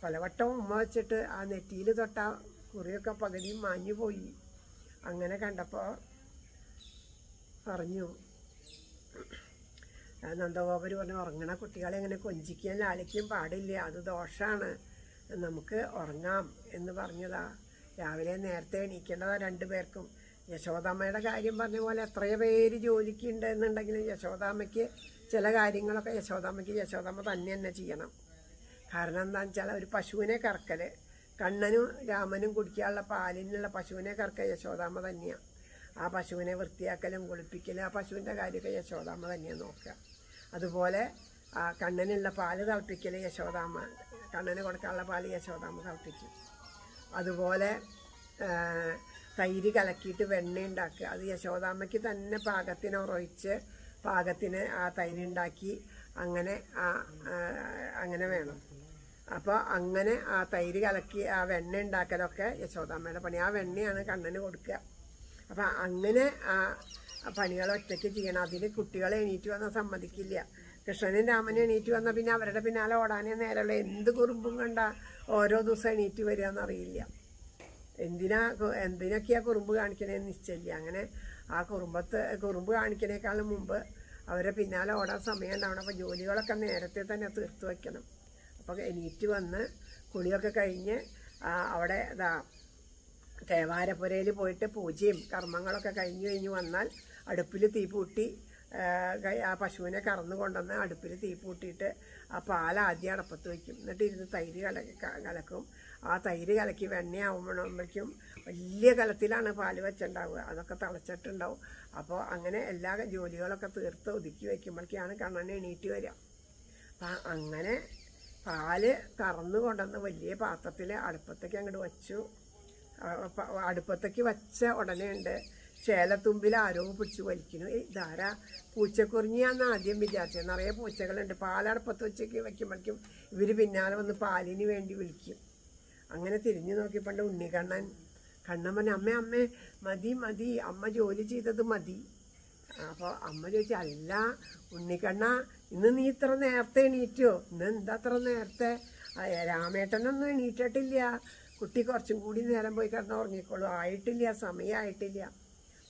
പലവട്ടം ഉമ്മ വെച്ചിട്ട് ആ നെറ്റിയിൽ തൊട്ട കുറിയൊക്കെ പകുതിയും മാഞ്ഞു പോയി അങ്ങനെ കണ്ടപ്പോൾ പറഞ്ഞു നന്ദഗോപര് പറഞ്ഞു ഉറങ്ങണ കുട്ടികളെ അങ്ങനെ കൊഞ്ചിക്കാൻ ലാളിക്കാൻ പാടില്ല. അത് ദോഷമാണ് നമുക്ക് ഉറങ്ങാം എന്ന് പറഞ്ഞതാ. രാവിലെ നേരത്തെ എണീക്കേണ്ടതാ രണ്ടു പേർക്കും. യശോദാമ്മയുടെ കാര്യം പറഞ്ഞ പോലെ എത്രയോ പേര് ജോലിക്ക് ഉണ്ട് എന്നുണ്ടെങ്കിലും യശോദാമ്മയ്ക്ക് ചില കാര്യങ്ങളൊക്കെ യശോദാമ്മയ്ക്ക് യശോദാമ്മ തന്നെ തന്നെ ചെയ്യണം. കാരണം എന്താണെന്ന് വെച്ചാൽ ഒരു പശുവിനെ കറക്കൽ കണ്ണനും രാമനും കുടിക്കാനുള്ള പാലിനുള്ള പശുവിനെ കറക്കുക യശോദാമ്മ തന്നെയാണ് ആ പശുവിനെ വൃത്തിയാക്കലും കുളിപ്പിക്കലും ആ പശുവിന്റെ കാര്യമൊക്കെ യശോദാമ്മ തന്നെയാണ് നോക്കുക. അതുപോലെ കണ്ണനുള്ള പാൽ തിളപ്പിക്കൽ യശോദാമ്മ കണ്ണന് കൊടുക്കാനുള്ള പാൽ യശോദാമ്മ തിളപ്പിക്കും. അതുപോലെ തൈര് കലക്കിയിട്ട് വെണ്ണ ഉണ്ടാക്കുക. അത് യശോദാമ്മയ്ക്ക് തന്നെ പാകത്തിന് ഉറയിച്ച് പാകത്തിന് ആ തൈര് ഉണ്ടാക്കി അങ്ങനെ ആ, അങ്ങനെ വേണം. അപ്പോൾ അങ്ങനെ ആ തൈര് കലക്കി ആ വെണ്ണ ഉണ്ടാക്കലൊക്കെ യശോദാമ്മയുടെ പണി. ആ വെണ്ണയാണ് കണ്ണന് കൊടുക്കുക. അപ്പം അങ്ങനെ ആ പണികൾ ഒറ്റയ്ക്ക് ചെയ്യണം. അതിന് കുട്ടികളെ എണീറ്റ് വന്നാൽ സമ്മതിക്കില്ല. കൃഷ്ണനും രാമനും എണീറ്റ് വന്നാൽ പിന്നെ അവരുടെ പിന്നാലെ ഓടാനേ നേരമുള്ള. എന്ത് കുറുമ്പും കണ്ട ഓരോ ദിവസം എണീറ്റ് വരിക എന്നറിയില്ല എന്തിനാ എന്തിനൊക്കെയാ കുറുമ്പ് കാണിക്കണേന്ന് നിശ്ചയില്ല. അങ്ങനെ ആ കുറുമ്പത്ത് കുറുമ്പ് കാണിക്കണേക്കാളും മുമ്പ് അവരെ പിന്നാലെ ഓടാൻ സമയം ഉണ്ടാവണം. അപ്പോൾ ജോലികളൊക്കെ നേരത്തെ തന്നെ തീർത്ത് വയ്ക്കണം അപ്പോൾ എണീറ്റ് വന്ന് കുളിയൊക്കെ കഴിഞ്ഞ് ആ, അവിടെ ഇതാ തേവാരപ്പുരയിൽ പോയിട്ട് പൂജയും കർമ്മങ്ങളൊക്കെ കഴിഞ്ഞ് കഴിഞ്ഞ് വന്നാൽ അടുപ്പിൽ തീ പൂട്ടി ആ, പശുവിനെ കറന്നു കൊണ്ടുവന്ന് അടുപ്പിൽ തീ പൂട്ടിയിട്ട് ആ പാൽ ആദ്യം അടപ്പത്ത് വയ്ക്കും എന്നിട്ട് ഇരുന്ന് തൈര് കലക്കി കലക്കും. ആ തൈര് കലക്കി വെണ്ണയാവുമ്പോഴേക്കും വലിയ കലത്തിലാണ് പാൽ വെച്ചിട്ടുണ്ടാവുക അതൊക്കെ തിളച്ചിട്ടുണ്ടാവും. അപ്പോൾ അങ്ങനെ എല്ലാ ജോലികളൊക്കെ തീർത്ത് ഒതുക്കി വയ്ക്കുമ്പോഴേക്കാണ് കണ്ണൻ എണീറ്റ് വരിക. അപ്പം അങ്ങനെ പാൽ കറന്നു കൊണ്ടുവന്ന് വലിയ പാത്രത്തിൽ അടുപ്പത്തേക്ക് അങ്ങോട്ട് വച്ചു. അടുപ്പത്തേക്ക് വച്ച ഉടനെ ഉണ്ട്. ചേലത്തുമ്പിൽ ആരോ പിടിച്ച് വലിക്കുന്നു. ഇതാരാ? പൂച്ചക്കുറിഞ്ഞാന്ന് ആദ്യം വിചാരിച്ചത്. നിറയെ പൂച്ചകളുണ്ട്. പാലടുപ്പത്ത് വെച്ചേക്ക് വയ്ക്കുമ്പോഴേക്കും ഇവർ പിന്നാലെ വന്ന് പാലിന് വേണ്ടി വിളിക്കും. അങ്ങനെ തിരിഞ്ഞു നോക്കിയപ്പോണ്ട് ഉണ്ണിക്കണ്ണൻ കണ്ണൻ പറഞ്ഞു അമ്മേ അമ്മേ മതി മതി. അമ്മ ജോലി ചെയ്തത് മതി. അപ്പോൾ അമ്മ ചോദിച്ചു അല്ല ഉണ്ണിക്കണ്ണ ഇന്ന് നീ ഇത്ര നേരത്തെ എണീറ്റോ? ഇന്ന് എന്താ അത്ര നേരത്തെ? രാമേട്ടനൊന്നും എണീറ്റിട്ടില്ല. കുട്ടി കുറച്ചും കൂടി നേരം പോയി കിടന്ന് ഉറങ്ങിക്കോളൂ. ആയിട്ടില്ല സമയമായിട്ടില്ല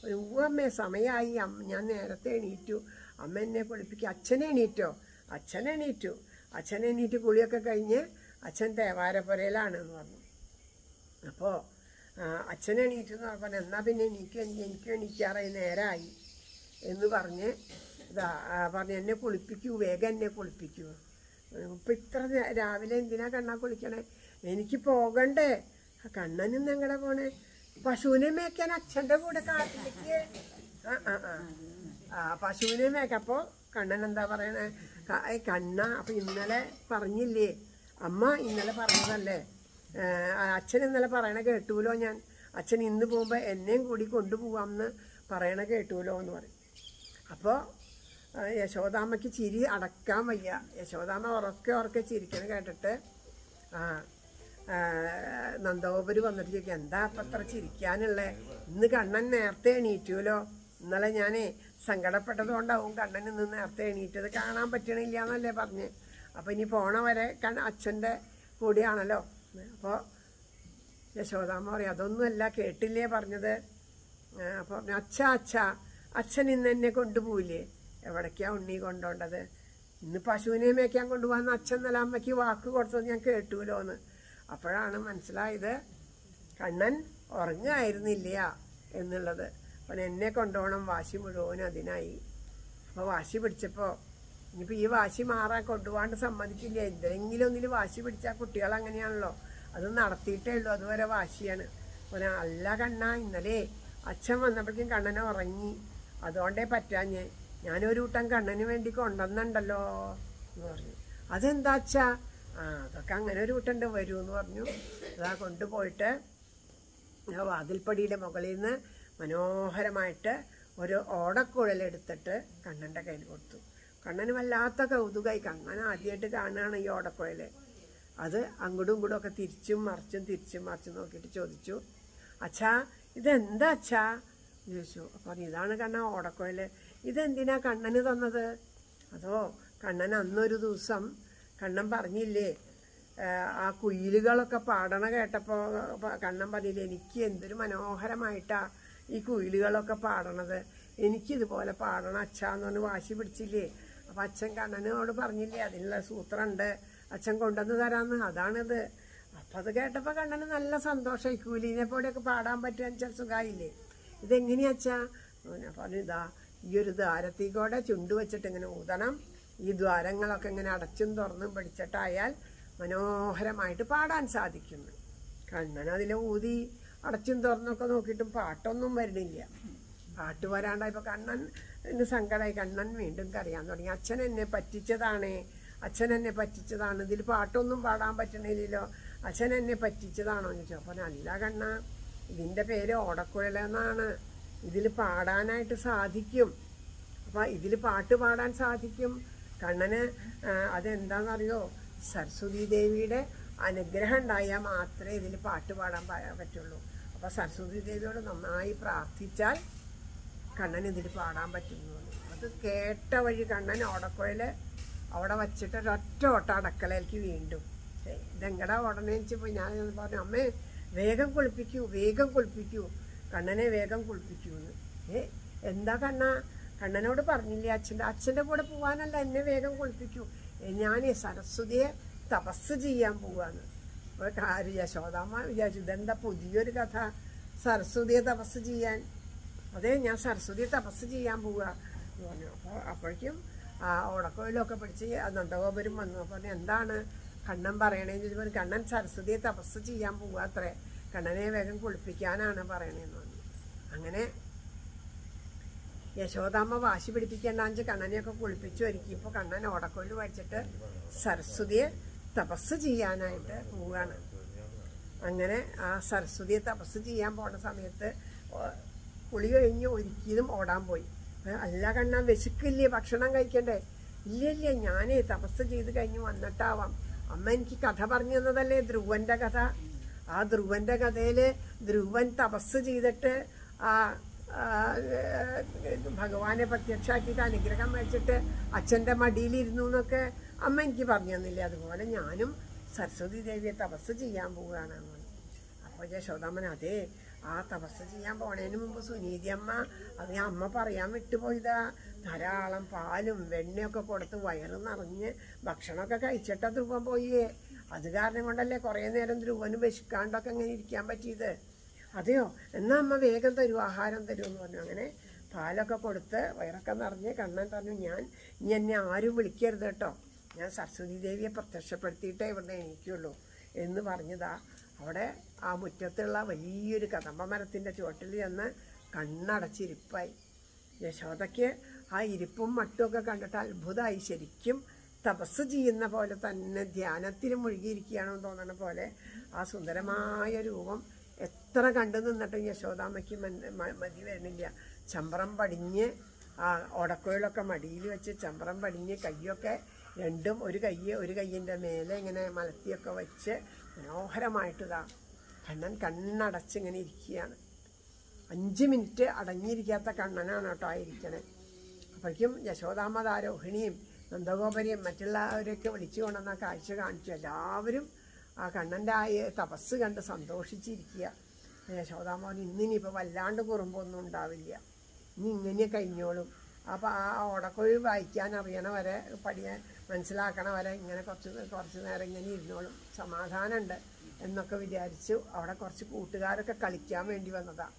ഉവ്വ് അമ്മേ സമയമായി അമ്മ ഞാൻ നേരത്തെ എണീറ്റു. അമ്മ എന്നെ പൊളിപ്പിക്കുക അച്ഛനെ എണീറ്റോ? അച്ഛൻ എണീറ്റു. അച്ഛൻ എണീറ്റ് കുളിയൊക്കെ കഴിഞ്ഞ് അച്ഛൻ തേവാരപ്പുരയിലാണ് എന്ന് പറഞ്ഞു. അപ്പോൾ അച്ഛൻ എണീറ്റു എന്ന് പറഞ്ഞു എന്നാൽ പിന്നെ എനിക്ക് എനിക്ക് എണീക്കാറായി നേരമായി എന്ന് പറഞ്ഞ് ഇതാ പറഞ്ഞ് എന്നെ കുളിപ്പിക്കൂ വേഗം എന്നെ കുളിപ്പിക്കൂ ഇപ്പം ഇത്ര രാവിലെ എന്തിനാ കണ്ണാ കുളിക്കണേ? എനിക്ക് പോകണ്ടേ. കണ്ണനും ഞങ്ങളുടെ പോണേ? പശുവിനെ മേയ്ക്കാൻ അച്ഛന്റെ കൂടെ കാട്ടിലേക്ക് ആ ആ ആ. പശുവിനെ മേക്കപ്പോ കണ്ണൻ എന്താ പറയണേ? കണ്ണ അപ്പം ഇന്നലെ പറഞ്ഞില്ലേ? അമ്മ ഇന്നലെ പറഞ്ഞതല്ലേ? അച്ഛൻ ഇന്നലെ പറയണ കേട്ടുവല്ലോ ഞാൻ? അച്ഛൻ ഇന്ന് പോകുമ്പോൾ എന്നെയും കൂടി കൊണ്ടുപോകാമെന്ന് പറയണ കേട്ടുവല്ലോ എന്ന് പറയും. അപ്പോൾ യശോദാമ്മയ്ക്ക് ചിരി അടക്കാൻ വയ്യ. യശോദാമ്മ ഉറക്കെ ഉറക്കെ ചിരിക്കണ കേട്ടിട്ട് ആ, നന്ദഗോപര് വന്നിട്ട് എന്താ അപ്പം അത്ര ചിരിക്കാനുള്ളേ? ഇന്ന് കണ്ണൻ നേരത്തെ എണീറ്റുമല്ലോ ഇന്നലെ ഞാൻ സങ്കടപ്പെട്ടത് കൊണ്ടാവും കണ്ണൻ ഇന്ന് നേരത്തെ എണീറ്റത് കാണാൻ പറ്റണില്ല എന്നല്ലേ പറഞ്ഞ്. അപ്പം ഇനി പോണ വരെ കണ് അച്ഛന്റെ കൂടിയാണല്ലോ. അപ്പോൾ യശോദാമ്മ പറയും അതൊന്നുമല്ല കേട്ടില്ലേ പറഞ്ഞത്? അപ്പോൾ പറഞ്ഞു അച്ഛ അച്ഛ അച്ഛൻ ഇന്ന് എന്നെ കൊണ്ടുപോയില്ലേ എവിടേക്കാണ് ഉണ്ണി കൊണ്ടുപോണ്ടത് ഇന്ന് പശുവിനെ മേക്കാൻ കൊണ്ടുപോകാൻ അച്ഛൻ നല്ല അമ്മയ്ക്ക് വാക്ക് കൊടുത്തത് ഞാൻ കേട്ടുമല്ലോ എന്ന് അപ്പോഴാണ് മനസ്സിലായത് കണ്ണൻ ഉറങ്ങായിരുന്നില്ല എന്നുള്ളത്. അപ്പം എന്നെ കൊണ്ടുപോകണം വാശി മുഴുവൻ അതിനായി. അപ്പോൾ വാശി പിടിച്ചപ്പോൾ ഇനിയിപ്പോൾ ഈ വാശി മാറാൻ കൊണ്ടുപോകാണ്ട് സമ്മതിക്കില്ല. എന്തെങ്കിലും ഒന്നിൽ വാശി പിടിച്ചാൽ കുട്ടികൾ അങ്ങനെയാണല്ലോ. അത് നടത്തിയിട്ടേ ഉള്ളൂ. അതുവരെ വാശിയാണ്. ഞാൻ അല്ല കണ്ണ ഇന്നലെ അച്ഛൻ വന്നപ്പോഴേക്കും കണ്ണനെ ഉറങ്ങി. അതുകൊണ്ടേ പറ്റാഞ്ഞ്. ഞാനൊരു കൂട്ടം കണ്ണന് വേണ്ടി കൊണ്ടുവന്നുണ്ടല്ലോ എന്ന് പറഞ്ഞു. അതെന്താ അച്ഛാ? ആ അതൊക്കെ അങ്ങനെ ഒരു കൂട്ടുണ്ട് എന്ന് പറഞ്ഞു. അതാ കൊണ്ടുപോയിട്ട് ആ വാതിൽപ്പടിയുടെ മുകളിൽ നിന്ന് മനോഹരമായിട്ട് ഒരു ഓടക്കുഴലെടുത്തിട്ട് കണ്ണന്റെ കയ്യിൽ കൊടുത്തു. കണ്ണന് വല്ലാത്ത കൗതുകമായി കണ്ണൻ ആദ്യമായിട്ട് കാണുകയാണ് ഈ ഓടക്കുഴൽ. അത് അങ്ങോട്ടും ഇങ്ങോട്ടും ഒക്കെ തിരിച്ചും മറിച്ചും തിരിച്ചും മറിച്ചും നോക്കിയിട്ട് ചോദിച്ചു അച്ഛാ ഇതെന്താ അച്ഛാ? ചോദിച്ചു. അപ്പോൾ ഇതാണ് കണ്ണ ഓടക്കുഴൽ. ഇതെന്തിനാ കണ്ണന് തന്നത്? അതോ കണ്ണൻ അന്നൊരു ദിവസം കണ്ണൻ പറഞ്ഞില്ലേ? ആ കുയിലുകളൊക്കെ പാടണ കേട്ടപ്പോൾ കണ്ണൻ പറഞ്ഞില്ലേ എനിക്ക് എന്തൊരു മനോഹരമായിട്ടാ ഈ കുയിലുകളൊക്കെ പാടണത്. എനിക്കിതുപോലെ പാടണം അച്ഛാന്ന് പറഞ്ഞ് വാശി പിടിച്ചില്ലേ? അപ്പം അച്ഛൻ കണ്ണനോട് പറഞ്ഞില്ലേ അതിനുള്ള സൂത്രമുണ്ട് അച്ഛൻ കൊണ്ടുവന്ന് തരാമെന്ന് അതാണിത്. അപ്പം അത് കേട്ടപ്പോൾ കണ്ണന് നല്ല സന്തോഷമായി. കൂലീനെ പോലെയൊക്കെ പാടാൻ പറ്റുക സുഖമായില്ലേ ഇതെങ്ങനെയാ അച്ഛാ? പറഞ്ഞു ഇതാ ഈ ഒരു ദ്വാരത്തിക്കൂടെ ചുണ്ടു വെച്ചിട്ട് ഇങ്ങനെ ഊതണം. ഈ ദ്വാരങ്ങളൊക്കെ ഇങ്ങനെ അടച്ചും തുറന്നും പിടിച്ചിട്ടായാൽ മനോഹരമായിട്ട് പാടാൻ സാധിക്കുന്നു. കണ്ണൻ അതിലെ ഊതി അടച്ചും തുറന്നൊക്കെ നോക്കിയിട്ടും പാട്ടൊന്നും വരുന്നില്ല. പാട്ട് വരാണ്ടായപ്പോൾ കണ്ണൻ സങ്കടമായി കണ്ണൻ വീണ്ടും കരയാൻ തുടങ്ങി. അച്ഛൻ എന്നെ പറ്റിച്ചതാണ്. അച്ഛൻ എന്നെ പറ്റിച്ചതാണ്. ഇതിൽ പാട്ടൊന്നും പാടാൻ പറ്റണില്ലല്ലോ. അച്ഛൻ എന്നെ പറ്റിച്ചതാണോ എന്ന് ചോദിച്ചു. അപ്പോൾ അല്ല കണ്ണ. ഇതിന്റെ പേര് ഓടക്കുഴലെന്നാണ് ഇതിൽ പാടാനായിട്ട് സാധിക്കും. അപ്പം ഇതിൽ പാട്ട് പാടാൻ സാധിക്കും. കണ്ണന് അതെന്താണെന്നറിയോ സരസ്വതി ദേവിയുടെ അനുഗ്രഹം ഉണ്ടായാൽ മാത്രമേ ഇതിൽ പാട്ട് പാടാൻ പറ്റുള്ളൂ. അപ്പോൾ സരസ്വതി ദേവിയോട് നന്നായി പ്രാർത്ഥിച്ചാൽ കണ്ണൻ ഇതിൽ പാടാൻ പറ്റുന്നു. അത് കേട്ട വഴി കണ്ണൻ ഓടക്കുഴൽ അവിടെ വച്ചിട്ട് ഒരൊറ്റ ഓട്ട അടക്കളയിലേക്ക് വീണ്ടും. ഇതെങ്കട ഉടനെ വെച്ചപ്പോൾ ഞാൻ പറഞ്ഞു അമ്മേ വേഗം കുളിപ്പിക്കൂ വേഗം കുളിപ്പിക്കൂ. കണ്ണനെ വേഗം കുളിപ്പിക്കൂ എന്ന് ഏ എന്താ കണ്ണ? കണ്ണനോട് പറഞ്ഞില്ലേ അച്ഛന്റെ അച്ഛന്റെ കൂടെ പോകാനല്ല എന്നെ വേഗം കുളിപ്പിക്കൂ. ഞാൻ സരസ്വതിയെ തപസ് ചെയ്യാൻ പോവാണ്. അപ്പോൾ കാര്യം യശോദാമ്മ വിചാരിച്ചു ഇതെന്താ പുതിയൊരു കഥ? സരസ്വതിയെ തപസ് ചെയ്യാൻ. അതെ ഞാൻ സരസ്വതിയെ തപസ് ചെയ്യാൻ പോവുക എന്ന് പറഞ്ഞു. അപ്പോൾ അപ്പോഴേക്കും ഓടക്കോയിലൊക്കെ പിടിച്ച് നന്ദഗോപുരം വന്നു. അപ്പോൾ എന്താണ് കണ്ണൻ പറയണേന്ന് ചോദിച്ചപ്പോൾ കണ്ണൻ സരസ്വതിയെ തപസ് ചെയ്യാൻ പോവുക അത്രേ കണ്ണനെ വേഗം കുളിപ്പിക്കാനാണ് പറയണേന്ന് പറഞ്ഞു. അങ്ങനെ യശോദാമ്മ വാശി പിടിപ്പിക്കേണ്ടാന്ന് കണ്ണനെയൊക്കെ കുളിപ്പിച്ചു ഒരുക്കി. ഇപ്പോൾ കണ്ണൻ ഓടക്കൊല്ലു വായിച്ചിട്ട് സരസ്വതിയെ തപസ് ചെയ്യാനായിട്ട് പോവുകയാണ്. അങ്ങനെ ആ സരസ്വതിയെ തപസ് ചെയ്യാൻ പോണ സമയത്ത് കുളി കഴിഞ്ഞ് ഒരുക്കിയതും ഓടാൻ പോയി. അല്ല കണ്ണ വിശക്കില്ലേ? ഭക്ഷണം കഴിക്കണ്ടേ? ഇല്ല ഇല്ല ഞാനേ തപസ് ചെയ്ത് കഴിഞ്ഞ് വന്നിട്ടാവാം. അമ്മ എനിക്ക് കഥ പറഞ്ഞു തന്നതല്ലേ? ധ്രുവന്റെ കഥ. ആ ധ്രുവന്റെ കഥയിൽ ധ്രുവൻ തപസ് ചെയ്തിട്ട് ആ ഭഗവാനെ പ്രത്യക്ഷാക്കിയിട്ട് അനുഗ്രഹം വെച്ചിട്ട് അച്ഛന്റെ മടിയിലിരുന്നു എന്നൊക്കെ അമ്മ എനിക്ക് പറഞ്ഞു തന്നില്ലേ? അതുപോലെ ഞാനും സരസ്വതി ദേവിയെ തപസ് ചെയ്യാൻ പോവുകയാണ് അപ്പോൾ യശോദാമ്മൻ അതെ ആ തപസ് ചെയ്യാൻ പോണേന് മുമ്പ് സുനീതി അമ്മ അത് ഞാൻ അമ്മ പറയാൻ വിട്ടുപോയതാ. ധാരാളം പാലും വെണ്ണയൊക്കെ കൊടുത്ത് വയറ് നിറഞ്ഞ് ഭക്ഷണമൊക്കെ കഴിച്ചിട്ടാ ധ്രുവൻ പോയേ. അത് കാരണം കൊണ്ടല്ലേ കുറേ നേരം ധ്രുവന് വിശക്കാണ്ടൊക്കെ ഇങ്ങനെ ഇരിക്കാൻ പറ്റിയത്? അതെയോ? എന്നാ അമ്മ വേഗം തരൂ ആഹാരം തരൂ എന്ന് പറഞ്ഞു. അങ്ങനെ പാലൊക്കെ കൊടുത്ത് വയറൊക്കെ നിറഞ്ഞ് കണ്ണൻ പറഞ്ഞു ഞാൻ ഇനി എന്നെ ആരും വിളിക്കരുത് കേട്ടോ. ഞാൻ സരസ്വതി ദേവിയെ പ്രത്യക്ഷപ്പെടുത്തിയിട്ടേ ഇവിടെ എനിക്കുള്ളൂ എന്ന് പറഞ്ഞതാ അവിടെ ആ മുറ്റത്തുള്ള വലിയൊരു കദമ്പ മരത്തിന്റെ ചുവട്ടിൽ ചെന്ന് കണ്ണടച്ചിരിപ്പായി. യശോദയ്ക്ക് ആ ഇരിപ്പും മട്ടുമൊക്കെ കണ്ടിട്ട് അത്ഭുതമായി. ശരിക്കും തപസ് ചെയ്യുന്ന പോലെ തന്നെ ധ്യാനത്തിൽ മുഴുകിയിരിക്കുകയാണെന്ന് തോന്നണ പോലെ ആ സുന്ദരമായ രൂപം എത്ര കണ്ടു നിന്നിട്ടും യശോദാമ്മയ്ക്ക് മതി വരുന്നില്ല. ചമ്പ്രം പടിഞ്ഞ് ആ ഓടക്കോയിലൊക്കെ മടിയിൽ വെച്ച് ചമ്പ്രം പടിഞ്ഞ് കയ്യൊക്കെ രണ്ടും ഒരു കൈ ഒരു കയ്യിന്റെ മേലെ ഇങ്ങനെ മലത്തിയൊക്കെ വെച്ച് മനോഹരമായിട്ടിതാ കണ്ണൻ കണ്ണടച്ച് ഇങ്ങനെ ഇരിക്കുകയാണ്. അഞ്ച് മിനിറ്റ് അടങ്ങിയിരിക്കാത്ത കണ്ണനാണ് കേട്ടോ ആയിരിക്കണേ അപ്പോഴേക്കും യശോദാമതാരോഹിണിയും നന്ദഗോപരിയും മറ്റുള്ളവരെയൊക്കെ വിളിച്ചു കൊണ്ടുവന്ന കാഴ്ച കാണിച്ചു. എല്ലാവരും ആ കണ്ണന്റെ ആ തപസ് കണ്ട് സന്തോഷിച്ചിരിക്കുക. പറഞ്ഞു ഇന്നിനിപ്പോൾ വല്ലാണ്ട് കുറുമ്പൊന്നും ഉണ്ടാവില്ല. ഇനി ഇങ്ങനെ കഴിഞ്ഞോളും. അപ്പോൾ ആ ഓടക്കൊഴി വായിക്കാൻ അറിയണ വരെ പഠിയാൻ മനസ്സിലാക്കണ വരെ ഇങ്ങനെ കുറച്ച് കുറച്ച് നേരം ഇങ്ങനെ ഇരുന്നോളും. സമാധാനമുണ്ട് എന്നൊക്കെ വിചാരിച്ചു അവിടെ കുറച്ച് കൂട്ടുകാരൊക്കെ കളിക്കാൻ വേണ്ടി വന്നതാണ്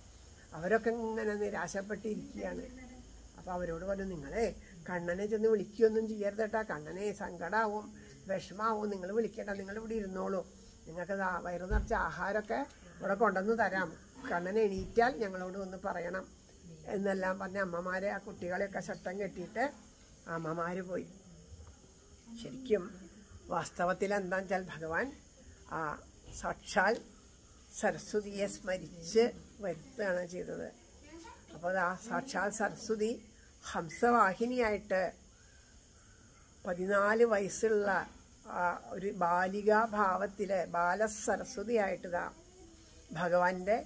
അവരൊക്കെ ഇങ്ങനെ നിരാശപ്പെട്ടിരിക്കുകയാണ്. അപ്പോൾ അവരോട് പറഞ്ഞു നിങ്ങളെ കണ്ണനെ ചെന്ന് വിളിക്കുകയൊന്നും ചെയ്യരുത് കേട്ടാ കണ്ണനെ സങ്കടാവും. വിഷമാവും. നിങ്ങൾ വിളിക്കേണ്ട. നിങ്ങൾ ഇവിടെ ഇരുന്നോളൂ. നിങ്ങൾക്ക് വയറു നിറച്ച ആഹാരമൊക്കെ ഇവിടെ കൊണ്ടുവന്ന് തരാം. കണ്ണൻ എണീറ്റാൽ ഞങ്ങളോട് ഒന്ന് പറയണം എന്നെല്ലാം പറഞ്ഞ് അമ്മമാരെ ആ കുട്ടികളെയൊക്കെ ചട്ടം കെട്ടിയിട്ട് അമ്മമാർ പോയി. ശരിക്കും വാസ്തവത്തിൽ എന്താണെന്ന് വെച്ചാൽ ഭഗവാൻ ആ സാക്ഷാൽ സരസ്വതിയെ സ്മരിച്ച് വരുത്തുകയാണ് ചെയ്തത്. അപ്പോൾ ആ സാക്ഷാൽ സരസ്വതി ഹംസവാഹിനിയായിട്ട് പതിനാല് വയസ്സുള്ള ഒരു ബാലികാ ഭാവത്തിൽ ബാലസരസ്വതിയായിട്ട് ഇതാ ഭഗവാന്റെ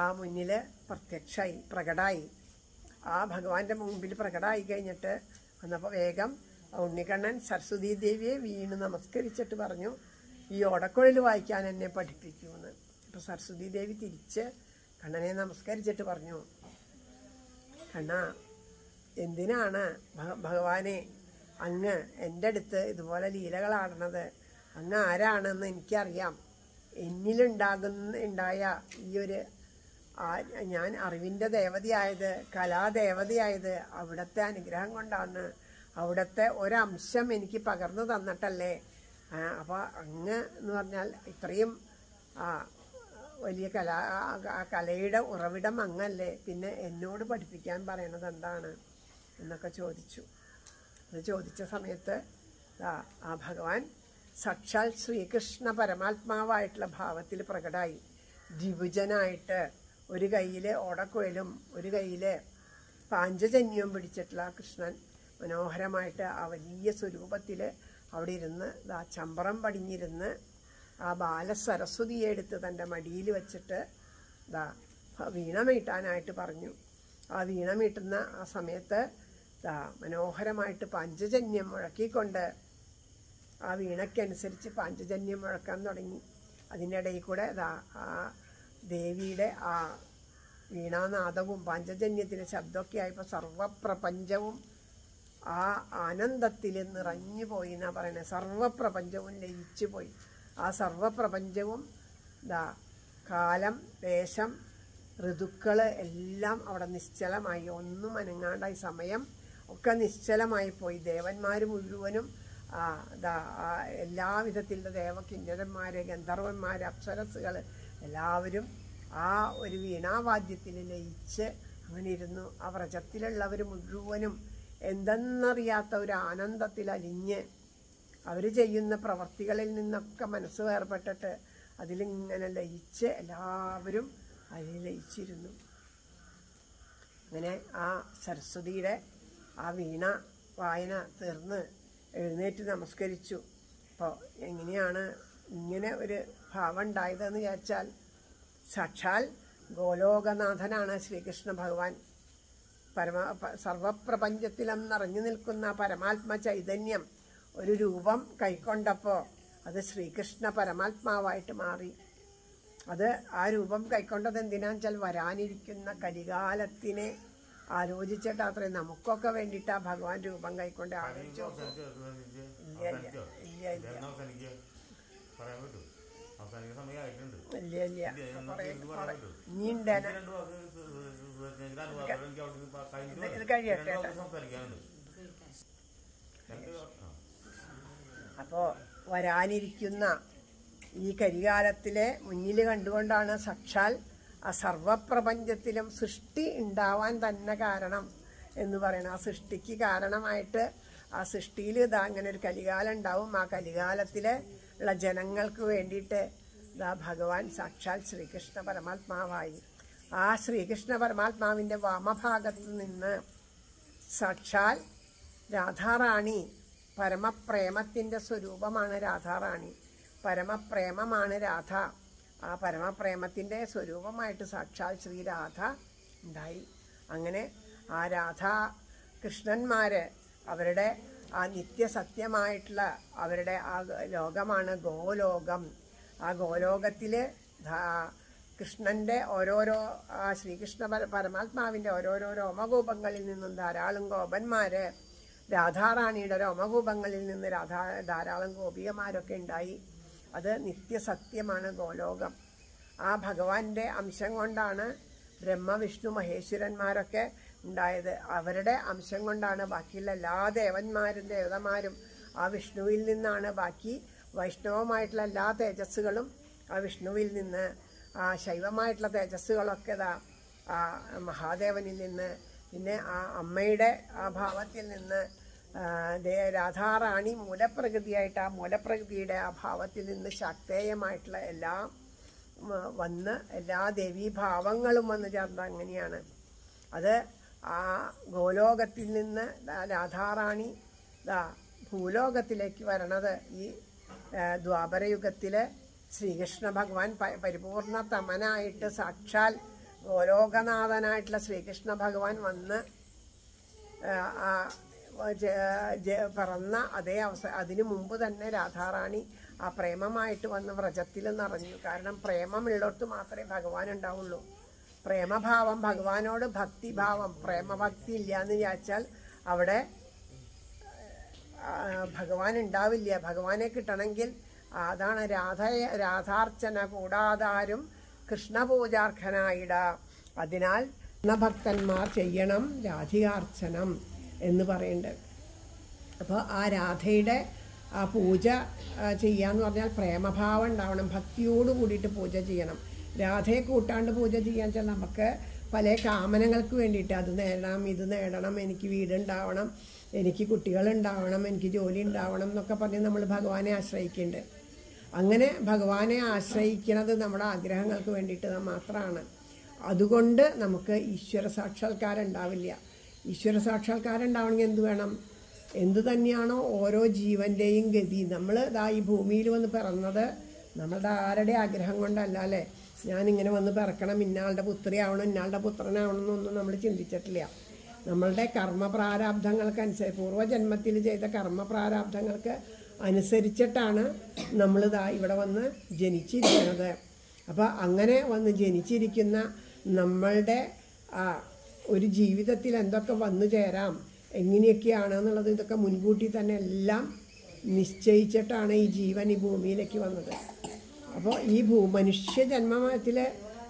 ആ മുന്നിൽ പ്രത്യക്ഷമായി പ്രകടായി. ആ ഭഗവാന്റെ മുമ്പിൽ പ്രകടമായി കഴിഞ്ഞിട്ട് വന്നപ്പോൾ വേഗം ഉണ്ണിക്കണ്ണൻ സരസ്വതി ദേവിയെ വീണ് നമസ്കരിച്ചിട്ട് പറഞ്ഞു ഈ ഓടക്കുഴൽ വായിക്കാൻ എന്നെ പഠിപ്പിക്കുമെന്ന്. അപ്പോൾ സരസ്വതി ദേവി തിരിച്ച് കണ്ണനെ നമസ്കരിച്ചിട്ട് പറഞ്ഞു കണ്ണ എന്തിനാണ് ഭഗവാനെ അങ്ങ് എന്റെ അടുത്ത് ഇതുപോലെ ലീലകളാടണത് അങ്ങ് ആരാണെന്ന് എനിക്കറിയാം. എന്നിലുണ്ടാകുന്ന ഉണ്ടായ ഈ ഒരു ഞാൻ അറിവിന്റെ ദേവതയായത് കലാദേവതയായത് അവിടുത്തെ അനുഗ്രഹം കൊണ്ടാണ്. അവിടുത്തെ ഒരംശം എനിക്ക് പകർന്നു തന്നിട്ടല്ലേ? അപ്പോൾ അങ്ങ് എന്ന് പറഞ്ഞാൽ ഇത്രയും വലിയ കലാ കലയുടെ ഉറവിടം അങ്ങല്ലേ? പിന്നെ എന്നോട് പഠിപ്പിക്കാൻ പറയണത് എന്താണ്? എന്നൊക്കെ ചോദിച്ചു. അത് ചോദിച്ച സമയത്ത് ആ ഭഗവാൻ സാക്ഷാൽ ശ്രീകൃഷ്ണ പരമാത്മാവായിട്ടുള്ള ഭാവത്തിൽ പ്രകടമായി ദ്വിഭുജനായിട്ട് ഒരു കയ്യിൽ ഓടക്കുഴലും ഒരു കയ്യിൽ പാഞ്ചജന്യവും പിടിച്ചിട്ടുള്ള കൃഷ്ണൻ മനോഹരമായിട്ട് ആ വലിയ സ്വരൂപത്തിൽ അവിടെ ഇരുന്ന് ആ ചമ്പറം പടിഞ്ഞിരുന്ന് ആ ബാലസരസ്വതിയെ എടുത്ത് തന്റെ മടിയിൽ വെച്ചിട്ട് ദാ വീണമീട്ടാനായിട്ട് പറഞ്ഞു. ആ വീണമീട്ടുന്ന ആ സമയത്ത് മനോഹരമായിട്ട് പഞ്ചജന്യം മുഴക്കിക്കൊണ്ട് ആ വീണയ്ക്കനുസരിച്ച് പഞ്ചജന്യം മുഴക്കാൻ തുടങ്ങി. അതിനിടയിൽ കൂടെ ദാ ആ ദേവിയുടെ ആ വീണാനാദവും പാഞ്ചജന്യത്തിന്റെ ശബ്ദമൊക്കെ ആയപ്പോൾ സർവപ്രപഞ്ചവും ആ ആനന്ദത്തിൽ നിറഞ്ഞു പോയി എന്നാണ് പറയണത് സർവപ്രപഞ്ചവും ലയിച്ചു പോയി. ആ സർവപ്രപഞ്ചവും ദാ കാലം ദേശം ഋതുക്കൾ എല്ലാം അവിടെ നിശ്ചലമായി. ഒന്നും അനങ്ങാണ്ടായി. സമയം ഒക്കെ നിശ്ചലമായി പോയി. ദേവന്മാർ മുഴുവനും എല്ലാവിധത്തിലുള്ള ദേവകിന്നരന്മാര് ഗന്ധർവന്മാർ അപ്സരസുകൾ എല്ലാവരും ആ ഒരു വീണാവാദ്യത്തിൽ ലയിച്ച് അങ്ങനെ ഇരുന്നു ആ വ്രജത്തിലുള്ളവർ മുഴുവനും എന്തെന്നറിയാത്ത ഒരു ആനന്ദത്തിൽ അലിഞ്ഞ് അവർ ചെയ്യുന്ന പ്രവർത്തികളിൽ നിന്നൊക്കെ മനസ്സ് വേർപെട്ടിട്ട് അതിലിങ്ങനെ ലയിച്ച് എല്ലാവരും അതിൽ ലയിച്ചിരുന്നു. അങ്ങനെ ആ സരസ്വതിയുടെ ആ വീണ വായന തീർന്ന് എഴുന്നേറ്റ് നമസ്കരിച്ചു. അപ്പോൾ എങ്ങനെയാണ് ഇങ്ങനെ ഒരു ഭാവം ഉണ്ടായതെന്ന് വിചാരിച്ചാൽ സാക്ഷാൽ ഗോലോകനാഥനാണ് ശ്രീകൃഷ്ണ ഭഗവാൻ. പരമ സർവപ്രപഞ്ചത്തിലും നിറഞ്ഞു നിൽക്കുന്ന പരമാത്മ ചൈതന്യം ഒരു രൂപം കൈക്കൊണ്ടപ്പോൾ അത് ശ്രീകൃഷ്ണ പരമാത്മാവായിട്ട് മാറി. അത് ആ രൂപം കൈക്കൊണ്ടത് എന്തിനാന്ന് വെച്ചാൽ വരാനിരിക്കുന്ന കലികാലത്തിനെ ആലോചിച്ചിട്ട് അത്രയും നമുക്കൊക്കെ വേണ്ടിട്ടാ ഭഗവാൻ രൂപം കൈക്കൊണ്ട് ആലോചിച്ചു. ഇല്ല ഇല്ല ഇല്ല ഇല്ല. അവസാനിക്കുക പറയാൻ പറ്റും. അവസാനിക്കുന്ന സമയമായിട്ടുണ്ട്. ഇല്ല ഇല്ല. ഇല്ല, എന്നാ കുറേ ഇത് കുറേ പറയാൻ പറ്റും. ഇനിയുണ്ട് ഇത് രണ്ട് വാക്ക് സുഹൃത്തുക്കളുടെ അനുവാദം എനിക്ക് അവിടുന്ന് പ- കഴിഞ്ഞിട്ട് ഇത് ഇത് കഴിയട്ടെ രണ്ട് വാക്ക് സംസാരിക്കാനുണ്ട്. രണ്ട് വാ- ആ. അപ്പോൾ വരാനിരിക്കുന്ന ഈ കരികാലത്തിലെ മുന്നിൽ കണ്ടുകൊണ്ടാണ് സാക്ഷാൽ ആ സർവപ്രപഞ്ചത്തിലും സൃഷ്ടി ഉണ്ടാവാൻ തന്നെ കാരണം എന്ന് പറയണം. ആ സൃഷ്ടിക്ക് കാരണമായിട്ട് ആ സൃഷ്ടിയിൽ ഇതാ അങ്ങനെ ഒരു കലികാലം ഉണ്ടാവും. ആ കലികാലത്തിലെ ഉള്ള ജനങ്ങൾക്ക് വേണ്ടിയിട്ട് ഇതാ ഭഗവാൻ സാക്ഷാൽ ശ്രീകൃഷ്ണ പരമാത്മാവായി. ആ ശ്രീകൃഷ്ണ പരമാത്മാവിന്റെ വാമഭാഗത്ത് നിന്ന് സാക്ഷാൽ രാധാറാണി പരമപ്രേമത്തിന്റെ സ്വരൂപമാണ് രാധാറാണി. പരമപ്രേമമാണ് രാധ. ആ പരമപ്രേമത്തിന്റെ സ്വരൂപമായിട്ട് സാക്ഷാൽ ശ്രീ രാധ ഉണ്ടായി. അങ്ങനെ ആ രാധ കൃഷ്ണന്മാർ അവരുടെ ആ നിത്യസത്യമായിട്ടുള്ള അവരുടെ ആ ലോകമാണ് ഗോലോകം. ആ ഗോലോകത്തിൽ കൃഷ്ണന്റെ ഓരോരോ ആ ശ്രീകൃഷ്ണ പര പരമാത്മാവിന്റെ ഓരോരോ രോമകൂപങ്ങളിൽ നിന്നും ധാരാളം ഗോപന്മാർ രാധാറാണിയുടെ രോമകൂപങ്ങളിൽ നിന്ന് രാധാ ധാരാളം ഗോപികമാരൊക്കെ ഉണ്ടായി. അത് നിത്യസത്യമാണ് ഗോലോകം. ആ ഭഗവാന്റെ അംശം കൊണ്ടാണ് ബ്രഹ്മ വിഷ്ണു മഹേശ്വരന്മാരൊക്കെ ഉണ്ടായത്. അവരുടെ അംശം കൊണ്ടാണ് ബാക്കിയുള്ള എല്ലാ ദേവന്മാരും ദേവതമാരും ആ വിഷ്ണുവിൽ നിന്നാണ് ബാക്കി വൈഷ്ണവമായിട്ടുള്ള എല്ലാ തേജസ്സുകളും ആ വിഷ്ണുവിൽ നിന്ന് ആ ശൈവമായിട്ടുള്ള തേജസ്സുകളൊക്കെ ഇതാ ആ മഹാദേവനിൽ നിന്ന് പിന്നെ ആ അമ്മയുടെ ആ ഭാവത്തിൽ നിന്ന് രാധാറാണി മൂലപ്രകൃതിയായിട്ട് ആ മൂലപ്രകൃതിയുടെ അഭാവത്തിൽ ഭാവത്തിൽ നിന്ന് ശക്തേയമായിട്ടുള്ള എല്ലാ വന്ന് എല്ലാ ദേവീഭാവങ്ങളും വന്ന് ചേർന്നത് അങ്ങനെയാണ്. അത് ആ ഗോലോകത്തിൽ നിന്ന് രാധാറാണി ദാ ഭൂലോകത്തിലേക്ക് വരണത് ഈ ദ്വാപരയുഗത്തിൽ ശ്രീകൃഷ്ണ ഭഗവാൻ പരിപൂർണ തമനായിട്ട് സാക്ഷാൽ ഗോലോകനാഥനായിട്ടുള്ള ശ്രീകൃഷ്ണ ഭഗവാൻ വന്ന് പിറന്ന അതേ അവസ അതിനു മുമ്പ് തന്നെ രാധാറാണി ആ പ്രേമമായിട്ട് വന്ന് വ്രജത്തിൽ നിറഞ്ഞു കാരണം പ്രേമമുള്ളിടത്ത് മാത്രമേ ഭഗവാൻ ഉണ്ടാവുള്ളൂ പ്രേമഭാവം ഭഗവാനോട് ഭക്തിഭാവം പ്രേമഭക്തി ഇല്ല എന്ന് വിചാരിച്ചാൽ അവിടെ ഭഗവാൻ ഉണ്ടാവില്ല ഭഗവാനെ കിട്ടണമെങ്കിൽ അതാണ് രാധ രാധാർച്ചന കൂടാതാരും കൃഷ്ണപൂജാർഹനായിട. അതിനാൽ ഭക്തന്മാർ ചെയ്യണം രാധികാർച്ചനം. എന്ന് പറയുന്നുണ്ട്. അപ്പോൾ ആ രാധയുടെ ആ പൂജ ചെയ്യാന്ന് പറഞ്ഞാൽ പ്രേമഭാവം ഉണ്ടാവണം. ഭക്തിയോട് കൂടിയിട്ട് പൂജ ചെയ്യണം. രാധയെ കൂട്ടാണ്ട് പൂജ ചെയ്യാൻ വെച്ചാൽ നമുക്ക് പല കാമനങ്ങൾക്ക് വേണ്ടിയിട്ട് അത് നേടണം ഇത് നേടണം എനിക്ക് വീടുണ്ടാവണം എനിക്ക് കുട്ടികളുണ്ടാവണം എനിക്ക് ജോലി ഉണ്ടാവണം എന്നൊക്കെ പറഞ്ഞ് നമ്മൾ ഭഗവാനെ ആശ്രയിക്കുന്നുണ്ട്. അങ്ങനെ ഭഗവാനെ ആശ്രയിക്കുന്നത് നമ്മുടെ ആഗ്രഹങ്ങൾക്ക് വേണ്ടിയിട്ട് മാത്രമാണ്. അതുകൊണ്ട് നമുക്ക് ഈശ്വര സാക്ഷാത്കാരം ഉണ്ടാവില്ല. ഈശ്വര സാക്ഷാത്കാരം ഉണ്ടാവണമെങ്കിൽ എന്ത് വേണം? എന്തു തന്നെയാണോ ഓരോ ജീവന്റെയും ഗതി. നമ്മൾ ഇതാ ഈ ഭൂമിയിൽ വന്ന് പിറന്നത് നമ്മളുടെ ആരുടെ ആഗ്രഹം കൊണ്ടല്ല അല്ലേ? ഞാനിങ്ങനെ വന്ന് പിറക്കണം ഇന്നാളുടെ പുത്രിയാവണം ഇന്നാളുടെ പുത്രനാവണം എന്നൊന്നും നമ്മൾ ചിന്തിച്ചിട്ടില്ല. നമ്മളുടെ കർമ്മ പ്രാരാബ്ദങ്ങൾക്കനുസരിച്ച് പൂർവജന്മത്തിൽ ചെയ്ത കർമ്മ പ്രാരാബ്ദങ്ങൾക്ക് അനുസരിച്ചിട്ടാണ് നമ്മളിതാ ഇവിടെ വന്ന് ജനിച്ചിരിക്കുന്നത്. അപ്പോൾ അങ്ങനെ വന്ന് ജനിച്ചിരിക്കുന്ന നമ്മളുടെ ഒരു ജീവിതത്തിൽ എന്തൊക്കെ വന്നു ചേരാം എങ്ങനെയൊക്കെയാണ് എന്നുള്ളത് ഇതൊക്കെ മുൻകൂട്ടി തന്നെ എല്ലാം നിശ്ചയിച്ചിട്ടാണ് ഈ ജീവൻ ഈ ഭൂമിയിലേക്ക് വന്നത്. അപ്പോൾ ഈ ഭൂ മനുഷ്യ ജന്മത്തിൽ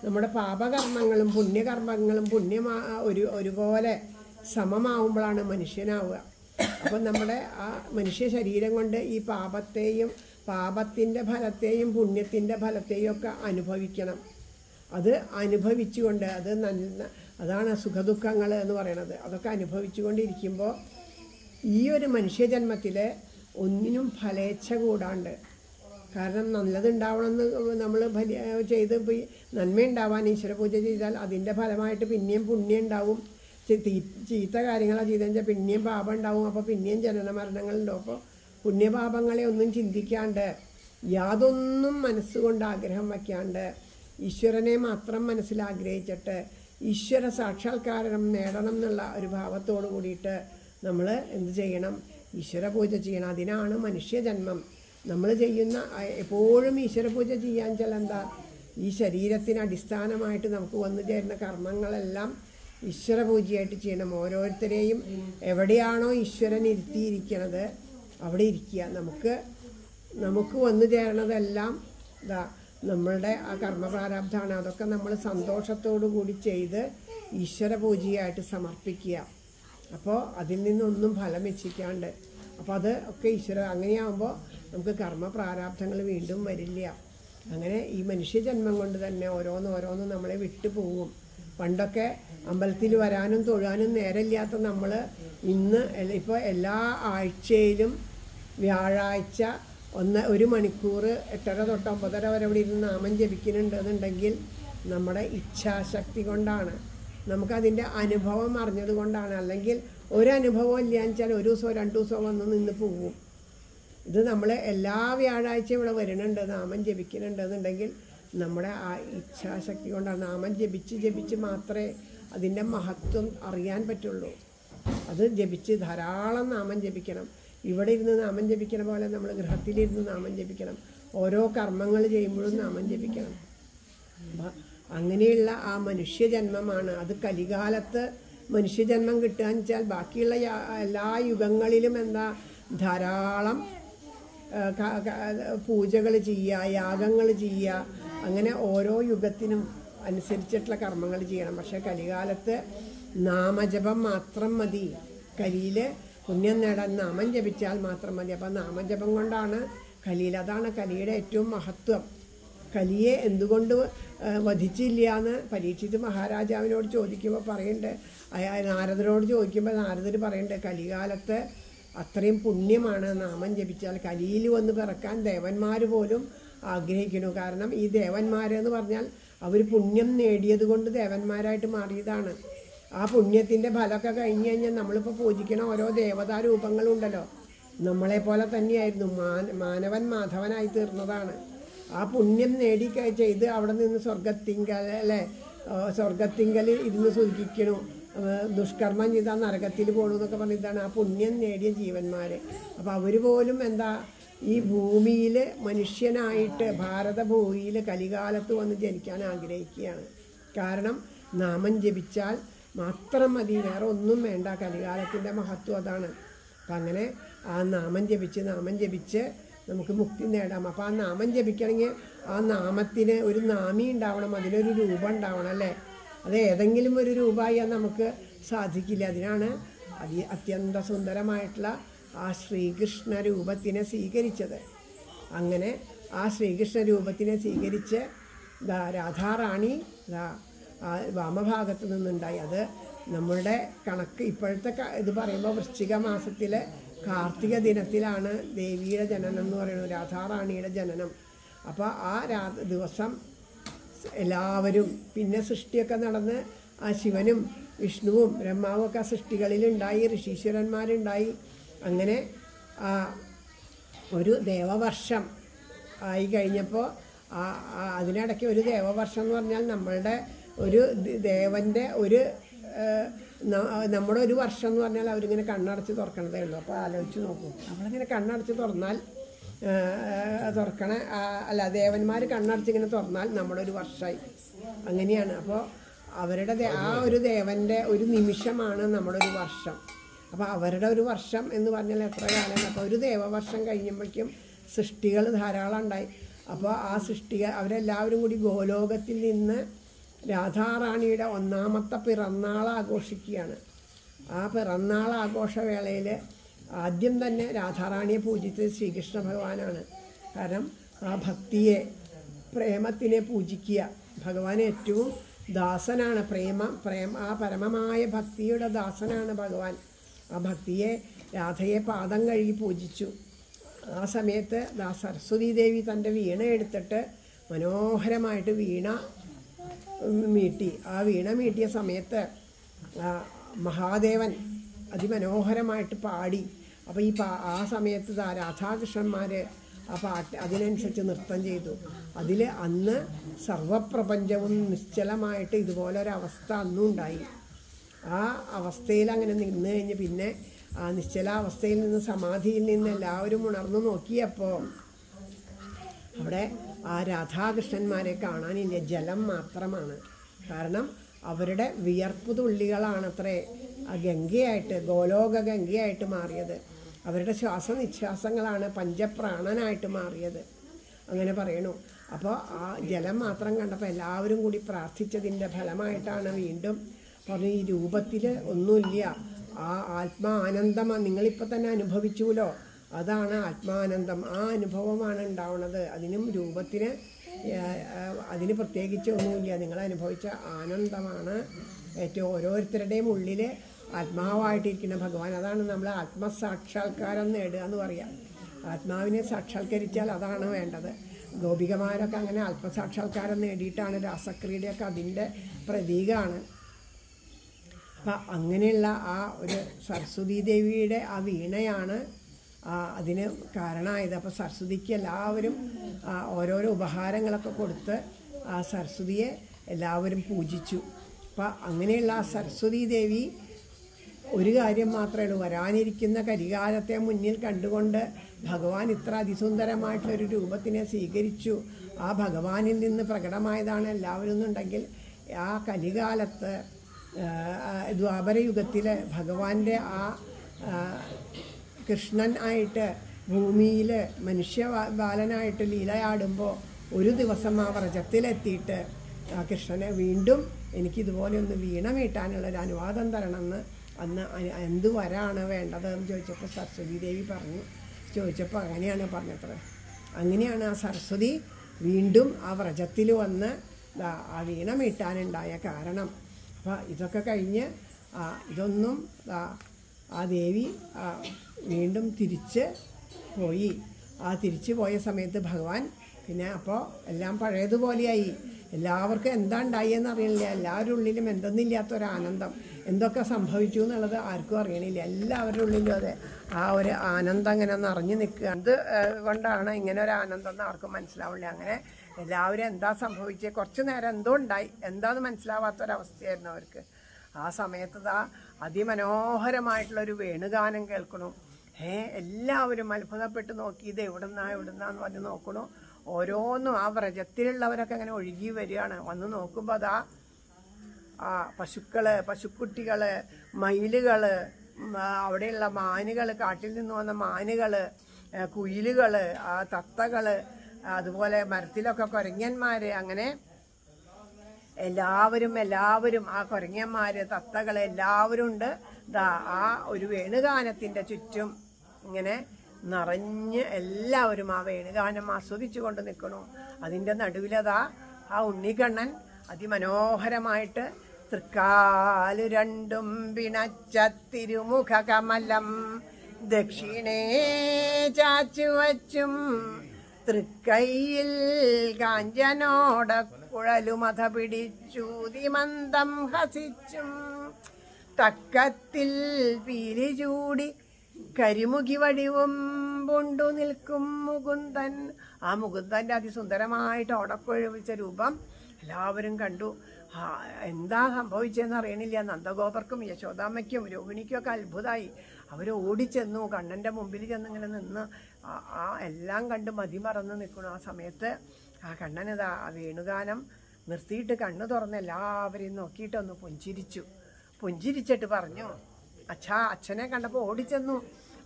നമ്മുടെ പാപകർമ്മങ്ങളും പുണ്യകർമ്മങ്ങളും പുണ്യമാ ഒരു ഒരുപോലെ സമമാവുമ്പോഴാണ് മനുഷ്യനാവുക. അപ്പം നമ്മുടെ ആ മനുഷ്യ ശരീരം കൊണ്ട് ഈ പാപത്തെയും പാപത്തിന്റെ ഫലത്തെയും പുണ്യത്തിന്റെ ഫലത്തെയും ഒക്കെ അനുഭവിക്കണം. അത് അനുഭവിച്ചുകൊണ്ട് അത് നല്ല അതാണ് സുഖദുഃഖങ്ങൾ എന്ന് പറയണത്. അതൊക്കെ അനുഭവിച്ചുകൊണ്ടിരിക്കുമ്പോൾ ഈ ഒരു മനുഷ്യജന്മത്തിൽ ഒന്നിനും ഫലേച്ഛ കൂടാണ്ട്. കാരണം നല്ലതുണ്ടാവണമെന്ന് നമ്മൾ ഫലി ചെയ്ത് നന്മയുണ്ടാവാൻ ഈശ്വര പൂജ ചെയ്താൽ അതിന്റെ ഫലമായിട്ട് പിന്നെയും പുണ്യം ഉണ്ടാവും. ചീത്ത കാര്യങ്ങളാണ് ചെയ്തെന്ന് വെച്ചാൽ പിന്നെയും പാപം ഉണ്ടാവും. അപ്പോൾ പിന്നെയും ജനന മരണങ്ങളുണ്ടാവും അപ്പോൾ പുണ്യപാപങ്ങളെ ഒന്നും ചിന്തിക്കാണ്ട് യാതൊന്നും മനസ്സുകൊണ്ട് ആഗ്രഹം വയ്ക്കാണ്ട് ഈശ്വരനെ മാത്രം മനസ്സിൽ ആഗ്രഹിച്ചിട്ട് ഈശ്വര സാക്ഷാത്കാരം നേടണം എന്നുള്ള ഒരു ഭാവത്തോട് കൂടിയിട്ട് നമ്മൾ എന്ത് ചെയ്യണം? ഈശ്വര പൂജ ചെയ്യണം. അതിനാണ് മനുഷ്യജന്മം. നമ്മൾ ചെയ്യുന്ന എപ്പോഴും ഈശ്വര പൂജ ചെയ്യാൻ ചില എന്താ ഈ ശരീരത്തിന് അടിസ്ഥാനമായിട്ട് നമുക്ക് വന്നു ചേരുന്ന കർമ്മങ്ങളെല്ലാം ഈശ്വര പൂജയായിട്ട് ചെയ്യണം. ഓരോരുത്തരെയും എവിടെയാണോ ഈശ്വരൻ ഇരുത്തിയിരിക്കണത് അവിടെ ഇരിക്കുക. നമുക്ക് നമുക്ക് വന്നു ചേരണതെല്ലാം ഇതാ നമ്മളുടെ ആ കർമ്മപ്രാരബ്ധമാണ് അതൊക്കെ നമ്മൾ സന്തോഷത്തോടു കൂടി ചെയ്ത് ഈശ്വര പൂജയായിട്ട് സമർപ്പിക്കുക. അപ്പോൾ അതിൽ നിന്നൊന്നും ഫലം വെച്ചിക്കാണ്ട് അപ്പോൾ അത് ഒക്കെ ഈശ്വര അങ്ങനെയാകുമ്പോൾ നമുക്ക് കർമ്മ കർമ്മപ്രാരാബ്ധങ്ങൾ വീണ്ടും വരില്ല. അങ്ങനെ ഈ മനുഷ്യജന്മം കൊണ്ട് തന്നെ ഓരോന്ന് ഓരോന്ന് നമ്മളെ വിട്ടു പോവും പണ്ടൊക്കെ അമ്പലത്തിൽ വരാനും തൊഴാനും നേരമില്ലാത്ത നമ്മൾ ഇന്ന് ഇപ്പോൾ എല്ലാ ആഴ്ചയിലും വ്യാഴാഴ്ച ഒന്ന് ഒരു മണിക്കൂർ എട്ടര തൊട്ട് ഒമ്പതര വരെ ഇവിടെ ഇരുന്ന് നാമം ജപിക്കുന്നുണ്ട് എന്നുണ്ടെങ്കിൽ നമ്മുടെ ഇച്ഛാശക്തി കൊണ്ടാണ്. നമുക്കതിന്റെ അനുഭവം അറിഞ്ഞത് കൊണ്ടാണ് അല്ലെങ്കിൽ ഒരു അനുഭവം വെച്ചാൽ ഒരു ദിവസമോ രണ്ട് ദിവസമോ വന്ന് നിന്ന് പോകും. ഇത് നമ്മൾ എല്ലാ വ്യാഴാഴ്ചയും ഇവിടെ വരുന്നുണ്ട് നാമം ജപിക്കുന്നുണ്ട് എന്നുണ്ടെങ്കിൽ നമ്മുടെ ആ ഇച്ഛാശക്തി കൊണ്ടാണ്. നാമം ജപിച്ച് ജപിച്ച് മാത്രമേ അതിന്റെ മഹത്വം അറിയാൻ പറ്റുള്ളൂ. അത് ജപിച്ച് ധാരാളം നാമം ജപിക്കണം. ഇവിടെ ഇരുന്ന് നാമം ജപിക്കണ പോലെ നമ്മൾ ഗൃഹത്തിലിരുന്ന് നാമം ജപിക്കണം. ഓരോ കർമ്മങ്ങൾ ചെയ്യുമ്പോഴും നാമം ജപിക്കണം. അങ്ങനെയുള്ള ആ മനുഷ്യജന്മമാണ്. അത് കലികാലത്ത് മനുഷ്യജന്മം കിട്ടുക വെച്ചാൽ ബാക്കിയുള്ള എല്ലാ യുഗങ്ങളിലും എന്താ ധാരാളം പൂജകൾ ചെയ്യുക യാഗങ്ങൾ ചെയ്യുക. അങ്ങനെ ഓരോ യുഗത്തിനും അനുസരിച്ചിട്ടുള്ള കർമ്മങ്ങൾ ചെയ്യണം. പക്ഷേ കലികാലത്ത് നാമജപം മാത്രം മതി. കലിയിൽ പുണ്യം നേടാൻ നാമം ജപിച്ചാൽ മാത്രം മതി. അപ്പം നാമജപം കൊണ്ടാണ് കലിയിൽ അതാണ് കലിയുടെ ഏറ്റവും മഹത്വം. കലിയെ എന്തുകൊണ്ട് വധിച്ചില്ല എന്ന് പരീക്ഷിച്ച് മഹാരാജാവിനോട് ചോദിക്കുമ്പോൾ പറയണ്ടേ. അയാൾ നാരദനോട് ചോദിക്കുമ്പോൾ നാരദർ പറയണ്ടേ കലികാലത്ത് അത്രയും പുണ്യമാണ് നാമം ജപിച്ചാൽ. കലിയിൽ വന്ന് പിറക്കാൻ ദേവന്മാർ പോലും ആഗ്രഹിക്കുന്നു. കാരണം ഈ ദേവന്മാരെന്ന് പറഞ്ഞാൽ അവർ പുണ്യം നേടിയത് കൊണ്ട് ദേവന്മാരായിട്ട് മാറിയതാണ്. ആ പുണ്യത്തിന്റെ ഫലമൊക്കെ കഴിഞ്ഞ് കഴിഞ്ഞാൽ നമ്മളിപ്പോൾ പൂജിക്കണ ഓരോ ദേവതാരൂപങ്ങളുണ്ടല്ലോ നമ്മളെ പോലെ തന്നെയായിരുന്നു. മാന മാനവൻ മാധവനായി തീർന്നതാണ്. ആ പുണ്യം നേടി ചെയ്ത് അവിടെ നിന്ന് സ്വർഗത്തിങ്കൽ അല്ലേ? സ്വർഗത്തിങ്കൽ ഇരുന്ന് സൂചിക്കണു ദുഷ്കർമ്മം ചെയ്താൽ നരകത്തിൽ പോകണു എന്നൊക്കെ പറഞ്ഞിട്ടാണ് ആ പുണ്യം നേടിയ ജീവന്മാർ അപ്പോൾ അവർ പോലും എന്താ ഈ ഭൂമിയിൽ മനുഷ്യനായിട്ട് ഭാരതഭൂമിയിൽ കലികാലത്ത് വന്ന് ജനിക്കാൻ ആഗ്രഹിക്കുകയാണ്. കാരണം നാമം ജപിച്ചാൽ മാത്രം മതി വേറെ ഒന്നും വേണ്ട. കലികാലത്തിന്റെ മഹത്വം അതാണ്. അപ്പം അങ്ങനെ ആ നാമം ജപിച്ച് നാമം ജപിച്ച് നമുക്ക് മുക്തി നേടാം. അപ്പോൾ ആ നാമം ജപിക്കണമെങ്കിൽ ആ നാമത്തിന് ഒരു നാമി ഉണ്ടാവണം അതിനൊരു രൂപം ഉണ്ടാവണം അല്ലേ? അത് ഏതെങ്കിലും ഒരു രൂപമായാൽ നമുക്ക് സാധിക്കില്ല. അതിനാണ് അതി അത്യന്ത സുന്ദരമായിട്ടുള്ള ആ ശ്രീകൃഷ്ണ രൂപത്തിനെ സ്വീകരിച്ചത്. അങ്ങനെ ആ ശ്രീകൃഷ്ണ രൂപത്തിനെ സ്വീകരിച്ച് രാധാറാണി വാമഭാഗത്ത് നിന്നുണ്ടായി. അത് നമ്മളുടെ കണക്ക് ഇപ്പോഴത്തെ ഇത് പറയുമ്പോൾ വൃശ്ചിക മാസത്തിലെ കാർത്തിക ദിനത്തിലാണ് ദേവിയുടെ ജനനം എന്ന് പറയുന്നത് രാധാറാണിയുടെ ജനനം. അപ്പോൾ ആ രാ ദിവസം എല്ലാവരും പിന്നെ സൃഷ്ടിയൊക്കെ നടന്ന് ആ ശിവനും വിഷ്ണുവും ബ്രഹ്മാവും ഒക്കെ സൃഷ്ടികളിലുണ്ടായി ഋഷീശ്വരന്മാരുണ്ടായി. അങ്ങനെ ആ ഒരു ദേവവർഷം ആയി കഴിഞ്ഞപ്പോൾ അതിനിടയ്ക്ക് ഒരു ദേവവർഷം എന്ന് പറഞ്ഞാൽ നമ്മളുടെ ഒരു ദേവന്റെ ഒരു നമ്മുടെ ഒരു വർഷം എന്ന് പറഞ്ഞാൽ അവരിങ്ങനെ കണ്ണടച്ച് തുറക്കണതേ ഉള്ളൂ. അപ്പോൾ ആലോചിച്ച് നോക്കും. നമ്മളിങ്ങനെ കണ്ണടച്ച് തുറന്നാൽ തുറക്കണ അല്ല ദേവന്മാർ കണ്ണടച്ച് ഇങ്ങനെ തുറന്നാൽ നമ്മുടെ ഒരു വർഷമായി അങ്ങനെയാണ്. അപ്പോൾ അവരുടെ ആ ഒരു ദേവന്റെ ഒരു നിമിഷമാണ് നമ്മുടെ ഒരു വർഷം. അപ്പോൾ അവരുടെ ഒരു വർഷം എന്ന് പറഞ്ഞാൽ എത്ര കാലം അപ്പോൾ ഒരു ദേവവർഷം കഴിയുമ്പോഴേക്കും സൃഷ്ടികൾ ധാരാളം ഉണ്ടായി അപ്പോൾ ആ സൃഷ്ടിക അവരെല്ലാവരും കൂടി ഗോലോകത്തിൽ നിന്ന് രാധാറാണിയുടെ ഒന്നാമത്തെ പിറന്നാൾ ആഘോഷിക്കുകയാണ്. ആ പിറന്നാൾ ആഘോഷവേളയിൽ ആദ്യം തന്നെ രാധാറാണിയെ പൂജിച്ചത് ശ്രീകൃഷ്ണ ഭഗവാനാണ്. കാരണം ആ ഭക്തിയെ പ്രേമത്തിനെ പൂജിക്കുക. ഭഗവാൻ ഏറ്റവും ദാസനാണ്. പ്രേമ പ്രേമ ആ പരമമായ ഭക്തിയുടെ ദാസനാണ് ഭഗവാൻ. ആ ഭക്തിയെ രാധയെ പാദം കഴുകി പൂജിച്ചു. ആ സമയത്ത് സരസ്വതി ദേവി തന്റെ വീണ എടുത്തിട്ട് മനോഹരമായിട്ട് വീണ മീട്ടി. ആ വീണ മീട്ടിയ സമയത്ത് മഹാദേവൻ അതിമനോഹരമായിട്ട് പാടി. അപ്പോൾ ഈ പാ ആ സമയത്ത് രാധാകൃഷ്ണന്മാർ ആ പാട്ട് അതിനനുസരിച്ച് നൃത്തം ചെയ്തു. അതിൽ അന്ന് സർവപ്രപഞ്ചവും നിശ്ചലമായിട്ട് ഇതുപോലൊരവസ്ഥ അന്നും ഉണ്ടായി. ആ അവസ്ഥയിൽ അങ്ങനെ നിന്ന് കഴിഞ്ഞ് പിന്നെ ആ നിശ്ചലാവസ്ഥയിൽ നിന്ന് സമാധിയിൽ നിന്ന് എല്ലാവരും ഉണർന്നു നോക്കിയപ്പോൾ അവിടെ ആ രാധാകൃഷ്ണന്മാരെ കാണാൻ ഇനി ജലം മാത്രമാണ്. കാരണം അവരുടെ വിയർപ്പ് തുള്ളികളാണത്രേ ആ ഗംഗയായിട്ട് ഗോലോക ഗംഗയായിട്ട് മാറിയത്. അവരുടെ ശ്വാസനിശ്വാസങ്ങളാണ് പഞ്ചപ്രാണനായിട്ട് മാറിയത്. അങ്ങനെ പറയണു. അപ്പോൾ ആ ജലം മാത്രം കണ്ടപ്പോൾ എല്ലാവരും കൂടി പ്രാർത്ഥിച്ചതിന്റെ ഫലമായിട്ടാണ് വീണ്ടും പറഞ്ഞു ഈ രൂപത്തിൽ ഒന്നുമില്ല. ആ ആത്മാ ആനന്ദമാണ് നിങ്ങളിപ്പോൾ തന്നെ അനുഭവിച്ചുല്ലോ അതാണ് ആത്മാനന്ദം. ആ അനുഭവമാണ് ഉണ്ടാവുന്നത് അതിനും രൂപത്തിന് അതിന് പ്രത്യേകിച്ച് ഒന്നുമില്ല. നിങ്ങൾ അനുഭവിച്ച ആനന്ദമാണ് ഏറ്റവും ഓരോരുത്തരുടെയും ഉള്ളിൽ ആത്മാവായിട്ടിരിക്കുന്ന ഭഗവാൻ. അതാണ് നമ്മൾ ആത്മസാക്ഷാത്കാരം നേടുക എന്ന് പറയാം. ആത്മാവിനെ സാക്ഷാത്കരിച്ചാൽ അതാണ് വേണ്ടത്. ഗോപികമാരൊക്കെ അങ്ങനെ ആത്മസാക്ഷാത്കാരം നേടിയിട്ടാണ് രാസക്രീഡയൊക്കെ അതിന്റെ പ്രതീകമാണ് അപ്പം അങ്ങനെയുള്ള ആ ഒരു സരസ്വതി ദേവിയുടെ ആ വീണയാണ് അതിന് കാരണമായത്. അപ്പോൾ സരസ്വതിക്ക് എല്ലാവരും ഓരോരോ ഉപഹാരങ്ങളൊക്കെ കൊടുത്ത് ആ സരസ്വതിയെ എല്ലാവരും പൂജിച്ചു. അപ്പം അങ്ങനെയുള്ള ആ സരസ്വതി ദേവി ഒരു കാര്യം മാത്രമേ ഉള്ളൂ. വരാനിരിക്കുന്ന കരികാലത്തെ മുന്നിൽ കണ്ടുകൊണ്ട് ഭഗവാൻ ഇത്ര അതിസുന്ദരമായിട്ടൊരു രൂപത്തിനെ സ്വീകരിച്ചു. ആ ഭഗവാനിൽ നിന്ന് പ്രകടമായതാണ് എല്ലാവരും എന്നുണ്ടെങ്കിൽ ആ കലികാലത്ത് ദ്വാപരയുഗത്തിലെ ഭഗവാന്റെ ആ, കൃഷ്ണൻ ആയിട്ട് ഭൂമിയിൽ മനുഷ്യ ബാലനായിട്ട് ലീലയാടുമ്പോൾ ഒരു ദിവസം ആ വ്രജത്തിലെത്തിയിട്ട് കൃഷ്ണനെ വീണ്ടും എനിക്കിതുപോലെ ഒന്ന് വീണ മീട്ടാനുള്ള ഒരു അനുവാദം എന്ന് അന്ന് എന്ത് വരാണ് വേണ്ടത് എന്ന് ചോദിച്ചപ്പോൾ സരസ്വതി ദേവി പറഞ്ഞു. ചോദിച്ചപ്പോൾ അങ്ങനെയാണ് പറഞ്ഞത്ര അങ്ങനെയാണ് ആ സരസ്വതി വീണ്ടും ആ വ്രജത്തിൽ വന്ന് ആ വീണ മീട്ടാനുണ്ടായ കാരണം. അപ്പോൾ ഇതൊക്കെ കഴിഞ്ഞ് ഇതൊന്നും ആ ദേവി വീണ്ടും തിരിച്ച് പോയി. ആ തിരിച്ചു പോയ സമയത്ത് ഭഗവാൻ പിന്നെ അപ്പോൾ എല്ലാം പഴയതുപോലെയായി. എല്ലാവർക്കും എന്താ ഉണ്ടായെന്ന് അറിയണില്ല. എല്ലാവരുടെ ഉള്ളിലും എന്തെന്നില്ലാത്ത ഒരു ആനന്ദം. എന്തൊക്കെ സംഭവിച്ചു എന്നുള്ളത് ആർക്കും അറിയണില്ല. എല്ലാവരുടെ ഉള്ളിലും അതെ. ആ ഒരു ആനന്ദം ഇങ്ങനെ നിറഞ്ഞു നിൽക്കുക. എന്ത് കൊണ്ടാണ് ഇങ്ങനെ ഒരു ആനന്ദം എന്ന് ആർക്കും മനസ്സിലാവില്ല അങ്ങനെ എല്ലാവരും എന്താ സംഭവിച്ചത് കുറച്ച് നേരം എന്തോ ഉണ്ടായി. എന്താന്ന് മനസ്സിലാവാത്തൊരവസ്ഥയായിരുന്നു അവർക്ക്. ആ സമയത്ത് ആ അതിമനോഹരമായിട്ടുള്ളൊരു വേണുഗാനം കേൾക്കണു. ഏ എല്ലാവരും അത്ഭുതപ്പെട്ട് നോക്കി ഇത് എവിടുന്നാ എവിടുന്നാന്ന് പറഞ്ഞ് നോക്കണു. ഓരോന്നും ആ വ്രജത്തിലുള്ളവരൊക്കെ അങ്ങനെ ഒഴുകി വരികയാണ്. വന്ന് നോക്കുമ്പോൾ അതാ ആ പശുക്കൾ പശുക്കുട്ടികൾ മയിലുകൾ അവിടെയുള്ള മാനുകൾ കാട്ടിൽ നിന്ന് വന്ന മാനുകൾ കുയിലുകൾ ആ തത്തകൾ അതുപോലെ മരത്തിലൊക്കെ കുരങ്ങന്മാര് അങ്ങനെ എല്ലാവരും എല്ലാവരും ആ കുരങ്ങന്മാര് തത്തകൾ എല്ലാവരും ഉണ്ട്. ആ ഒരു വേണുഗാനത്തിന്റെ ചുറ്റും ഇങ്ങനെ നിറഞ്ഞ് എല്ലാവരും ആ വേണുഗാനം ആസ്വദിച്ചു കൊണ്ട് നിൽക്കണു. അതിന്റെ നടുവിലതാ ആ ഉണ്ണിക്കണ്ണൻ അതിമനോഹരമായിട്ട് തൃക്കാലു രണ്ടും പിണച്ച തിരുമുഖ കമലം ദക്ഷിണേ ചാച്ചുവച്ചും തൃക്കൈയിൽ കാഞ്ചനോട കുഴലുമത പിടിച്ചു തിമന്തം ഹസിച്ചും തക്കത്തിൽ പീലി കരിമുഖി വടിവും പൊണ്ടു നിൽക്കും മുകുന്ദൻ. ആ മുകുന്ദന്റെ അതിസുന്ദരമായിട്ട് ഓടക്കൊഴിച്ച രൂപം എല്ലാവരും കണ്ടു. എന്താ സംഭവിച്ചതെന്ന് അറിയണില്ല. നന്ദഗോപർക്കും യശോദാമ്മയ്ക്കും രോഹിണിക്കും ഒക്കെ അത്ഭുതമായി അവർ ഓടിച്ചെന്നു കണ്ണന്റെ മുമ്പിൽ ചെന്നിങ്ങനെ നിന്ന് ആ എല്ലാം കണ്ട് മതി മറന്ന് നിൽക്കണു ആ സമയത്ത്. ആ കണ്ണനിതാ ആ വേണുഗാനം നിർത്തിയിട്ട് കണ്ണു തുറന്ന് എല്ലാവരെയും നോക്കിയിട്ടൊന്ന് പുഞ്ചിരിച്ചു. പുഞ്ചിരിച്ചിട്ട് പറഞ്ഞു അച്ഛാ അച്ഛനെ കണ്ടപ്പോൾ ഓടിച്ചെന്നു.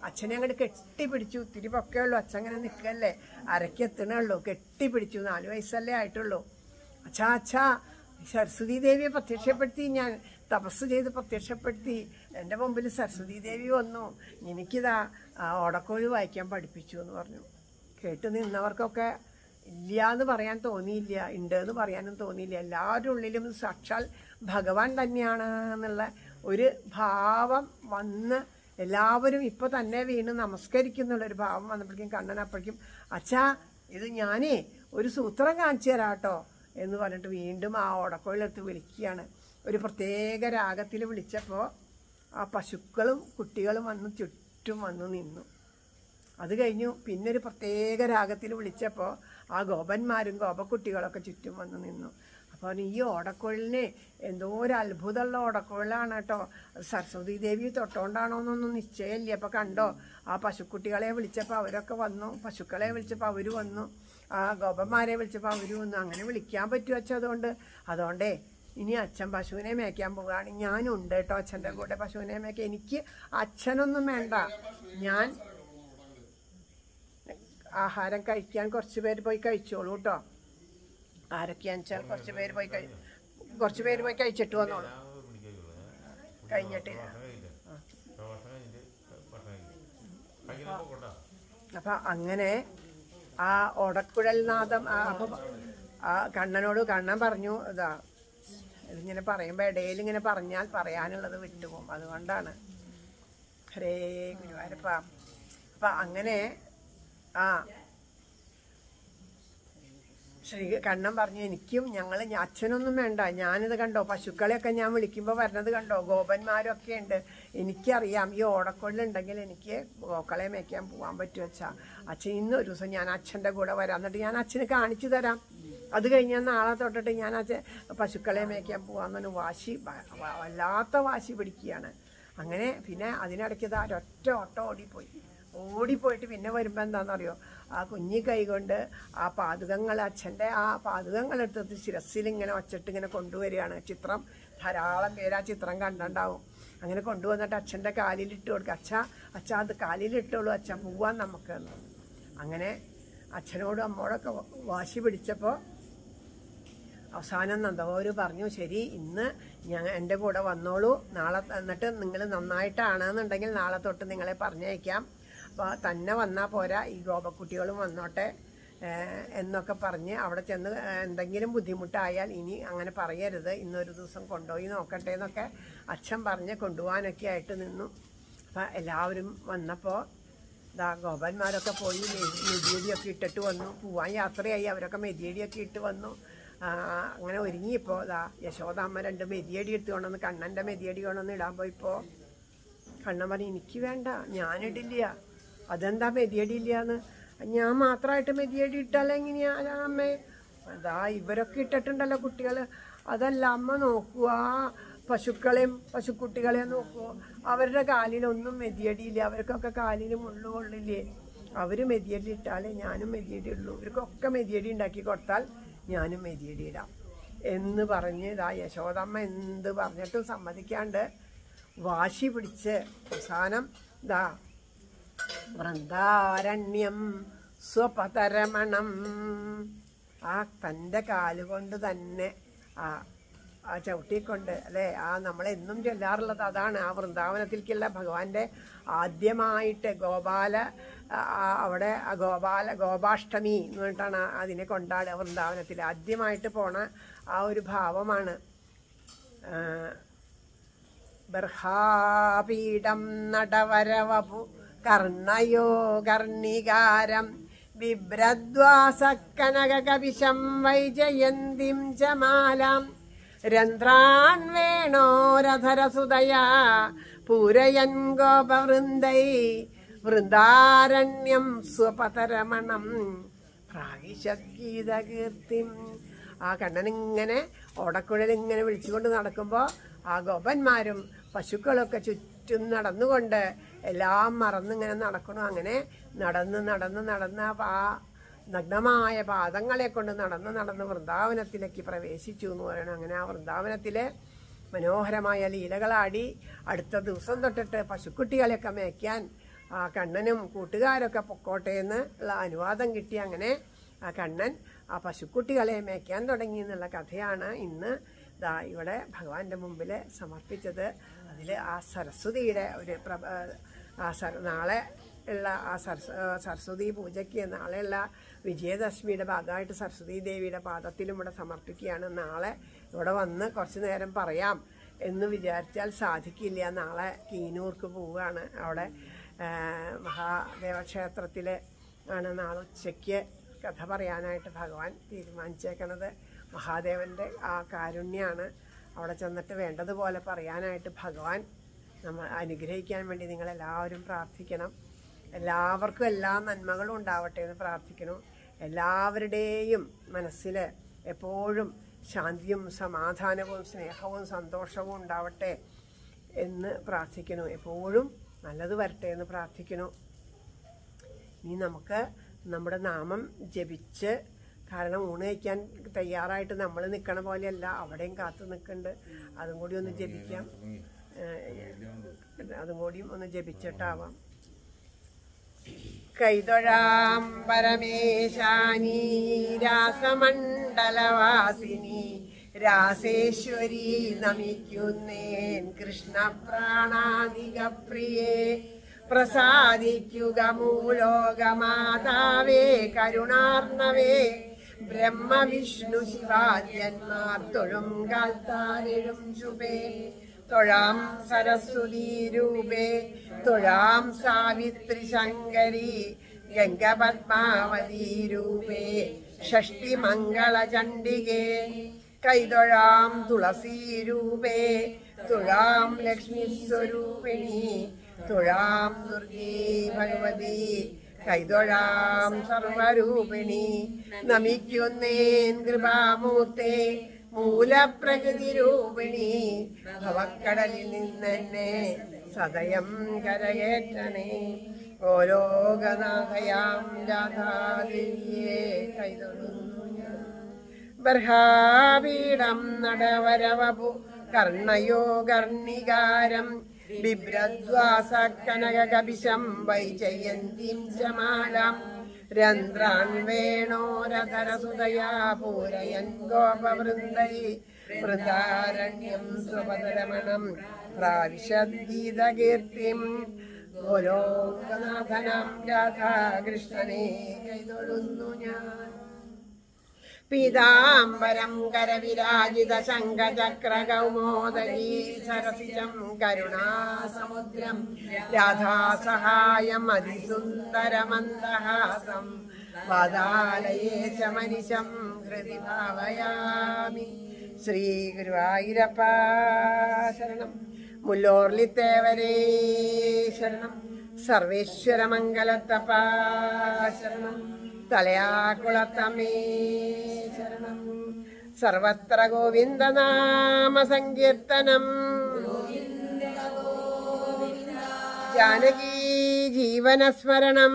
അച്ഛനെ അങ്ങോട്ട് കെട്ടിപ്പിടിച്ചു. ഇത്തിരി പൊക്കേ ഉള്ളൂ. അച്ഛൻ അങ്ങനെ നിൽക്കല്ലേ അരക്കെത്തണേ ഉള്ളൂ കെട്ടിപ്പിടിച്ചു. നാല് വയസ്സല്ലേ ആയിട്ടുള്ളൂ. അച്ഛാ അച്ഛാ. സരസ്വതി ദേവിയെ പ്രത്യക്ഷപ്പെടുത്തി. ഞാൻ തപസ് ചെയ്ത് പ്രത്യക്ഷപ്പെടുത്തി. എന്റെ മുമ്പിൽ സരസ്വതി ദേവി വന്നു. എനിക്കിതാ ഓടക്കോഴി വായിക്കാൻ പഠിപ്പിച്ചു എന്ന് പറഞ്ഞു. കേട്ട് നിന്നവർക്കൊക്കെ ഇല്ല എന്ന് പറയാൻ തോന്നിയില്ല. ഉണ്ട് എന്ന് പറയാനും തോന്നിയില്ല. എല്ലാവരുടെ ഉള്ളിലും സാക്ഷാൽ ഭഗവാൻ തന്നെയാണ് എന്നുള്ള ഒരു ഭാവം വന്ന് എല്ലാവരും ഇപ്പോൾ തന്നെ വീണ് നമസ്കരിക്കുന്നുള്ളൊരു ഭാവം വന്നപ്പോഴേക്കും കണ്ണൻ അപ്പോഴേക്കും അച്ഛാ ഇത് ഞാനേ ഒരു സൂത്രം കാണിച്ചു തരാം കേട്ടോ എന്ന് പറഞ്ഞിട്ട് വീണ്ടും ആ ഓടക്കോയിലെടുത്ത് വിളിക്കുകയാണ്. ഒരു പ്രത്യേക രാഗത്തിൽ വിളിച്ചപ്പോൾ ആ പശുക്കളും കുട്ടികളും വന്ന് ചുറ്റും വന്ന് നിന്നു. അത് കഴിഞ്ഞു. പിന്നെ ഒരു പ്രത്യേക രാഗത്തിൽ വിളിച്ചപ്പോൾ ആ ഗോപന്മാരും ഗോപക്കുട്ടികളൊക്കെ ചുറ്റും വന്ന് നിന്നു. അപ്പോൾ ഈ ഓടക്കുഴലിന് എന്തോ ഒരു അത്ഭുതമുള്ള ഓടക്കുഴലാണ് കേട്ടോ. സരസ്വതി ദേവി തൊട്ടോണ്ടാണോന്നൊന്നും നിശ്ചയമില്ല. അപ്പോൾ കണ്ടോ ആ പശുക്കുട്ടികളെ വിളിച്ചപ്പോൾ അവരൊക്കെ വന്നു. പശുക്കളെ വിളിച്ചപ്പോൾ അവർ വന്നു. ആ ഗോപന്മാരെ വിളിച്ചപ്പോൾ അവർ വന്നു. അങ്ങനെ വിളിക്കാൻ പറ്റുമോ അച്ഛൻ അതുകൊണ്ട്. അതുകൊണ്ടേ ഇനി അച്ഛൻ പശുവിനെ മേയ്ക്കാൻ പോവുകയാണ്. ഞാനുണ്ട് കേട്ടോ അച്ഛന്റെ കൂടെ പശുവിനെ മേയ്ക്കാൻ. എനിക്ക് അച്ഛനൊന്നും വേണ്ട. ഞാൻ ആഹാരം കഴിക്കാൻ കുറച്ച് പേര് പോയി കഴിച്ചോളൂ കേട്ടോ. ആരൊക്കെയാന്ന് വെച്ചാൽ കുറച്ച് പേര് പോയി കഴി കുറച്ച് പേര് പോയി കഴിച്ചിട്ട് വന്നോളൂ കഴിഞ്ഞിട്ടില്ല അപ്പൊ അങ്ങനെ ആ ഒടക്കുഴൽ നാദം അപ്പൊ ആ കണ്ണനോട് കണ്ണൻ പറഞ്ഞു ഇതാ ഇതിങ്ങനെ പറയുമ്പോ ഇടയിൽ ഇങ്ങനെ പറഞ്ഞാൽ പറയാനുള്ളത് വിട്ടുപോകും. അതുകൊണ്ടാണ്. ഹരേ ഗുരുവായൂരപ്പ. അപ്പൊ അങ്ങനെ ആ ശ്രീ കണ്ണൻ പറഞ്ഞു എനിക്കും ഞങ്ങൾ അച്ഛനൊന്നും വേണ്ട. ഞാനിത് കണ്ടോ? പശുക്കളെയൊക്കെ ഞാൻ വിളിക്കുമ്പോൾ വരുന്നത് കണ്ടോ? ഗോപന്മാരൊക്കെ ഉണ്ട്. എനിക്കറിയാം ഈ ഓടക്കൊള്ളുണ്ടെങ്കിൽ എനിക്ക് ഗോക്കളെ മേക്കാൻ പോകാൻ പറ്റും അച്ഛാ. അച്ഛൻ ഇന്ന് ഒരു ദിവസം ഞാൻ അച്ഛന്റെ കൂടെ വരാം. എന്നിട്ട് ഞാൻ അച്ഛന് കാണിച്ചു തരാം. അത് കഴിഞ്ഞാൽ നാളെ തൊട്ടിട്ട് ഞാൻ അച്ഛൻ പശുക്കളെ മേയ്ക്കാൻ പോകാമെന്നൊരു വാശി വല്ലാത്ത വാശി പിടിക്കുകയാണ്. അങ്ങനെ പിന്നെ അതിനിടയ്ക്ക് ഇതാ ഒരൊറ്റ ഓട്ടം ഓടിപ്പോയി. ഓടിപ്പോയിട്ട് പിന്നെ വരുമ്പോൾ എന്താണെന്നറിയോ ആ കുഞ്ഞി കൈ കൊണ്ട് ആ പാതുകങ്ങൾ അച്ഛന്റെ ആ പാതുകങ്ങൾ എടുത്തിട്ട് ശിരസിൽ ഇങ്ങനെ വച്ചിട്ട് ഇങ്ങനെ കൊണ്ടുവരികയാണ്. ചിത്രം ധാരാളം പേര് ആ ചിത്രം കണ്ടുണ്ടാവും അങ്ങനെ കൊണ്ടുവന്നിട്ട് അച്ഛന്റെ കാലിലിട്ട് കൊടുക്കുക അച്ഛ അച്ഛ അത് കാലിലിട്ടുള്ളൂ അച്ഛ പോവാൻ നമുക്ക്. അങ്ങനെ അച്ഛനോടും അമ്മോടൊക്കെ വാശി പിടിച്ചപ്പോൾ അവസാനം നന്ദഗോര് പറഞ്ഞു ശരി ഇന്ന് ഞാൻ എന്റെ കൂടെ വന്നോളൂ. നാളെ എന്നിട്ട് നിങ്ങൾ നന്നായിട്ടാണെന്നുണ്ടെങ്കിൽ നാളെ തൊട്ട് നിങ്ങളെ പറഞ്ഞയക്കാം. അപ്പോൾ തന്നെ വന്നാൽ പോരാ ഈ ഗോപക്കുട്ടികളും വന്നോട്ടെ എന്നൊക്കെ പറഞ്ഞ് അവിടെ ചെന്ന് എന്തെങ്കിലും ബുദ്ധിമുട്ടായാൽ ഇനി അങ്ങനെ പറയരുത് ഇന്നൊരു ദിവസം കൊണ്ടുപോയി നോക്കട്ടെ എന്നൊക്കെ അച്ഛൻ പറഞ്ഞ് കൊണ്ടുപോകാനൊക്കെ ആയിട്ട് നിന്നു. അപ്പം എല്ലാവരും വന്നപ്പോൾ ദാ ഗോപന്മാരൊക്കെ പോയി മെതിയടിയൊക്കെ ഇട്ടിട്ട് വന്നു. പോവാൻ യാത്രയായി അവരൊക്കെ മെതിയടിയൊക്കെ ഇട്ട് വന്നു. അങ്ങനെ ഒരുങ്ങിയപ്പോൾ ദാ യശോദാമ്മ രണ്ട് മെതിയടി എടുത്ത് കൊണ്ടുവന്ന് കണ്ണന്റെ മെതിയടി കൊണ്ടുവന്ന് ഇടാൻ പോയിപ്പോൾ കണ്ണൻ പറഞ്ഞു എനിക്ക് വേണ്ട ഞാനിടില്ല. അതെന്താ മെതിയടി ഇല്ലാന്ന് ഞാൻ മാത്രമായിട്ട് മെതിയടി ഇട്ടാൽ എങ്ങനെയാ അമ്മേ? അതാ ഇവരൊക്കെ ഇട്ടിട്ടുണ്ടല്ലോ കുട്ടികൾ അതല്ല അമ്മ നോക്കുക പശുക്കളെയും പശുക്കുട്ടികളെയും നോക്കുമോ അവരുടെ കാലിലൊന്നും മെതിയടിയില്ല. അവർക്കൊക്കെ കാലിൽ മുള്ളു കൊള്ളില്ലേ? അവർ മെതിയടി ഇട്ടാലേ ഞാനും മെതിയടി ഉള്ളൂ ഇവർക്കൊക്കെ മെതിയടി ഉണ്ടാക്കി കൊടുത്താൽ ഞാനും മെതിയടി ഇടാം. എന്ന് പറഞ്ഞ് ഇതാ യശോദമ്മ എന്ത് പറഞ്ഞിട്ടും സമ്മതിക്കാണ്ട് വാശി പിടിച്ച് അവസാനം ദാ വൃന്ദാരണ്യം സ്വപതരമണം. ആ തന്റെ കാലുകൊണ്ട് തന്നെ ആ ആ ചവിട്ടിക്കൊണ്ട് അല്ലേ? ആ നമ്മളെന്നും ചൊല്ലാറുള്ളത് അതാണ്. ആ വൃന്ദാവനത്തിലേക്കുള്ള ഭഗവാന്റെ ആദ്യമായിട്ട് ഗോപാല അവിടെ ഗോപാല ഗോപാഷ്ടമി എന്ന് പറഞ്ഞിട്ടാണ് അതിനെ കൊണ്ടാടുക വൃന്ദാവനത്തിൽ ആദ്യമായിട്ട് പോണ ആ ഒരു ഭാവമാണ്. ബർഹാപീഠം നടവരവപു കർണയോ കർണികാരം ബിഭ്രദ്വാസക്കനകകപിശം വൈജയന്തിം ച രന്ധ്രാൻ വേണോരധരസുതയാ പൂരയൻ ഗോപവൃന്ദൈ വൃന്ദാരണ്യം സ്വപതരമണം. പ്രാഗിശദ്ഗീതകീർത്തിം ആ കണ്ണനിങ്ങനെ ഓടക്കുഴൽ ഇങ്ങനെ വിളിച്ചുകൊണ്ട് നടക്കുമ്പോൾ ആ ഗോപന്മാരും പശുക്കളൊക്കെ ചുറ്റും നടന്നുകൊണ്ട് എല്ലാം മറന്നിങ്ങനെ നടക്കണു. അങ്ങനെ നടന്ന് നടന്ന് നടന്ന് ആ നഗ്നമായ പാദങ്ങളെ കൊണ്ട് നടന്ന് നടന്ന് വൃന്ദാവനത്തിലേക്ക് പ്രവേശിച്ചു എന്ന് പറയണം. അങ്ങനെ ആ വൃന്ദാവനത്തിലെ മനോഹരമായ ലീലകളാടി അടുത്ത ദിവസം തൊട്ടിട്ട് പശുക്കുട്ടികളെയൊക്കെ മേയ്ക്കാൻ ആ കണ്ണനും കൂട്ടുകാരൊക്കെ പൊക്കോട്ടെ എന്ന് ഉള്ള അനുവാദം കിട്ടി. അങ്ങനെ ആ കണ്ണൻ ആ പശുക്കുട്ടികളെ മേയ്ക്കാൻ തുടങ്ങി എന്നുള്ള കഥയാണ് ഇന്ന് ദാ ഇവിടെ ഭഗവാന്റെ മുമ്പിൽ സമർപ്പിച്ചത്. അതിൽ ആ സരസ്വതിയുടെ ഒരു പ്രഭ ആ സർ നാളെ ഉള്ള ആ സരസ് സരസ്വതി പൂജയ്ക്ക് നാളെയുള്ള വിജയദശമിയുടെ ഭാഗമായിട്ട് സരസ്വതി ദേവിയുടെ പാദത്തിലും ഇവിടെ സമർപ്പിക്കുകയാണ്. നാളെ ഇവിടെ വന്ന് കുറച്ച് നേരം പറയാം എന്ന് വിചാരിച്ചാൽ സാധിക്കില്ല. നാളെ കീനൂർക്ക് പോവുകയാണ്. അവിടെ മഹാദേവക്ഷേത്രത്തിൽ മഹാദേവ ക്ഷേത്രത്തിൽ ആണ് നാളെ ഉച്ചയ്ക്ക് കഥ പറയാനായിട്ട് ഭഗവാൻ തീരുമാനിച്ചേക്കണത്. മഹാദേവന്റെ ആ കാരുണ്യാണ് അവിടെ ചെന്നിട്ട് വേണ്ടതുപോലെ പറയാനായിട്ട് ഭഗവാൻ നമ്മൾ അനുഗ്രഹിക്കാൻ വേണ്ടി നിങ്ങളെല്ലാവരും പ്രാർത്ഥിക്കണം. എല്ലാവർക്കും എല്ലാ നന്മകളും ഉണ്ടാവട്ടെ എന്ന് പ്രാർത്ഥിക്കണം എല്ലാവരുടെയും മനസ്സിൽ എപ്പോഴും ശാന്തിയും സമാധാനവും സ്നേഹവും സന്തോഷവും ഉണ്ടാവട്ടെ എന്ന് പ്രാർത്ഥിക്കുന്നു. എപ്പോഴും നല്ലത് വരട്ടെ എന്ന് പ്രാർത്ഥിക്കുന്നു. ഇനി നമുക്ക് നമ്മുടെ നാമം ജപിച്ച് കാരണം ഊണ് കഴിക്കാൻ തയ്യാറായിട്ട് നമ്മൾ നിൽക്കണ പോലെയല്ല അവിടെയും കാത്തു നിൽക്കുന്നുണ്ട്. അതും കൂടി ഒന്ന് ജപിക്കാം. ഏഹ് അതും കൂടിയും ഒന്ന് ജപിച്ചിട്ടാവാം. കൈതൊഴാം പരമേശാനി രാസമണ്ഡലവാസിനി രാസേശ്വരി നമിക്കുന്നേൻ കൃഷ്ണപ്രാണാധിക പ്രിയേ പ്രസാദിക്കുക മൂലോകമാതാവേ കരുണാർണവേ ബ്രഹ്മവിഷ്ണു ശിവാദ്യന്മാർ തൊഴും കാൽത്താരിഴും ശുഭേ തൊഴാം സരസ്വതീ രൂപേ തൊഴാം സാവിത്രി ശങ്കരി ഗംഗപത്മാവതീ രൂപേ ഷഷ്ടി മംഗള ചണ്ഡികേ കൈതൊഴാം തുളസീ രൂപേ തുഴാം ലക്ഷ്മി സ്വരൂപിണി തുഴാം ദുർഗീ ഭഗവതി കൈതൊഴാം സർവരൂപിണി നമിക്കുന്നേൻ കൃപാമൂർത്തേ മൂലപ്രകൃതി രൂപിണി ഭവക്കടലിൽ നിന്നെ സദയം കരയേറ്റണേ. ഓരോഗനാഥയാം രാധാദേവിയെ ബർഹാപീഠം നടവരവപു കർണയോ കർണികാരം ബിഭ്രദ്വാസ ബിഭ്രദ്വാസക്കനകകപിശം വൈജയന്തിം ച മാലാം വേണോ രതരസുതയാ പൂരയൻ ഗോപവൃന്ദൈ. വൃതാരണ്യം സ്വപതരമണം പ്രാവിശദ്ഗീതകീർത്തിം ഓലോകനാഥനാം രാധാകൃഷ്ണനെ കൈതൊഴുന്നു ഞാൻ. പീതാംബരം കരവിരാജിത ശങ്കചക്ര കൗമോദരീ സരസിജം കരുണാസമുദ്രം രാധാസഹായം അതിസുന്ദരമന്ദഹാസം വാതാലയേ ച മനിശം ഹൃദി ഭാവയാമി. ശ്രീ ഗുരുവായൂരപ്പ ശരണം. മുല്ലോർലിത്തേവരേ ശരണം. സർവേശ്വര മംഗലത്തപ്പ ശരണം. തലയാക്കുളത്തമ്മേ. ശരണം. സർവത്ര ഗോവിന്ദനാമ സങ്കീർത്തനം ജാനകീ ജീവനസ്മരണം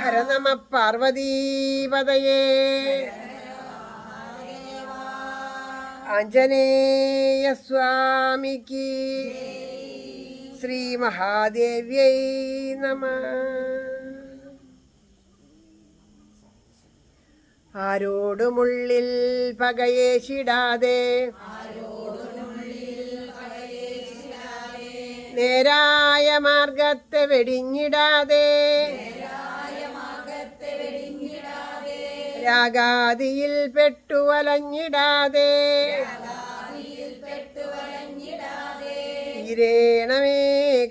ഹര നമ പാർവതീപതയേ ആഞ്ജനേയ സ്വാമിക്ക്. ശ്രീ മഹാദേവ്യൈ നമ. ആരോടുമുള്ളിൽ പകയേശിടാതെ നേരായ മാർഗത്തെ വെടിഞ്ഞിടാതെ രാഗാദിയിൽ പെട്ടുവലഞ്ഞിടാതെ തീരേണമേ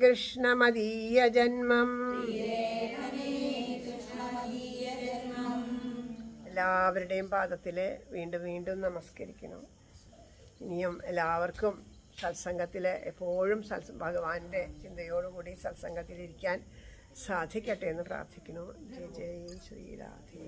കൃഷ്ണമദീയ ജന്മം. എല്ലാവരുടെയും പാദത്തിൽ വീണ്ടും വീണ്ടും നമസ്കരിക്കണം. ഇനിയും എല്ലാവർക്കും സത്സംഗത്തിൽ എപ്പോഴും സത്സ ഭഗവാന്റെ ചിന്തയോടുകൂടി സത്സംഗത്തിലിരിക്കാൻ സാധിക്കട്ടെ എന്ന് പ്രാർത്ഥിക്കുന്നു. ജയ ജയ ശ്രീരാധേ